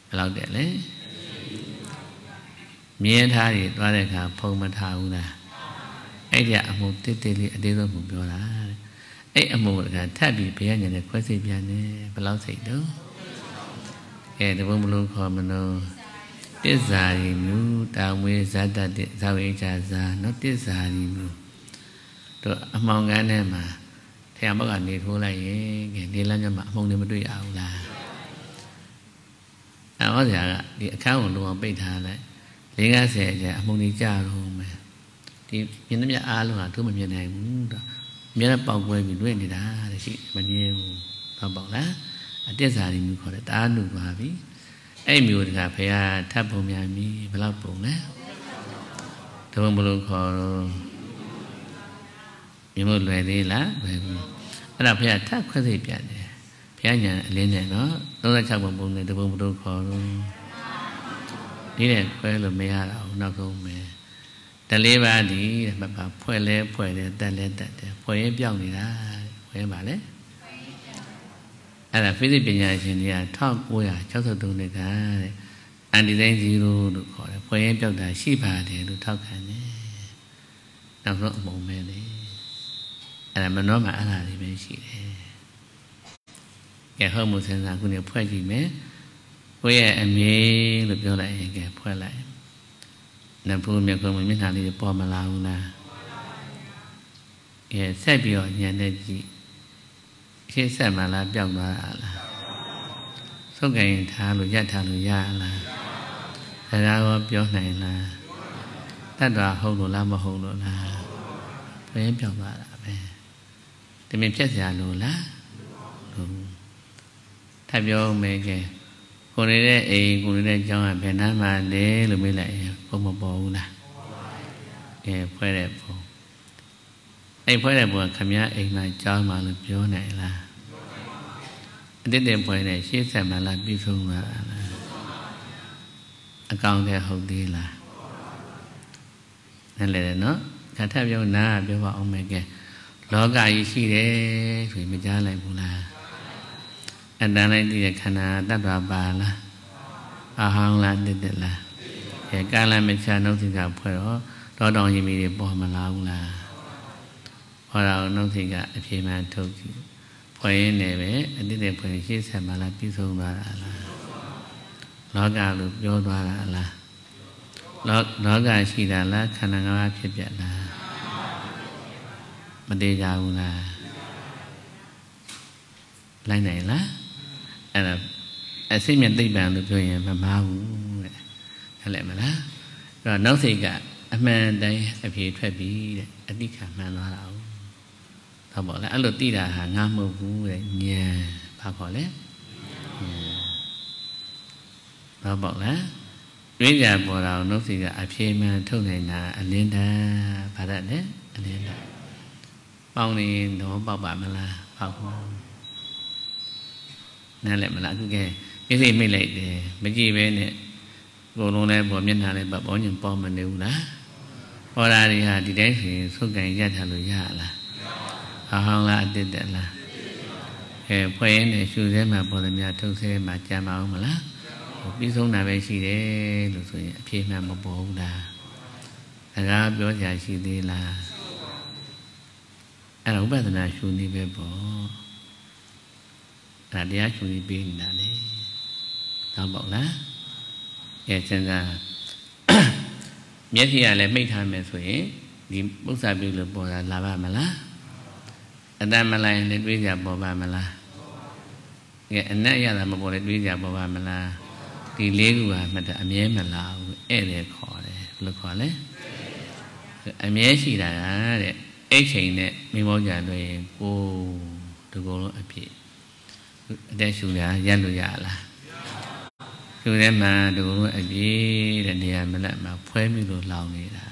ဘယ်လောက်တဲ့လဲမြင်းထားတွေသွားတဲ့အခါဖုံမထားဘူးလားအဲ့ဒီအမှုတစ်တစ်လေးအသေးဆုံးကိုပြောတာအဲ့အမှုကထပ်ပြီးဘုရားညနေခွဲစိတ်ပြန်တယ်ဘယ်လောက်စိတ်တော့ အဲတပုံမလို့ခေါ်မလို့တစ္ဆာရီမြူတာမွေးဇတ်တတ်ဇဝိချာဇာနော်တစ္ဆာရီမြူတို့အမှောင်ကန်းထဲမှာထရဘက်ကနေထိုးလိုက်ရင်ကဲနေလမ်းကျမှာအမှောင်တွေမတွေ့ရဘူးလားအဲဟောဆရာကဒီအခန်းကိုလုံးအောင်ပိတ်ထားလိုက်၄50အကျအမှောင်တွေကြာတော့မယ်ဒီမြင်သမျှအားလုံးကသူ့မမြင်နိုင်ဘူးတော့မြင်တဲ့ပေါက်ကွဲပြီးတွေ့နေတာတရှိမမြင်ဘူးတော့ပေါ့လား အတ္တဇာရီမျိုးခေါ်တယ်တားနုပါပြီအဲ့မျိုးတကဘုရားထပ်ပုံများပြီဘယ်လောက်ပုံလဲတဘုံဘလို့ခေါ်တော့မြင်လို့လွယ်သေးလားဘယ်ဘူးအဲ့ဒါဘုရားထပ်ခွဲစိတ်ပြန်တယ်ဘုရားညာအလင်းနဲ့နော်36ပုံပုံနဲ့တဘုံဘလို့ခေါ်တော့ဒီနဲ့ခွဲလို့မရတော့ဘူးနောက်ဆုံးမယ်တလေးပါးဒီမပါဖွဲ့လဲဖွဲ့တယ်တက်လဲတက်တယ်ဖွဲ့ရင်ပြောင်းနေတာဖွဲ့ပါလေ အဲ့ဒါဖိစိပညာရှင်တွေက1963နှစ်ကအန်တီတိုင်း0လို့ခေါ်တယ်ဖွဲ့ရင်ပြောက်တာရှိပါတယ်လို့ထောက်ခံတယ်နောက်ဆုံးအမုံမဲလေအဲ့ဒါမနှောမှာအဲ့ဒါလေးပဲရှိတယ်ကဲဟုတ်မှုစဉ်းစားခုနေဖွဲ့ကြည့်မယ်ဖွဲ့ရဲ့အမေလို့ပြောလိုက်ရင်ကဲဖွဲ့လိုက်နဖူးမြတ်ကုန်းမျက်နှာလေးပေါ်မလာဘူးလားအဲဆက်ပြီးတော့ညံတဲ့ကြည့် ရှေ့ဆက်မှလားပျောက်သွားတာလားသုတ်ကင်ထားလို့ရထားလို့ရလားစကားရောပြောနိုင်လားတတ်တာဟုတ်လို့လားမဟုတ်လို့လားဘယ်ပျောက်သွားတာပဲဒီမြင်ဖြတ်စရာလို့လားလို့ထပ်ပြောမယ်ကဲကိုနေတဲ့အိမ်ကိုနေတဲ့ကျောင်းကဘယ်နှမ်းမှလဲလို့မေးလိုက်ရင်ဘုံမပေါ်ဘူးလားအဲဖွဲ့တဲ့ဘုံ အဲ့ဖွဲ့တဲ့ဘုံကခမည်းအိမ်မှာကျောင်းမှာလို့ပြောနိုင်လားအတိတ်တင်ဖွဲ့တဲ့ရှေ့ဆက်မှလားပြီးဆုံးပါလားအကောင်တဲ့ဟုတ်သေးလားนั่นလေနော်ခါထပ်ပြောနာပြောပါအောင်မယ်ကဲလောကကြီးရှိတယ်ဆိုရင်မကြားလိုက်ဘူးလားအတန်လိုက်တည်တဲ့ခန္ဓာတတ္တဝါပါလားအဟောင်းလားတစ်တစ်လားအဲကာလမချာနှုတ်စိကဖွဲ့တော့တောတောင်ရင်မီတွေပေါ်မလာဘူးလား ဟောတာနှုတ်စိကအပြေမှန်ထုတ်ကြည့်ဖွဲ့ရင်းနေပဲအတိတ်တဲ့ဖွဲ့ရှေ့ဆက်မှလားပြီးဆုံးသွားတာလားလောကလို့ပြောသွားတာလားလောလောကရှိတာလားခန္ဓာငါးပါးဖြစ်ပြလားမသေးကြဘူးလားလိုက်နိုင်လားအဲ့ဒါအစိမ့်မြသိပ္ပံလို့ပြောရင်မမားဘူးတဲ့ဟုတ်လဲမလားအဲ့တော့နောက်စိတ်ကအမှန်တိုင်းအပြေထွက်ပြီတဲ့အတိခံမှန်သွားတာ ဟုတ်တော့ပေါ့လေအဲ့လိုသိတာဟာငါမဟုတ်ဘူးတဲ့ဉာဏ်ဘာခေါ်လဲဉာဏ်တော့ပေါ့လားတွေးကြပေါ်တာနှုတ်စိကအပြေမှန်ထုတ်နိုင်တာအလင်းတန်းဘာတတ်လဲအလင်းတန်းပေါင်းနေတော့ပေါက်ပါမလားပေါက်ဘူးနားလည်မလားအခုကဲကိလေမိတ်လိုက်တယ်မကြည့်ပဲနဲ့ကိုယ်လုံးလည်းပေါ်မျက်နှာလည်းပေါ်ပေါ်ညင်ပေါ်မနေဘူးလားဟောတာတွေဟာဒီတိုင်းဆိုရင်သုတ်ကံရထားလို့ရလား အဟောင်းလားအတစ်တက်လားအဲဖွဲ့ရင်းနဲ့ရှူသေးမှပေါ်သည်များထုတ်သေးမှကြံပါအောင်မလားပြီးဆုံးတာပဲရှိတယ်လို့ဆိုရင်အဖြေမှန်မပေါ်ဘူးလားစကားပြောကြရှိသေးလားအဲ့ဒါဥပဒနာရှုနေပဲပေါ့ဒါတရားရှုပြီးပေးနေတာလေတော့ပေါ့လားအဲစဉ်းစားမျက်စိကလည်းမိတ်ထားမယ်ဆိုရင်ဒီပု္ပ္ပာပြုလို့ပေါ်တာလာပါမလား အတမလိုက်လည်းတွေးကြပေါ်ပါမလားကဲအနက်ရတာမပေါ်လည်းတွေးကြပေါ်ပါမလားဒီလေးခုဟာမှတ်တာအမြဲမလာဘူးဧည့်တယ်ခေါ်တယ်ဘယ်လိုခေါ်လဲအမြဲရှိတာတဲ့အဲ့ချိန်နဲ့မိမောကြလို့ရင်ကိုဒီကုလုံးအပြည့်အတက်ရှူရရက်လို့ရလားရှူထဲမှာဒီလိုအပြည့်တဲ့နေရာမလက်မှာဖွဲမိလို့လောင်နေတာ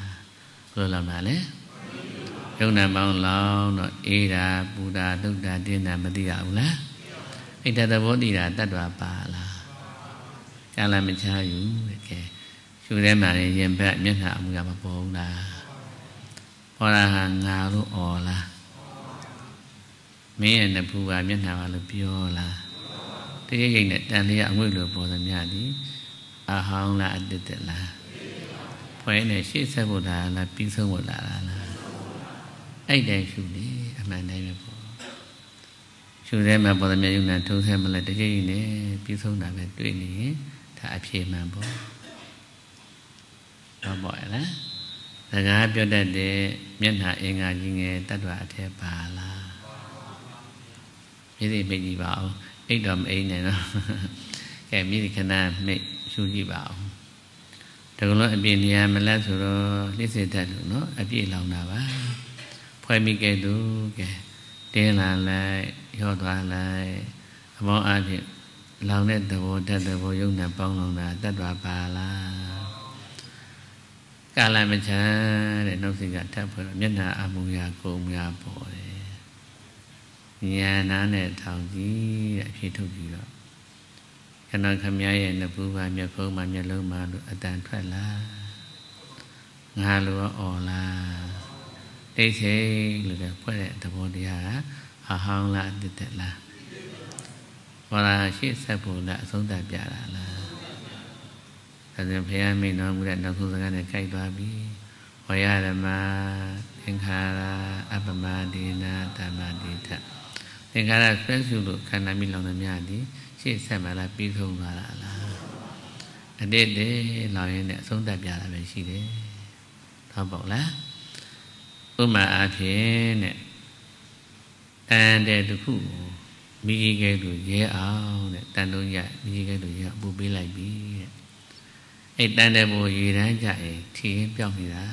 ဘယ်လိုလောင်တာလဲ ယုံနာပေါင်းလောင်တော့အေးတာပူတာဒုက္တာတင်းတာမသိရဘူးလားအဲ့တသဘောတည်တာတတ်တော်ပါလားကာလမချာယူတဲ့ကဲရှူထဲမှာရင်ဘက်မျက်နှာအမှုကမပေါ်ဘူးလားဟောတာဟာငါလို့អော်လားမင်းရဲ့နဖူပါမျက်နှာပါလို့ပြောလားတကယ်ကြီးနဲ့တန်လေးကအငွေ့လိုပေါ်သမျှဒီအဟောင်းလားအတ္တလားဖွဲနဲ့ရှေ့ဆက်ဖို့လားလားပြီးဆုံးဖို့လားလား အဲ့တိုင်းရှုနေအမှန်တိုင်းပဲပေါ့ရှုထဲမှာပေါ်သမျှယုံနာထုံးဆဲမလဲတကယ်ကြီးနဲ့ပြီးဆုံးတာပဲတွေ့နေရင်ဒါအဖြေမှန်ပေါ့တော့ပေါ့ရလားစကားပြောတတ်တဲ့မျက်နှာအင်္ဂါကြီးငယ်တတ္တဝအထက်ပါလားမြည်သိမိတ်ကြည့်ပါအောင်အိတ်တော်မအိတ်နဲ့နော်ကဲမြည်ခဏမိတ်ရှုကြည့်ပါအောင်တကယ်လို့အပြည့်နေရာမလက်ဆိုတော့လိစေတတ်လို့နော်အပြည့်လောင်တာပါ ဖွဲ့မိခဲ့သူကဲတင်းလာလိုက်ရော့သွားလိုက်အမောအဖြစ်လောင်တဲ့သဘောတတ်သဘောယုံနဲ့ပေါင်းလုံးတာတတ်တော်ပါလားကာလမချမ်းတဲ့နှုတ်စိတ်ကထပ်ဖွဲ့တော့မျက်နှာအမူအရာကိုယ်မူအရာပေါ်တယ်ဉာဏ်နာနဲ့ထောင်ကြည့်တဲ့အဖြစ်ထုတ်ပြီးတော့ခဏခမရဲ့နဖူးပါမျက်ခုံးပါမျက်လုံးပါလို့အတန်ထွက်လာငါလိုရောអော်လား တိတ်ဆိတ်လို့လည်းဖွဲ့တဲ့သဘောတရားကအဟောင်းလားအတ္တလားဘာသာရှေ့ဆက်ဖို့လားအဆုံးသတ်ပြတာလားဒါဆိုဘုရားမိန်တော်မူတဲ့နောက်ဆုံးစကားနဲ့ကြိုက်သွားပြီဝေယဓမ္မသင်္ခါရအပမဒေနာဓမ္မတိထသင်္ခါရဆွဲစုလို့ခန္ဓာမိလောင်သမျှဒီရှေ့ဆက်မှလားပြီးဆုံးသွားတာလားအတိတ်တည်းလောင်ရင်းနဲ့အဆုံးသတ်ပြတာပဲရှိတယ်ဟုတ်ပေါ့လား ဥမာအားဖြင့်နဲ့တန်တဲ့တခုမိကြီးကဲလို့ရဲအောင်တဲ့တန်လုံးရမိကြီးကဲလို့ရဲပူပေးလိုက်ပြီတဲ့အဲ့တန်တဲ့ဘူရေတန်းကြရင်ထီရင်ပြောင်းနေတာ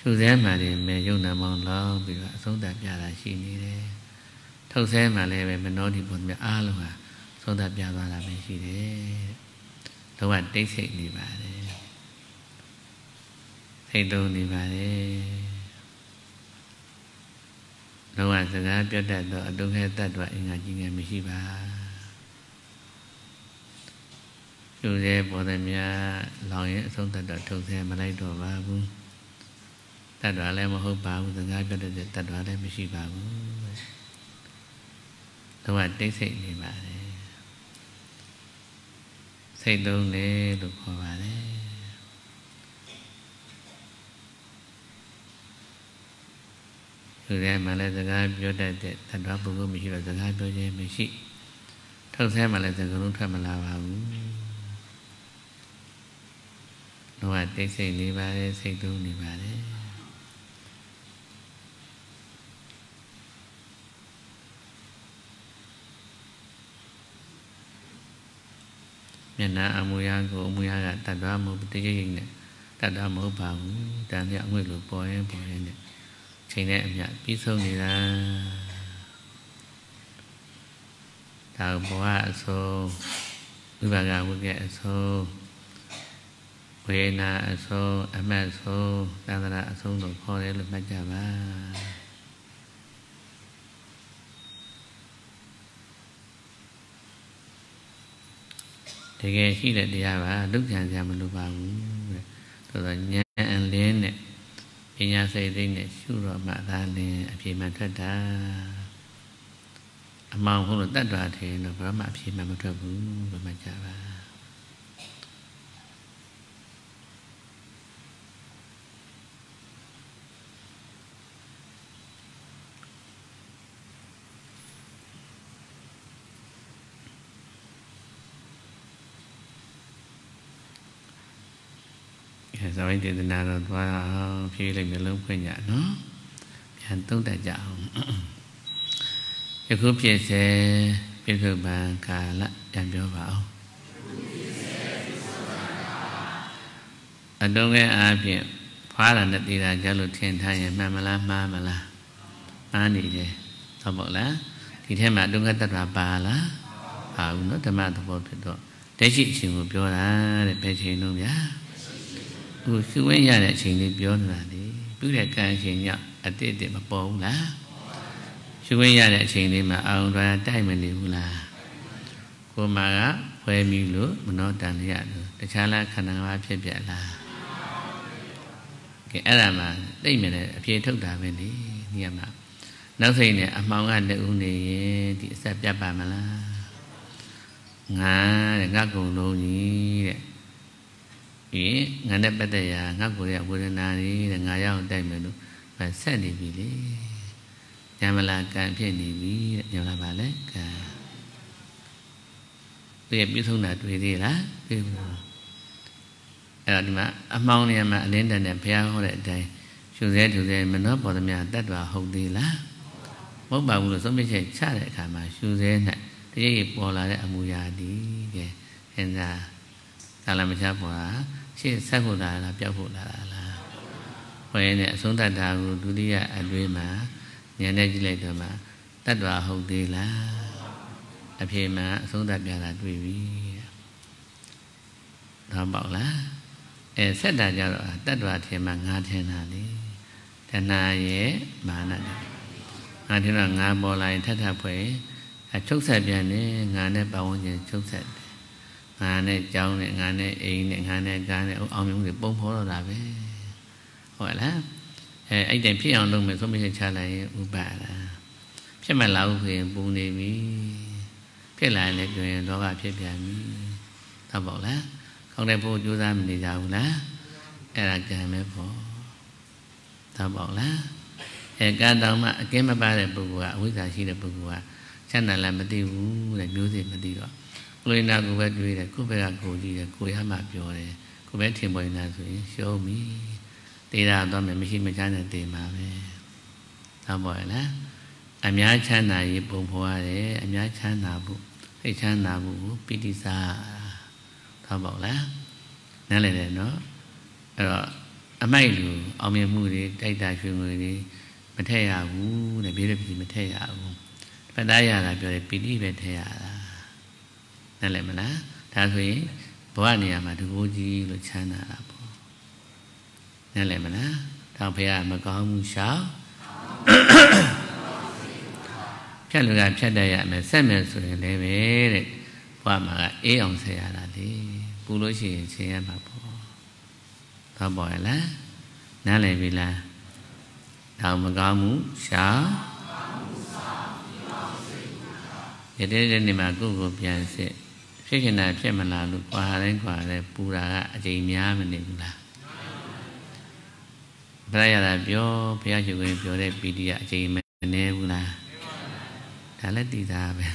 ရှုစဲမှလည်းမဲယုံနာမောင်းလောင်းပြီးတော့အဆုံးသတ်ပြတာရှိနေတယ်ထုတ်ဆဲမှလည်းပဲမနောဒီပုံမြအားလုံးဟာသုံးသပ်ပြသွားတာပဲရှိတယ်လောကတိတ်ဆိတ်နေပါတယ်စိတ်သုံးနေပါတယ် လောကစကားပြောတတ်သောအတုခဲတတ်တော်အင်္ဂါကြီးငယ်မရှိပါကျိုးသေးပေါ်သည်များလောင်ရင်အဆုံးတတ်တော်ထုတ်ဆဲမလိုက်တော့ပါဘူးတတ်တော်လည်းမဟုတ်ပါဘူးစကားပြောတတ်တဲ့တတ်တော်လည်းမရှိပါဘူးလောကတိတ်ဆိတ်နေပါတယ်စိတ်သုံးလေလို့ခေါ်ပါတယ် သူထဲမှာလည်းစကားပြောတတ်တဲ့တတ္တဝပုဂ္ဂိုလ်မရှိတော့စကားပြောခြင်းမရှိထုတ်ဆဲမှာလည်းစကားလုံးထွက်မလာပါဘူးတော့တိတ်ဆိတ်နေပါတယ်စိတ်သုံးနေပါတယ်မျက်နှာအမူအရာကိုအမူအရာကတတ်သွားမဟုတ်တကယ်ရင်နဲ့တတ်သွားမဟုတ်ပါဘူးတန်ပြအငွေ့လိုပေါ်ရင်ပေါ်ရင်နဲ့ ချိန်နဲ့အမြပြီးဆုံးနေတာဒါဘောကအဆုံးဝိပါကဝိကအဆုံးဝေနာအဆုံးအမတ်ဆုံးသန္တရာအဆုံးလို့ခေါ်တယ်လို့မှတ်ကြပါတကယ်ရှိတဲ့တရားပါဒုက္ခဆရာမလိုပါဘူးတဲ့ဆိုတော့ဉာဏ်အလင်းနဲ့ ပညာစိတ်သိနဲ့ရှုတော့မှသာလင်းအပြေမှထွက်တာအမှန်ဟုတ်လို့တတ်တော်တယ်တော့ဘာမှအပြေမှမထွက်ဘူးလို့မှကြပါ ဇဝိတေသနာတော့သွားအောင်ဖြေးလိုက်မျိုးလုံးဖွင့်ကြနော်ပြန်သုံးတတ်ကြအောင်ယခုဖြစ်စေပြစ္ဆုတ်ပံကာလပြန်ပြောပါအောင်အတုံးကဲအားဖြင့်ဖွားတာနဲ့တည်တာကြလို့ထင်ထားရင်မှန်မလားမှားမလားမှားနေတယ်ဟုတ်မို့လားဒီထဲမှာအတုံးကဲတတ်တာပါလားပါဘူးနော်ဓမ္မသဘောဖြစ်တော့တက်ရှိအရှင်ကိုပြောတာတဲ့ဘယ်ချိန်လုံးဗျာ ဟိုရှုဝဲရတဲ့အချိန်လေးပြောနေတာလေပြုတဲ့ကံအချိန်ညအတိတ်တည်းမပေါ်ဘူးလားရှုဝဲရတဲ့အချိန်လေးမှာအာရုံတော်တိုက်မနေဘူးလားကိုမာကဖွဲမိလို့မနောတန်ရလို့တခြားလားခန္ဓာငါးဖြစ်ပြလားကဲကဲအဲ့ဒါမှတိတ်မြင်တဲ့အပြေထုတ်တာပဲလေဒီကမှာနောက်စိတ်နဲ့အမှောင်ကတဦးနေရင်ဒီအဆက်ပြတ်ပါမလားငါတဲ့ငါကုံလုံးကြီးတဲ့ ဒီငါနဲ့ပတ်သက်ရာငါကိုရဝေဒနာတွေတဲ့ငါရောက်တိုက်မယ်လို့ဆက်နေပြီလေညမလာကံဖြစ်နေပြီတဲ့ညမလာပါလေကံပြည့်ပြည့်ဆုံးတာတွေ့သေးလားတွေ့ဘူးအဲ့တော့ဒီမှာအမှောင်နေရာမှာအလင်းတန်နဲ့ဘုရားဟောတဲ့အတိုင်းရှုစဲထူစဲမနောပေါ်သမျှတတ်တော်ဟုတ်သေးလားမဟုတ်ပါဘူးလို့သုံးပြချက်ချတဲ့အခါမှာရှုစဲ၌တကယ်ပေါ်လာတဲ့အမူအရာဒီကဲအင်းသာ ကာလမချပေါ်တာရှေ့ဆက်ဖို့လာလားပြောက်ဖို့လာလားဟောရင်အဆုံးတတ်တာကိုဒုတိယအတွေ့မှာဉာဏ်နဲ့ကြည့်လိုက်တော့မှတတ်တော်ဟုတ်သေးလားအဖြေမှာအဆုံးတတ်ပြတာတွေ့ပြီတော့ပေါ့လားအဲဆက်တာကြတော့တတ္တဝထင်မှငါထင်တာလေတဏှာရဲ့မာနတယ်ငါထင်တော့ငါပေါ်လာရင်ထပ်ထပ်ဖွယ်အချုပ်ဆက်ပြန်နေငါနဲ့ပတ်ဝန်းကျင်ချုပ်ဆက်တယ် ငါနဲ့ကြောင်းနဲ့ငါနဲ့အိမ်နဲ့ငါနဲ့ကားနဲ့အောင်မြင်မှုတွေပုံဖော်တော့တာပဲဟုတ်လားအဲအဲ့တိုင်ဖြစ်အောင်လုပ်မယ်ဆုံးမချချလိုက်ရင်ဥပါဒာဖြစ်မလာဘူးဆိုရင်ပူနေပြီဖြစ်လာရင်လည်းပြောရင်လောဘဖြစ်ပြန်ပြီတော့ပေါ့လားကောင်းတဲ့ဖို့ကြိုးစားမနေကြဘူးလားအဲ့ဒါကံပဲပေါ့သဘောလားအဲကံတောင်မှအကင်းမပါတဲ့ပုဂ္ဂိုလ်ကအဝိဇ္ဇာရှိတဲ့ပုဂ္ဂိုလ်ကချမ်းသာလည်းမသိဘူးတဲ့မျိုးစေ့မသိတော့ ကိုယ်နာကိုပဲတွေးတယ်ကိုယ်ဘက်ကကိုကြည့်တယ်ကိုရမှပြောတယ်ကိုပဲထင်ပေါ်နေတာဆိုရင်ရှုံးပြီတေးတာတော့မရှိမချမ်းတဲ့တေးမှာပဲသဘောလားအများချမ်းသာရေးပုံဖော်ရတယ်အများချမ်းသာဖို့စိတ်ချမ်းသာဖို့ပိဋိစာဟုတ်ပါလားနားလည်တယ်နော်အဲ့တော့အမိုက်လူအောင်မြင်မှုတွေတိုက်တာရွှေငွေတွေမထည့်ရဘူးတဲ့ဘေးရပြီမထည့်ရဘူးပတ္တရတာပြောတယ်ပီတိပဲထည့်ရတာ နားလည်မလားဒါဆိုရင်ဘဝနေရာမှာတကူကြီးလို့ချမ်းသာတာပေါ့နားလည်မလားတော့ဖေကမကောင်းမှုရှောင်ဖြတ်လူကဖြတ်တတ်ရမယ်ဆက်မယ်ဆိုရင်လည်းပဲတဲ့ဘဝမှာအေးအောင်ဆက်ရတာလေပူလို့ရှိရင်ချိန်ရမှာပေါ့တော့ပေါ်ရလားနားလည်ပြီလားတော့မကောင်းမှုရှာရတဲ့တဲ့နေမှာကိုယ့်ကိုပြန်စစ် ဖြစ်ခင်တာဖြစ်မလားလို့ကွာတိုင်းကွာတိုင်းပူတာကအချိန်များမနေဘူးလားဘုရားရတာပြောဘုရားရှင်ကိုပြောတဲ့ပီတိကအချိန်မနေဘူးလားဒါလည်းတည်တာပဲ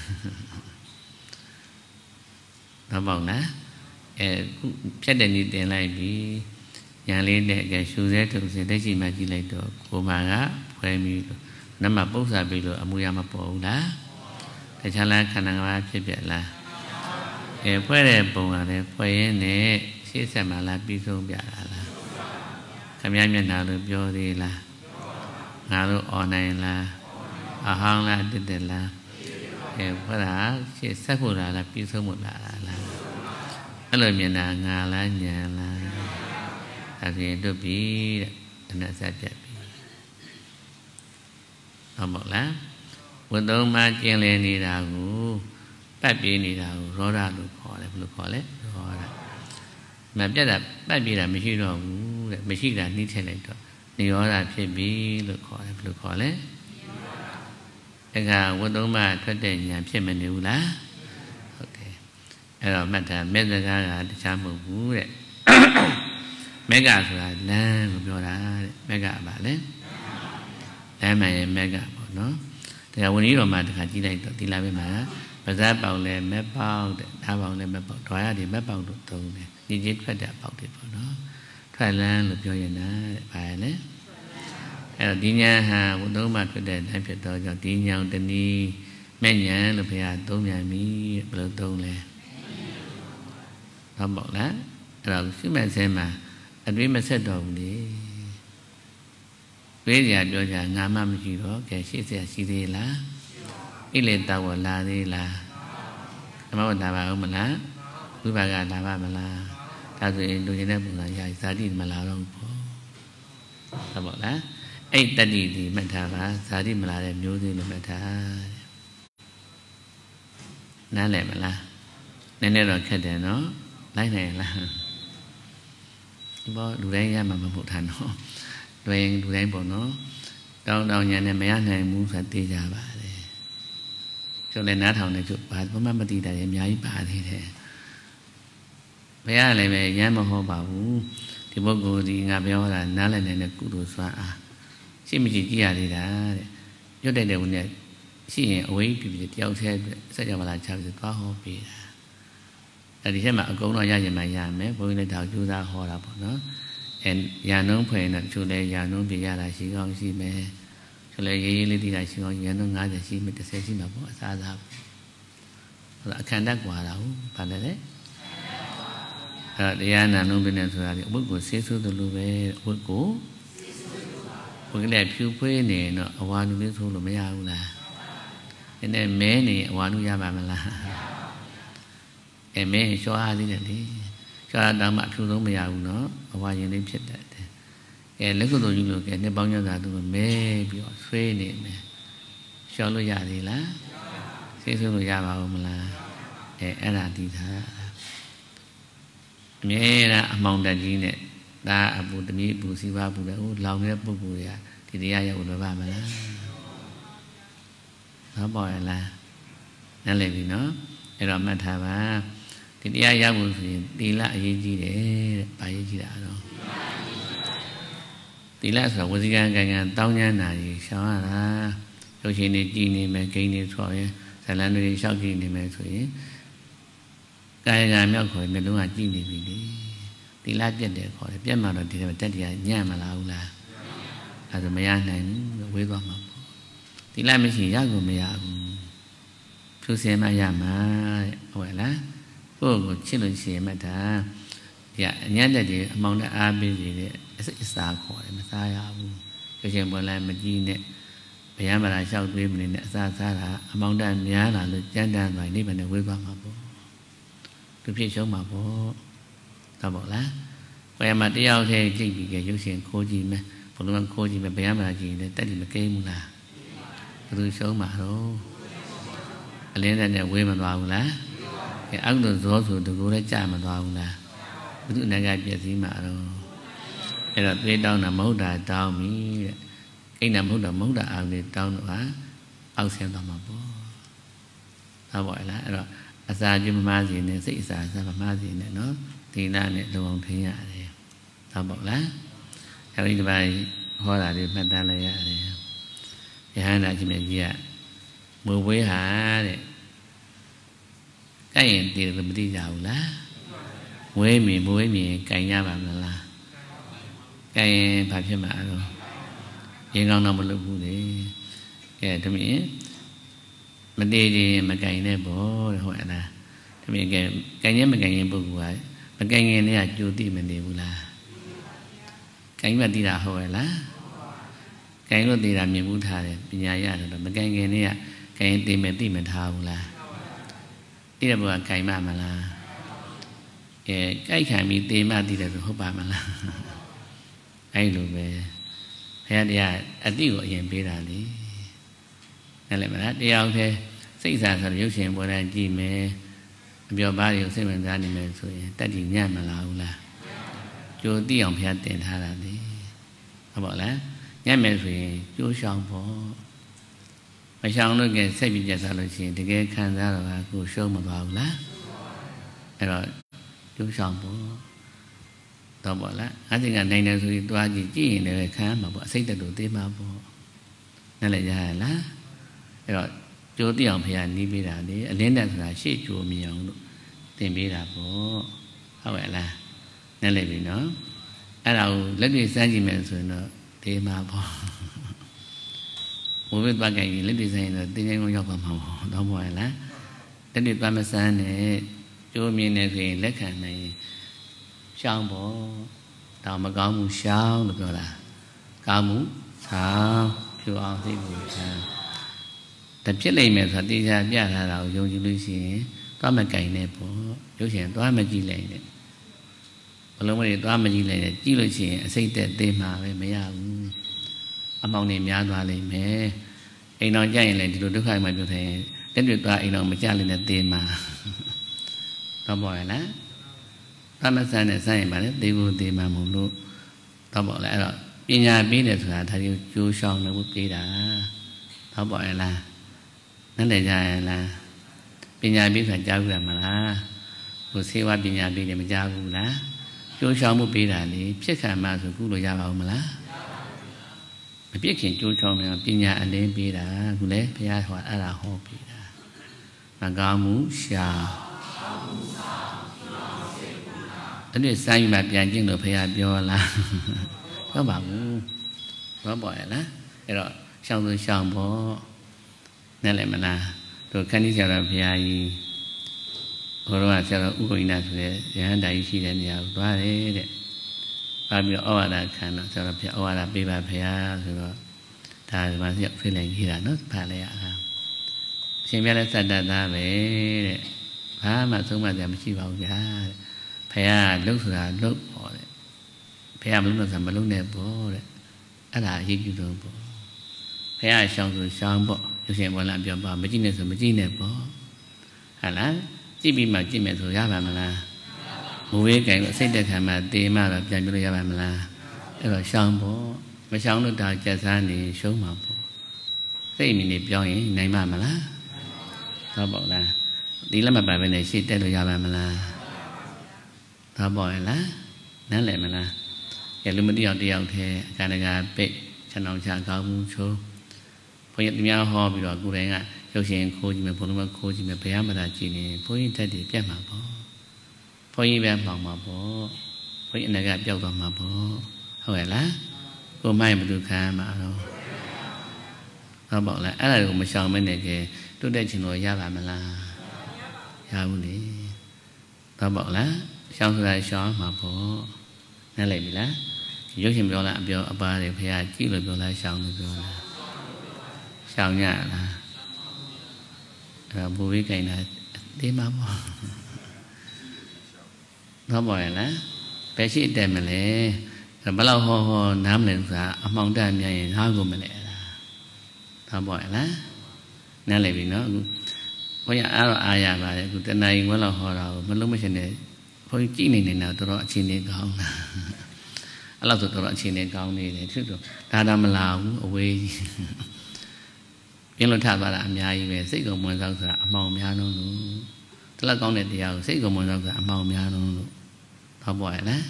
တော့ပေါ့နော်အဲဖြတ်တဲ့နည်းတင်လိုက်ပြီးညာလေးနဲ့ကရှူစဲထုံစင်တက်ရှိမှကြည့်လိုက်တော့ကိုမာကဖွဲပြီးလို့နမပု္ပ္ပာပြီးလို့အမှုရမပေါ်ဘူးလားတခြားလားခန္ဓာငါးဖြစ်ပြလား အဲဖွဲတဲ့ပုံကလည်းဖွဲရင်းနဲ့ရှေ့ဆက်မှလားပြီးဆုံးပြတာလားခမည်းမျက်နှာလို့ပြောသေးလားငါတို့អော်နိုင်လားအဟောင်းလားတက်တက်လားအဲဖွဲတာရှေ့ဆက်ဖို့လားပြီးဆုံးဖို့လားအဲ့လိုမြင်တာငါလားညာလားအပြင်တွတ်ပြီတဲ့အနတ်ဆက်ပြတ်ပြီဟုတ်မဟုတ်လားဝတ်သုံးပါးကျင်လည်နေတာကို ပတ်ပြေးနေတာကိုရောဒလို့ခေါ်တယ်ဘယ်လိုခေါ်လဲရောဒမပြတ်တာပတ်ပြေးတာမရှိတော့ဘူးတဲ့မရှိတာနှိမ့်ထည့်လိုက်တော့နိရောဓဖြစ်ပြီလို့ခေါ်တယ်ဘယ်လိုခေါ်လဲဒါကဝတ်သုံးပါးထွက်တဲ့ညာဖြစ်မနေဘူးလားအဲ့တော့မှတ်ထားမေစကားကတခြားမဟုတ်ဘူးတဲ့မေကဆိုတာလမ်းကိုပြောတာတဲ့မေကပါလေလမ်းမှန်ရဲ့မေကပေါ့နော်ဒါကဝဏီတော်မှာတခါကြည့်လိုက်တော့ဒီလာပဲမှာ ပါဇက်ပေါင်လည်းမက်ပေါက်တဲ့ဓာပေါင်လည်းမက်ပေါက်ဒွါရတွေမက်ပေါက်တို့သုံးတယ်ညီချင်းထွက်တဲ့အပေါက်တွေပေါ့နော်ထွက်လန်းလို့ပြောရင်နာတဲ့ဘာလဲအဲ့တော့ဒီညာဟာဘုသုံးမှာထွက်တဲ့အတိုင်းဖြစ်တော့ကြောင့်ဒီညာတနည်းမဲ့ညာလို့ဘုရားသုံးမြန်ပြီဘယ်လိုသုံးလဲဟုတ်ပေါ့လားအဲ့တော့ရှုမဲ့စင်းမှာအတွေးမဆက်တော့ဘူးလေတွေးကြပြောကြငါမှမရှိတော့ကဲရှေ့ဆက်ရှိသေးလား ဣလေတဝလာသေးလားဓမ္မဝလာပါဦးမလားဝိပါကလာပါမလားဒါဆိုရင်လူကျင်တဲ့ပုံစံရာဇာတိမလာတော့ဘူးပေါ့ဟုတ်ပေါ့လားအဲ့တတိဒီမှတ်ထားပါဇာတိမလာတဲ့မျိုးသေးလို့မှတ်ထားနားလည်မလားနည်းနည်းတော့ခက်တယ်နော်လိုက်နိုင်လားဒီဘောလူတိုင်းရမှာမဟုတ်တာနော်လွယ်လူတိုင်းပေါ့နော်တောင်းတောင်းညာနဲ့မရနိုင်ဘူးဆိုတာသိကြပါတယ် ကျုပ်လည်းနားထောင်နေကျုပ်ဘာမှမသိတာရအများကြီးပါသေးတယ်ဘုရားလည်းပဲရမ်းမဟောပါဘူးဒီပုဂ္ဂိုလ်ဒီငါပြောတာနားလည်နေတဲ့ကုသိုလ်စွမ်းအားရှိမရှိကြည့်ရသေးတာတဲ့ရွတ်တဲ့တဲ့ဝင်နဲ့ရှိရင်အဝေးပြပြတယောက်တည်းစက်ကြမလားချပြီးသွားဟောပေးတာအဲဒီချက်မှာအကုန်တော့ရရင်မှရမယ်ဘုန်းကြီးလည်းဒါကြိုးစားဟောတာပေါ့နော်အဲရာနှုံးဖွယ်နဲ့ချို့လဲရာနှုံးပြရတာရှိကောင်းရှိမယ် ချို့လဲရေးရေးလေးတည်တာရှိကောင်းရာနှုံး90ရှိမယ်30ရှိမှာပေါ့အစားစားဟုတ်လားအခန္ဓာကွာတာဟုတ်ဗာလဲလေအဲတရားနာနှုံးပြနေဆိုတာဒီအဝတ်ကိုဆေးဆိုးသလိုပဲအဝတ်ကိုဘုန်းကြီးလည်းဖြူဖွေးနေတော့အဝါနုလေးဆိုးလို့မရဘူးလားနည်းနည်းမဲနေအဝါနုရပါမလားအဲမဲရှောအားသေးတယ်လေရှောအားတောင်မှအဖြူဆုံးမရဘူးနော်အဝါရင်လေးဖြစ်တတ်တယ် အဲလက်ကုသိုလ်ကြီးလို့ကဲနှစ်ပေါင်းညသာသူမဲပြီးတော့ဆွေးနေမယ်ရှောလို့ရသေးလားဆေးဆိုးလို့ရပါဦးမလားအဲအဲ့ဒါဒီသားအမြဲတမ်းအမောင်တက်ကြီးနဲ့ဒါအပူတမီးပူစီပါပူတယ်ဟိုလောင်နေတဲ့ပုဂ္ဂိုလ်တွေကဒီတရားရောက်လို့ပါမလားဟောပေါ်ရလားနားလည်ပြီနော်အဲ့တော့မှတ်ထားပါဒီတရားရဖို့ဆိုရင်သီလအရေးကြီးတယ်တဲ့။ဘာရေးကြီးတာတော့ သီလဆိုတာဝစီကံကံကံတောင်းကျမ်းတာကြီးရှောင်ရတာရုပ်ရှင်တွေကြည်နေမယ်ဂိမ်းတွေဆော်ရင်ဇလန်းတွေရှောက်ကြည့်နေမယ်ဆိုရင်ကာယကံမြောက်ခေါ်မျက်လုံးကကြည်နေပြီလေသီလပြတ်တယ်ခေါ်တယ်ပြတ်မှတော့ဒီတက်တရားညံ့မလားဘူးလားအဲဒါမရနိုင်ဘူးဝေးသွားမှာပေါ့သီလမရှိရကုန်မရဘူးဖြူစင်မှရမှာတဲ့ဟုတ်ရဲ့လားကိုယ့်ကိုချစ်လို့ရှိရင်မှတ်တာ ဒီအညံ့တဲ့ဒီအမောင်နဲ့အားပေးစီတဲ့အစိအစာခေါ်တယ်မစားရဘူးကျရှင်ပေါ်လိုက်မကြည့်နဲ့ဗျာမလာလျှောက်သွေးမနေနဲ့အစာစားတာအမောင်တန်များလာလို့ကြမ်းတမ်းသွားနိဗ္ဗာန်နဲ့ဝေးသွားမှာပေါ့သူဖြစ်ရှုံးမှာပေါ့ဟုတ်ပါလားဘယ်မှာတယောက်တည်းကြိတ်ပြီးကြရုပ်ရှင်ခိုးကြည့်မယ်ဘုလုံးခိုးကြည့်မယ်ဗျာမလာကြည့်ရင်တက်တယ်မကိန်းဘူးလားဘယ်သူရှုံးမှာတော့အလင်းတဲ့ဝေးမသွားဘူးလားအဲအကုသိုလ်ဇောဆိုတကူလည်းကြာမသွားဘူးလား ဘုသူနဂပြည့်စည်မှာတော့အဲ့တော့သေးတောင်းတာမဟုတ်တာတောင်းပြီတဲ့အိမ်နာမဟုတ်တာမဟုတ်တာအာလေးတောင်းတော့ဟာအောက်ဆင်းသွားမှာပေါ့ဟုတ်ပါလားအဲ့တော့အစာကျွမမစီနဲ့စိတ်အစာအစာမမစီနဲ့နော်ဒီနာနဲ့လုံအောင်ထင်းရတယ်ဟုတ်ပါလားအဲ့ဒီဒီပိုင်းဟောတာလေးမှတ်တမ်းလိုက်ရတယ်ယဟန္တာရှင်မြတ်ကြီးကမွေဝေးဟာတဲ့ကိုက်ရင်တည်တယ်မသိကြဘူးလား မွေးမြင်မွေးမြင်ကင်ရပါမလားကင်ရင်ဘာဖြစ်မှာတော့ရင်ကောင်းတော့မလုပ်ဘူးလေကဲတမင်မတည်ခြင်းမကင်နဲ့ပေါ့တဲ့ဟုတ်လားတမင်ကဲကင်ရင်မကင်ရင်ပုဂ္ဂိုလ်ကမကင်ရင်လည်းကြိုသိမနေဘူးလားကင်မှသိတာဟုတ်ရဲ့လားကင်လို့သိတာမြင်မှုထားတယ်ပညာရတယ်တော့မကင်ခင်လေးကကင်သိမယ်သိမထားဘူးလားသိတဲ့ဘုရားကင်မမလား အဲကြိုက်ခံပြီးသေမသိတယ်ဆိုဟုတ်ပါမလားအဲ့လိုပဲဘုရားတရားအတိကိုအရင်ပေးတာလေနားလည်မလားတရားဟုတ်တယ်စိတ်စားဆိုရုပ်ရှင်ပေါ်တိုင်းကြည့်မယ်အပြောပါးတွေကိုစိတ်ဝင်စားနေမယ်ဆိုရင်တက်တည်ညံ့မလားဘူးလားကြိုသိအောင်ဘုရားတင်ထားတာလေဟုတ်ပါလားညံ့မယ်ဆိုရင်ကြိုးရှောင်ဖို့မရှောင်လို့ကစိတ်ပြကြစားလို့ရှိရင်တကယ်ခံစားတော့ကိုရှုံးမသွားဘူးလားအဲ့တော့ ကျိုးဆောင်ဖို့တော့ပေါ့လားအသိကနိုင်တယ်ဆိုရင်တွားကြည့်ကြည့်ရင်လည်းခံရမှာပေါ့အစိတ်တူသေးမှာပေါ့နားလည်ကြရလားအဲ့တော့ကြိုးတိအောင်ဖရာနီးပေးတာလေအလင်းတက်ဆိုတာရှေ့ကြိုးမြင်အောင်လို့သင်ပေးတာပေါ့ဟုတ်ရဲ့လားနားလည်ပြီနော်အဲ့ဒါကိုလက်တွေ့စမ်းကြည့်မယ်ဆိုရင်တော့သေးမှာပေါ့ဘိုးဘက်သွားကြရင်လက်တွေ့စမ်းရင်တော့တင်းချင်းကိုရောက်ပါမှာပေါ့တော့ပေါ့ရဲ့လားလက်တွေ့သွားမစမ်းနဲ့ ကျိုးမြင်နေဆိုရင်လက်ခံနိုင်ရှောင်းပေါ့ဒါမကောင်းမှုရှောင်းလို့ပြောတာကောင်းမှုဆောင်ဖြူအောင်သိဖို့ခံတဖြစ်လိမ့်မယ်ဆိုတာတရားပြထားတာကိုယုံကြည်လို့ရှိရင်သွားမကင်နဲ့ပေါ့ရုပ်ရှင်သွားမကြည့်လိုက်နဲ့ဘလုံးမတွေသွားမကြည့်လိုက်နဲ့ကြည့်လို့ရှိရင်အစိတ်သက်သေးမှာပဲမရဘူးအမောင်တွေများသွားလိမ့်မယ်အိမ်တော်ကြရင်လည်းဒီလိုဒုက္ခမှပြောတယ်လက်တွေသွားအိမ်တော်မကြလည်းနဲ့သေမှာ တော့ပေါ်ရလားဘာမဆန်းနဲ့ဆိုင်ရင်ပါလေသေဖို့သေမှမို့လို့တော့ပေါ့လေအဲ့တော့ပညာပေးတယ်ဆိုတာဒါကြီးကျိုးရှောင်းလို့ပေးတာတော့ပေါ့ရလားနားလည်ကြရလားပညာပေးဆိုတာကြားဘူးလားမလားဟိုဆေးဝါးပညာပေးတယ်မကြားဘူးလားကျိုးရှောင်းမှုပေးတာလေဖြစ်ခံမှဆိုခုလိုရပါဦးမလားမပြစ်ခင်ကျိုးချောင်းနေပညာအလင်းပေးတာခုလေဘုရားဟောအဲ့ဒါဟောပေးတာမကောင်းမှုရှာ အဲ့ဒီစိုင်းမှာပြန်ကျင့်လို့ဘုရားပြောလားပြောပါဘူးပြောပါရဲ့လားအဲ့တော့ရှောင်းသူရှောင်းပေါ့နဲ့လည်းမလားတို့ခဏကြီးဆရာတော်ဘုရားကြီးဘုရားဆရာတော်ဥပ္ပိနာဆိုတဲ့ရဟန္တာကြီးရှိတဲ့နေရာကိုသွားတယ်တဲ့ပါပြီးတော့ဩဝါဒခံတော့ဆရာတော်ဘုရားဩဝါဒပေးပါဘုရားဆိုတော့ဒါဒီမှာဆက်ဖိလိုက်ကြီးတာနော်ဖတ်လိုက်ရတာရှင်ပြလဲစတ္တသားပဲတဲ့ဘာမှသုံးမကြမရှိပါဘူးဗျာတဲ့ ဘုရားလှုပ်ဆိုတာလှုပ်ပေါ့တဲ့ဘုရားမလုပ်တော့ဆိုတာမလုပ်နဲ့ပေါ့တဲ့အဲ့ဒါအရေးကြီးဆုံးပေါ့ဘုရားရှောင်းဆိုရှောင်းပေါ့ရုပ်ရှင်ဘောလာပြောပါမကြည့်နဲ့ဆိုမကြည့်နဲ့ပေါ့ဟာလားကြည့်ပြီးမှကြည့်မယ်ဆိုရပါမလားမဝေးကြိုင်စိတ်တက်ခံမှတေမှတော့ပြန်ပြလို့ရပါမလားအဲ့တော့ရှောင်းပေါ့မရှောင်းလို့ဒါကြက်စားနေရှုံးမှာပေါ့စိတ်အမြင်နေပြောင်းရင်နိုင်မှာမလားတော့ပေါ့လားဒီလက်မပါဘဲနဲ့ရှေ့တက်လို့ရပါမလား တော့ပေါ့ရင်လားနန်းလည်မလားရလူမတယောက်တယောက်တည်းအခါတကာပိတ်ခြံအောင်ချကောင်းမှုချိုးဘုန်းကြီးသူများဟောပြီးတော့ကိုယ်တိုင်ကရုပ်ရှင်ခိုးကြည့်မယ်ဘုံလုံးခိုးကြည့်မယ်ဘယ်မှမသာကြည့်နေဘုန်းကြီးတက်တည်ပြတ်မှာပေါ့ဘုန်းကြီးပဲမှောင်မှာပေါ့ဘုန်းကြီးအနေကပျောက်သွားမှာပေါ့ဟုတ်ရဲ့လားကိုမိုက်ဘယ်သူခံမှာတော့ဟုတ်ပါလားအဲ့ဒါကိုမရှောင်မနဲ့ကဲတွတ်တဲ့ချင်လို့ရပါမလားရဘူးလေဟုတ်ပါလား ရှောင်ဆိုတာရှောင်မှာပေါ့နားလည်ပြီလားရုပ်ရှင်ပြောလားအပြောအပါးတွေဖះကြည့်လို့ပြောလားရှောင်လို့ပြောလားရှောင်ရလားအဲ့ဘူဝိကိန်းတာတေးမှာပေါ့တော့ပါရဲ့လားဘယ်ရှိတက်မလဲဘယ်လောက်ဟောဟောနားမလဲဆိုတာအမှောင်တတ်မြန်ရင်နားကိုမလဲလားတော့ပါရဲ့လားနားလည်ပြီနော်အခုဘုရားအားတော့အားရပါတယ်အခုတဏှာရင်ဝဲလောက်ဟောတာကိုမလုံးမရှင်နဲ့ ဘုန်းကြီးကြည့်နေနေတာတော်တော်အခြေအနေကောင်းလားအဲ့လောက်ဆိုတော်တော်အခြေအနေကောင်းနေတယ်သူတို့ဒါတော့မလာဘူးအဝေးကြီးပြင်းလို့ထသွားတာအများကြီးပဲစိတ်ကုံမွန်ဆောင်ဆိုတာအမှောင်များလုံးလို့တလက်ကောင်းတဲ့တရားကိုစိတ်ကုံမွန်ဆောင်ဆိုတာအမှောင်များလုံးလို့ဟောပေါ်ရလား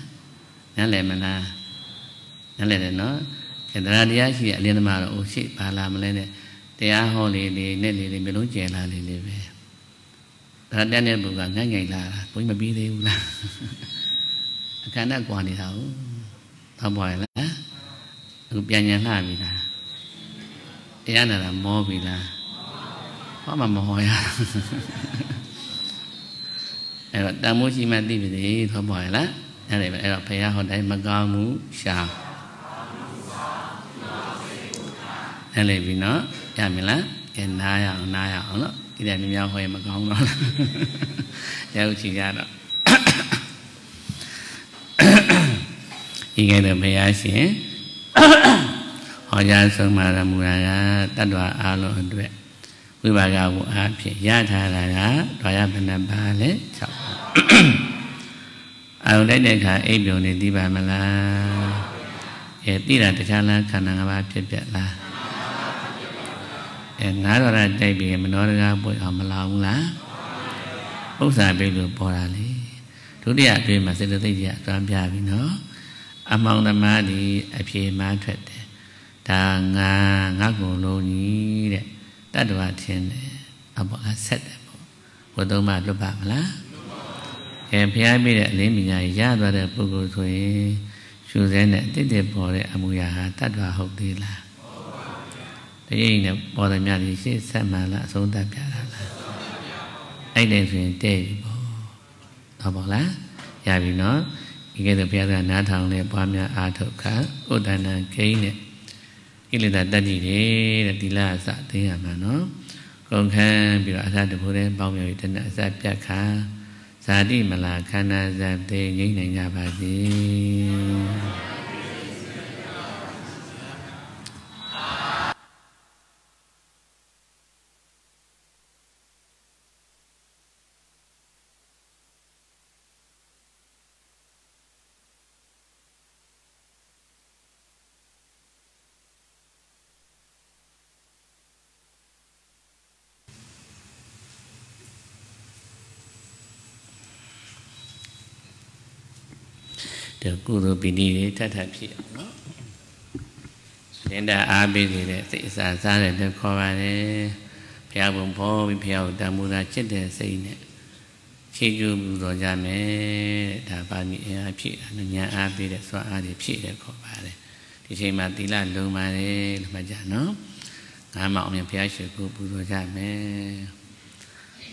နားလည်မလားနားလည်တယ်နော်အဲတရားတရားရှိတဲ့အလင်းသမားတော့အိုရှိဘာလာမလဲနဲ့တရားဟောလေးလေးနဲ့လေးလေးမျိုးလုံးကျယ်လာလေးလေးပဲ ဒါတန်းတဲ့ဘုကငိုက်ငိုက်လာတာဘုန်းကြီးမပြီးသေးဘူးလားအခန္ဓာကွာနေတာဟုတ်ဟောပေါ်ရလားအခုပြန်ညံလှပြီလားတရားနာတာမောပြီလားဟောမှမဟောရအဲ့တော့တန်မိုးရှိမှသိပြီလေဟောပေါ်ရလားအဲ့ဒါပဲအဲ့တော့ဘုရားဟောတိုင်းမကောင်းမှုရှာအဲ့လေပြီနော်ရမလားကဲနားရအောင်နားရအောင်နော် ဒီတိုင်းများများဟောရင်မကောင်းတော့လားရောက်ချီရတော့ဒီကဲတော့ဘုရားရှင်ဟောကြားဆုံးမှာမူရာကတတ္တဝအားလုံးအတွက်ဝိပါကဘုအားဖြင့်ရထားတာကဒွါရဘဏ္ဍပါလေ6ပါအာယုန်တိုက်တဲ့အခါအိပ်ပြုံနေသိပါမလားအဲသိတာတခြားလားခန္ဓာ၅ပါးဖြစ်ပြလား အဲငါးတော်ရတိုက်ပြီးမနောရကပွင့်အောင်မလောင်ဘူးလားဥစ္စာပိလို့ပေါ်တာလေဒုတိယအတွင်းမှာစေတသိက်ကြီးအသွမ်းပြပြီနော်အမောင်သမားဒီအပြေမှထွက်တယ်ဒါငါငါကုံလုံးကြီးတဲ့တတ္တဝထင်းတယ်အပေါ်အဆက်တယ်ပေါ့ဘုသုံးမလွတ်ပါမလားအဲဘုရားပြည့်တဲ့အလင်းပညာရသွားတဲ့ပုဂ္ဂိုလ်ဆိုရင်ရှုစဲနဲ့တိတိပေါ်တဲ့အမူအရာဟာတတ္တဝဟုတ်သေးလား တရိပ်နဲ့ပေါ်တယ်များဒီရှေ့ဆက်မှလားအဆုံးသတ်ပြတာလားအဲ့ဒါဆိုရင်တဲ့ပြီပေါ့ဟုတ်ပါလားရပြီနော်ဒီကဲတော့ဘုရားကနားထောင်နဲ့ပွားများအားထုတ်ခါဥဒ္ဒနာကိန်းနဲ့ကိလေသာတတ်ကြည့်တယ်တဲ့ဒီလအစသိရမှာနော်ကုန်ခန်းပြီးတော့အစတဖို့တဲ့ပေါင်းမြော်ပြီးတဏှအစပြတ်ခါဇာတိမလာခန္ဓာဇတ်သေးငြိမ့်နိုင်ကြပါစေ ဒီ ကုသိုလ်ပီတိတွေထပ်ထပ်ဖြစ်အောင်နော်လင်းတာအားပေးနေတဲ့စိတ်အစာစားတဲ့လို့ခေါ်ပါတယ်ဘုရားဘုံဖော်ပြီးဘုရားကိုတန်ဖိုးတာချစ်တဲ့စိတ်နဲ့ဖြည့်ကျူးမှုတော်ကြမယ်တဲ့ဒါပါမီအင်အားဖြည့်တာညာအားပေးတဲ့စွာအားတွေဖြည့်တယ်ခေါ်ပါတယ်ဒီချိန်မှာသီလလုံပါတယ်လို့မှတ်ကြနော်ငါမအောင်မြဘုရားရှိခိုးပူဇော်ကြမယ်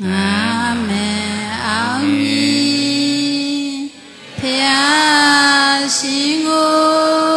ငါမယ်အောင်မြင်ဘုရား ရှင်